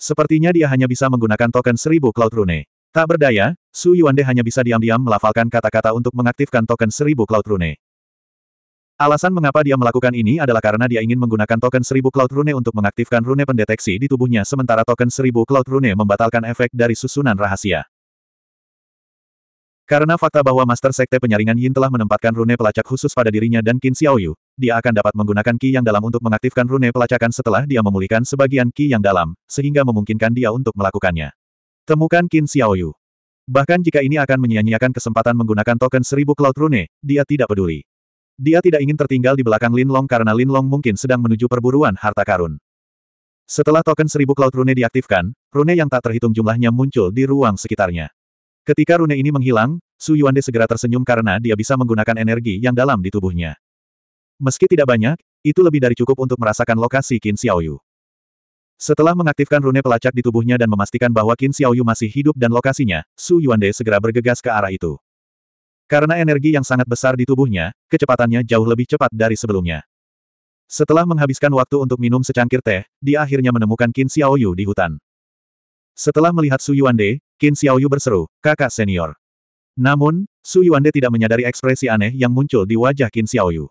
Sepertinya dia hanya bisa menggunakan token seribu Cloud Rune. Tak berdaya, Su Yuande hanya bisa diam-diam melafalkan kata-kata untuk mengaktifkan token seribu Cloud Rune. Alasan mengapa dia melakukan ini adalah karena dia ingin menggunakan token seribu Cloud Rune untuk mengaktifkan rune pendeteksi di tubuhnya sementara token seribu Cloud Rune membatalkan efek dari susunan rahasia. Karena fakta bahwa Master Sekte Penyaringan Yin telah menempatkan rune pelacak khusus pada dirinya dan Qin Xiaoyu, dia akan dapat menggunakan Qi yang dalam untuk mengaktifkan rune pelacakan setelah dia memulihkan sebagian Qi yang dalam, sehingga memungkinkan dia untuk melakukannya. Temukan Qin Xiaoyu. Bahkan jika ini akan menyia-nyiakan kesempatan menggunakan token seribu Cloud Rune, dia tidak peduli. Dia tidak ingin tertinggal di belakang Lin Long karena Lin Long mungkin sedang menuju perburuan harta karun. Setelah token seribu Cloud Rune diaktifkan, rune yang tak terhitung jumlahnya muncul di ruang sekitarnya. Ketika rune ini menghilang, Su Yuande segera tersenyum karena dia bisa menggunakan energi yang dalam di tubuhnya. Meski tidak banyak, itu lebih dari cukup untuk merasakan lokasi Qin Xiaoyu. Setelah mengaktifkan rune pelacak di tubuhnya dan memastikan bahwa Qin Xiaoyu masih hidup dan lokasinya, Su Yuande segera bergegas ke arah itu. Karena energi yang sangat besar di tubuhnya, kecepatannya jauh lebih cepat dari sebelumnya. Setelah menghabiskan waktu untuk minum secangkir teh, dia akhirnya menemukan Qin Xiaoyu di hutan. Setelah melihat Su Yuande, Qin Xiaoyu berseru, kakak senior. Namun, Su Yuande tidak menyadari ekspresi aneh yang muncul di wajah Qin Xiaoyu.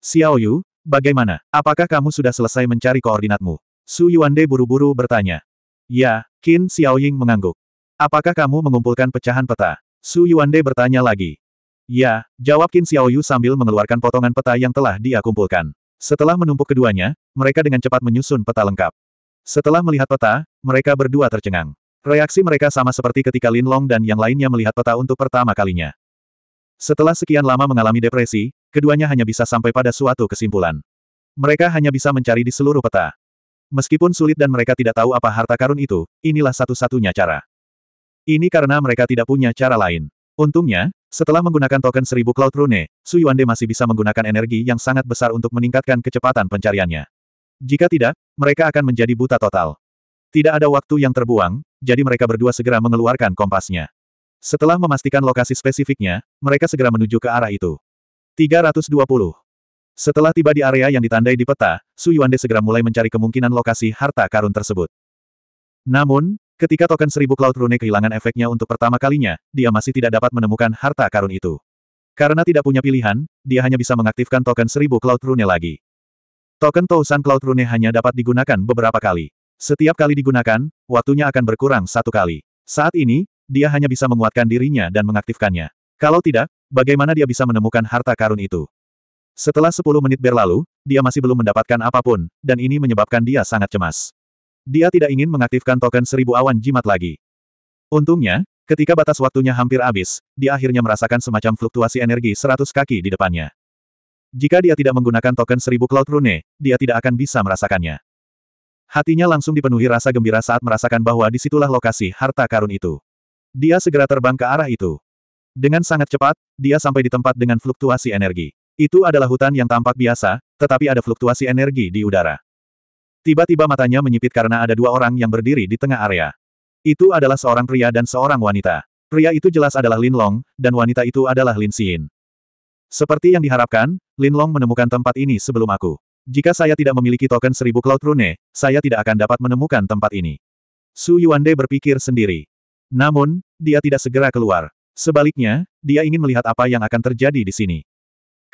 Xiaoyu, bagaimana? Apakah kamu sudah selesai mencari koordinatmu? Su Yuande buru-buru bertanya. Ya, Qin Xiaoying mengangguk. Apakah kamu mengumpulkan pecahan peta? Su Yuande bertanya lagi. Ya, jawab Qin Xiaoyu sambil mengeluarkan potongan peta yang telah dia kumpulkan. Setelah menumpuk keduanya, mereka dengan cepat menyusun peta lengkap. Setelah melihat peta, mereka berdua tercengang. Reaksi mereka sama seperti ketika Lin Long dan yang lainnya melihat peta untuk pertama kalinya. Setelah sekian lama mengalami depresi, keduanya hanya bisa sampai pada suatu kesimpulan. Mereka hanya bisa mencari di seluruh peta. Meskipun sulit dan mereka tidak tahu apa harta karun itu, inilah satu-satunya cara. Ini karena mereka tidak punya cara lain. Untungnya, setelah menggunakan token seribu Cloud Rune, Su Yuande masih bisa menggunakan energi yang sangat besar untuk meningkatkan kecepatan pencariannya. Jika tidak, mereka akan menjadi buta total. Tidak ada waktu yang terbuang, jadi mereka berdua segera mengeluarkan kompasnya. Setelah memastikan lokasi spesifiknya, mereka segera menuju ke arah itu. 320. Setelah tiba di area yang ditandai di peta, Su Yuande segera mulai mencari kemungkinan lokasi harta karun tersebut. Namun, ketika token seribu Cloud Rune kehilangan efeknya untuk pertama kalinya, dia masih tidak dapat menemukan harta karun itu. Karena tidak punya pilihan, dia hanya bisa mengaktifkan token seribu Cloud Rune lagi. Token Tousan Cloud Rune hanya dapat digunakan beberapa kali. Setiap kali digunakan, waktunya akan berkurang satu kali. Saat ini, dia hanya bisa menguatkan dirinya dan mengaktifkannya. Kalau tidak, bagaimana dia bisa menemukan harta karun itu? Setelah 10 menit berlalu, dia masih belum mendapatkan apa pun, dan ini menyebabkan dia sangat cemas. Dia tidak ingin mengaktifkan token seribu awan jimat lagi. Untungnya, ketika batas waktunya hampir habis, dia akhirnya merasakan semacam fluktuasi energi seratus kaki di depannya. Jika dia tidak menggunakan token seribu Cloud Rune, dia tidak akan bisa merasakannya. Hatinya langsung dipenuhi rasa gembira saat merasakan bahwa di situlah lokasi harta karun itu. Dia segera terbang ke arah itu. Dengan sangat cepat, dia sampai di tempat dengan fluktuasi energi. Itu adalah hutan yang tampak biasa, tetapi ada fluktuasi energi di udara. Tiba-tiba matanya menyipit karena ada dua orang yang berdiri di tengah area. Itu adalah seorang pria dan seorang wanita. Pria itu jelas adalah Lin Long, dan wanita itu adalah Lin Xin. Seperti yang diharapkan, Lin Long menemukan tempat ini sebelum aku. Jika saya tidak memiliki token seribu Cloud Rune, saya tidak akan dapat menemukan tempat ini. Su Yuande berpikir sendiri. Namun, dia tidak segera keluar. Sebaliknya, dia ingin melihat apa yang akan terjadi di sini.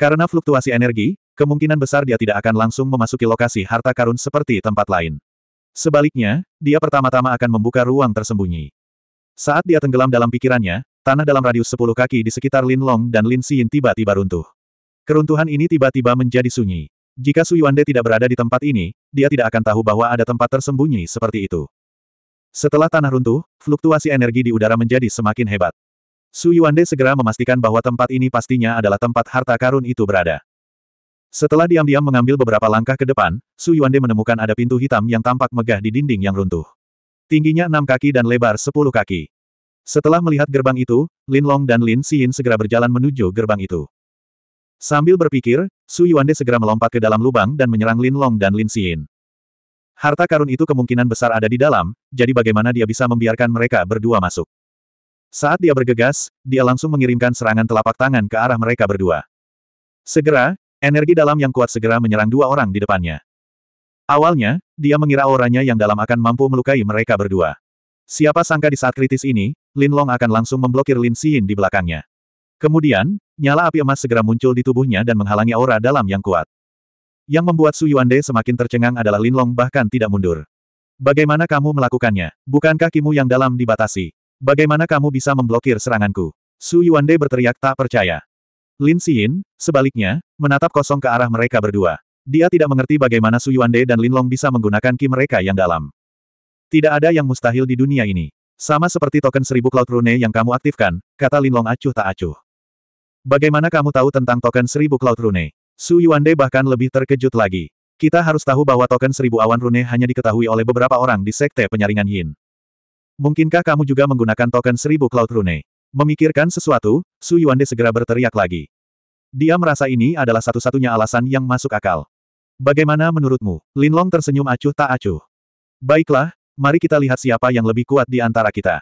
Karena fluktuasi energi, kemungkinan besar dia tidak akan langsung memasuki lokasi harta karun seperti tempat lain. Sebaliknya, dia pertama-tama akan membuka ruang tersembunyi. Saat dia tenggelam dalam pikirannya, tanah dalam radius 10 kaki di sekitar Lin Long dan Lin Xin tiba-tiba runtuh. Keruntuhan ini tiba-tiba menjadi sunyi. Jika Su Yuande tidak berada di tempat ini, dia tidak akan tahu bahwa ada tempat tersembunyi seperti itu. Setelah tanah runtuh, fluktuasi energi di udara menjadi semakin hebat. Su Yuande segera memastikan bahwa tempat ini pastinya adalah tempat harta karun itu berada. Setelah diam-diam mengambil beberapa langkah ke depan, Su Yuande menemukan ada pintu hitam yang tampak megah di dinding yang runtuh. Tingginya enam kaki dan lebar sepuluh kaki. Setelah melihat gerbang itu, Lin Long dan Lin Xin segera berjalan menuju gerbang itu. Sambil berpikir, Su Yuande segera melompat ke dalam lubang dan menyerang Lin Long dan Lin Xin. Harta karun itu kemungkinan besar ada di dalam, jadi bagaimana dia bisa membiarkan mereka berdua masuk. Saat dia bergegas, dia langsung mengirimkan serangan telapak tangan ke arah mereka berdua. Segera, energi dalam yang kuat segera menyerang dua orang di depannya. Awalnya, dia mengira auranya yang dalam akan mampu melukai mereka berdua. Siapa sangka di saat kritis ini, Lin Long akan langsung memblokir Lin Xin di belakangnya. Kemudian, nyala api emas segera muncul di tubuhnya dan menghalangi aura dalam yang kuat. Yang membuat Su Yuande semakin tercengang adalah Lin Long bahkan tidak mundur. Bagaimana kamu melakukannya? Bukankah kimu yang dalam dibatasi? Bagaimana kamu bisa memblokir seranganku? Su Yuande berteriak tak percaya. Lin Xin, sebaliknya, menatap kosong ke arah mereka berdua. Dia tidak mengerti bagaimana Su Yuande dan Lin Long bisa menggunakan ki mereka yang dalam. Tidak ada yang mustahil di dunia ini. Sama seperti token seribu Cloud Rune yang kamu aktifkan, kata Lin Long acuh tak acuh. Bagaimana kamu tahu tentang token seribu Cloud Rune? Su Yuande bahkan lebih terkejut lagi. Kita harus tahu bahwa token seribu awan rune hanya diketahui oleh beberapa orang di sekte penyaringan Yin. Mungkinkah kamu juga menggunakan token seribu Cloud Rune? Memikirkan sesuatu, Su Yuande segera berteriak lagi. Dia merasa ini adalah satu-satunya alasan yang masuk akal. Bagaimana menurutmu? Lin Long tersenyum acuh tak acuh. Baiklah, mari kita lihat siapa yang lebih kuat di antara kita.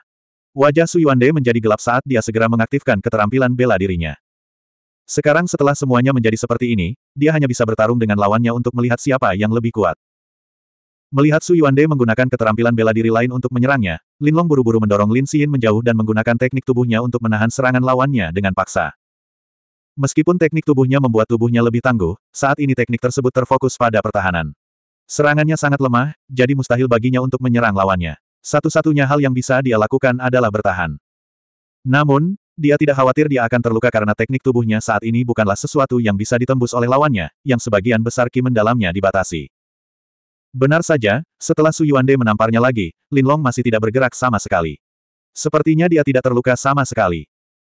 Wajah Su Yuande menjadi gelap saat dia segera mengaktifkan keterampilan bela dirinya. Sekarang setelah semuanya menjadi seperti ini, dia hanya bisa bertarung dengan lawannya untuk melihat siapa yang lebih kuat. Melihat Su Yuande menggunakan keterampilan bela diri lain untuk menyerangnya, Lin Long buru-buru mendorong Lin Xin menjauh dan menggunakan teknik tubuhnya untuk menahan serangan lawannya dengan paksa. Meskipun teknik tubuhnya membuat tubuhnya lebih tangguh, saat ini teknik tersebut terfokus pada pertahanan. Serangannya sangat lemah, jadi mustahil baginya untuk menyerang lawannya. Satu-satunya hal yang bisa dia lakukan adalah bertahan. Namun, dia tidak khawatir dia akan terluka karena teknik tubuhnya saat ini bukanlah sesuatu yang bisa ditembus oleh lawannya, yang sebagian besar ki mendalamnya dibatasi. Benar saja, setelah Su Yuande menamparnya lagi, Lin Long masih tidak bergerak sama sekali. Sepertinya dia tidak terluka sama sekali.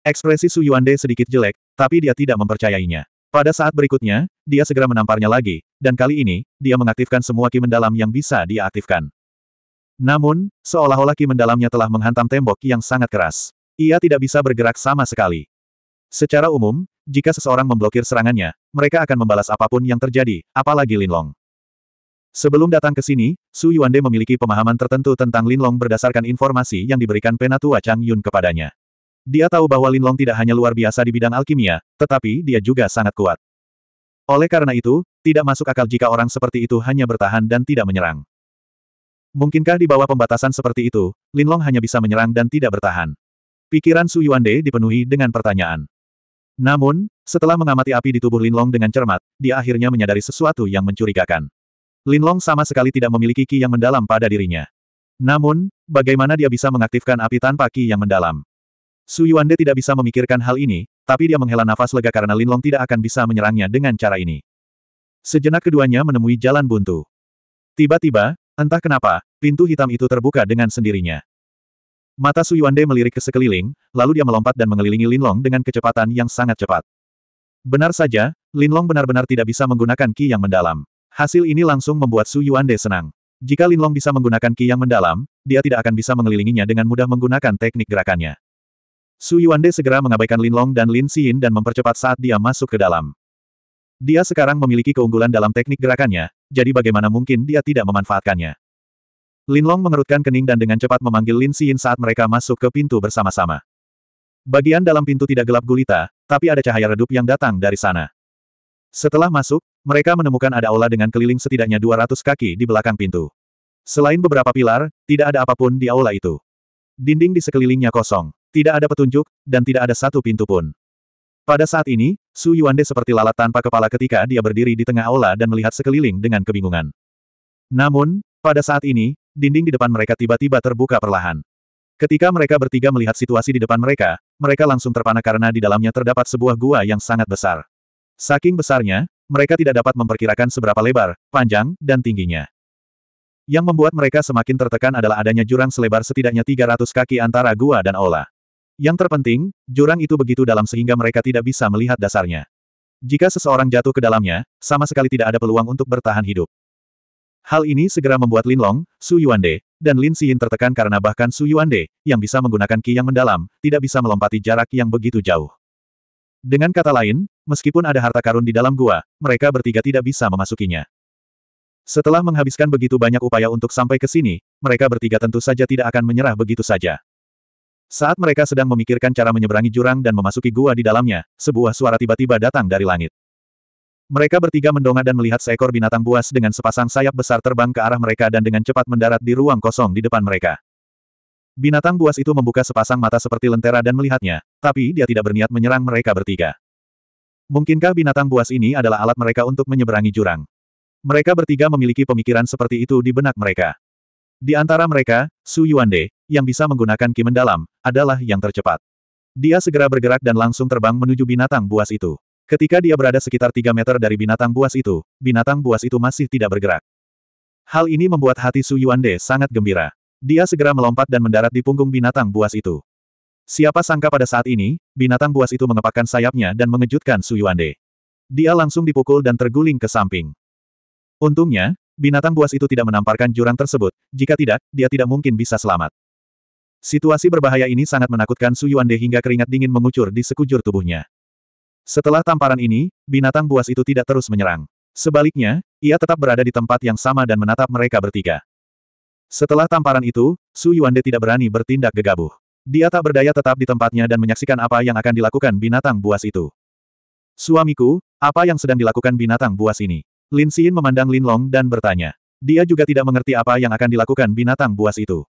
Ekspresi Su Yuande sedikit jelek, tapi dia tidak mempercayainya. Pada saat berikutnya, dia segera menamparnya lagi, dan kali ini, dia mengaktifkan semua ki mendalam yang bisa dia aktifkan. Namun, seolah-olah ki mendalamnya telah menghantam tembok yang sangat keras. Ia tidak bisa bergerak sama sekali. Secara umum, jika seseorang memblokir serangannya, mereka akan membalas apa pun yang terjadi, apalagi Linlong. Sebelum datang ke sini, Su Yuande memiliki pemahaman tertentu tentang Linlong berdasarkan informasi yang diberikan penatua Chang Yun kepadanya. Dia tahu bahwa Lin Long tidak hanya luar biasa di bidang alkimia, tetapi dia juga sangat kuat. Oleh karena itu, tidak masuk akal jika orang seperti itu hanya bertahan dan tidak menyerang. Mungkinkah di bawah pembatasan seperti itu, Lin Long hanya bisa menyerang dan tidak bertahan? Pikiran Su Yuande dipenuhi dengan pertanyaan. Namun, setelah mengamati api di tubuh Lin Long dengan cermat, dia akhirnya menyadari sesuatu yang mencurigakan. Lin Long sama sekali tidak memiliki ki yang mendalam pada dirinya. Namun, bagaimana dia bisa mengaktifkan api tanpa ki yang mendalam? Su Yuande tidak bisa memikirkan hal ini, tapi dia menghela nafas lega karena Lin Long tidak akan bisa menyerangnya dengan cara ini. Sejenak keduanya menemui jalan buntu. Tiba-tiba, entah kenapa, pintu hitam itu terbuka dengan sendirinya. Mata Su Yuande melirik ke sekeliling, lalu dia melompat dan mengelilingi Lin Long dengan kecepatan yang sangat cepat. Benar saja, Lin Long benar-benar tidak bisa menggunakan ki yang mendalam. Hasil ini langsung membuat Su Yuande senang. Jika Lin Long bisa menggunakan ki yang mendalam, dia tidak akan bisa mengelilinginya dengan mudah menggunakan teknik gerakannya. Su Yuande segera mengabaikan Lin Long dan Lin Xin dan mempercepat saat dia masuk ke dalam. Dia sekarang memiliki keunggulan dalam teknik gerakannya, jadi bagaimana mungkin dia tidak memanfaatkannya. Lin Long mengerutkan kening dan dengan cepat memanggil Lin Xin saat mereka masuk ke pintu bersama-sama. Bagian dalam pintu tidak gelap gulita, tapi ada cahaya redup yang datang dari sana. Setelah masuk, mereka menemukan ada aula dengan keliling setidaknya 200 kaki di belakang pintu. Selain beberapa pilar, tidak ada apa pun di aula itu. Dinding di sekelilingnya kosong. Tidak ada petunjuk, dan tidak ada satu pintu pun. Pada saat ini, Su Yuande seperti lalat tanpa kepala ketika dia berdiri di tengah aula dan melihat sekeliling dengan kebingungan. Namun, pada saat ini, dinding di depan mereka tiba-tiba terbuka perlahan. Ketika mereka bertiga melihat situasi di depan mereka, mereka langsung terpana karena di dalamnya terdapat sebuah gua yang sangat besar. Saking besarnya, mereka tidak dapat memperkirakan seberapa lebar, panjang, dan tingginya. Yang membuat mereka semakin tertekan adalah adanya jurang selebar setidaknya 300 kaki antara gua dan aula. Yang terpenting, jurang itu begitu dalam sehingga mereka tidak bisa melihat dasarnya. Jika seseorang jatuh ke dalamnya, sama sekali tidak ada peluang untuk bertahan hidup. Hal ini segera membuat Lin Long, Su Yuande, dan Lin Xin tertekan karena bahkan Su Yuande, yang bisa menggunakan ki yang mendalam, tidak bisa melompati jarak yang begitu jauh. Dengan kata lain, meskipun ada harta karun di dalam gua, mereka bertiga tidak bisa memasukinya. Setelah menghabiskan begitu banyak upaya untuk sampai ke sini, mereka bertiga tentu saja tidak akan menyerah begitu saja. Saat mereka sedang memikirkan cara menyeberangi jurang dan memasuki gua di dalamnya, sebuah suara tiba-tiba datang dari langit. Mereka bertiga mendongak dan melihat seekor binatang buas dengan sepasang sayap besar terbang ke arah mereka dan dengan cepat mendarat di ruang kosong di depan mereka. Binatang buas itu membuka sepasang mata seperti lentera dan melihatnya, tapi dia tidak berniat menyerang mereka bertiga. Mungkinkah binatang buas ini adalah alat mereka untuk menyeberangi jurang? Mereka bertiga memiliki pemikiran seperti itu di benak mereka. Di antara mereka, Su Yuande, yang bisa menggunakan ki mendalam, adalah yang tercepat. Dia segera bergerak dan langsung terbang menuju binatang buas itu. Ketika dia berada sekitar 3 meter dari binatang buas itu, binatang buas itu masih tidak bergerak. Hal ini membuat hati Su Yuande sangat gembira. Dia segera melompat dan mendarat di punggung binatang buas itu. Siapa sangka pada saat ini, binatang buas itu mengepakkan sayapnya dan mengejutkan Su Yuande. Dia langsung dipukul dan terguling ke samping. Untungnya, binatang buas itu tidak menamparkan jurang tersebut, jika tidak, dia tidak mungkin bisa selamat. Situasi berbahaya ini sangat menakutkan Su Yuande hingga keringat dingin mengucur di sekujur tubuhnya. Setelah tamparan ini, binatang buas itu tidak terus menyerang. Sebaliknya, ia tetap berada di tempat yang sama dan menatap mereka bertiga. Setelah tamparan itu, Su Yuande tidak berani bertindak gegabah. Dia tak berdaya tetap di tempatnya dan menyaksikan apa yang akan dilakukan binatang buas itu. Suamiku, apa yang sedang dilakukan binatang buas ini? Lin Xin memandang Lin Long dan bertanya. Dia juga tidak mengerti apa yang akan dilakukan binatang buas itu.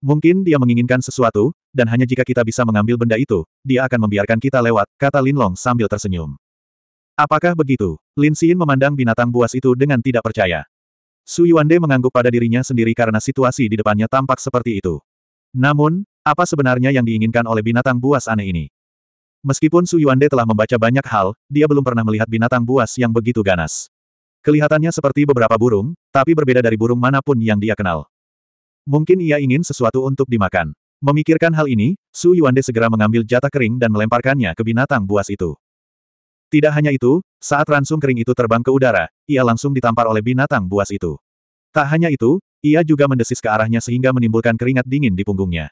Mungkin dia menginginkan sesuatu, dan hanya jika kita bisa mengambil benda itu, dia akan membiarkan kita lewat, kata Lin Long sambil tersenyum. Apakah begitu? Lin Xin memandang binatang buas itu dengan tidak percaya. Su Yuande mengangguk pada dirinya sendiri karena situasi di depannya tampak seperti itu. Namun, apa sebenarnya yang diinginkan oleh binatang buas aneh ini? Meskipun Su Yuande telah membaca banyak hal, dia belum pernah melihat binatang buas yang begitu ganas. Kelihatannya seperti beberapa burung, tapi berbeda dari burung mana pun yang dia kenal. Mungkin ia ingin sesuatu untuk dimakan. Memikirkan hal ini, Su Yuande segera mengambil jatah kering dan melemparkannya ke binatang buas itu. Tidak hanya itu, saat ransum kering itu terbang ke udara, ia langsung ditampar oleh binatang buas itu. Tak hanya itu, ia juga mendesis ke arahnya sehingga menimbulkan keringat dingin di punggungnya.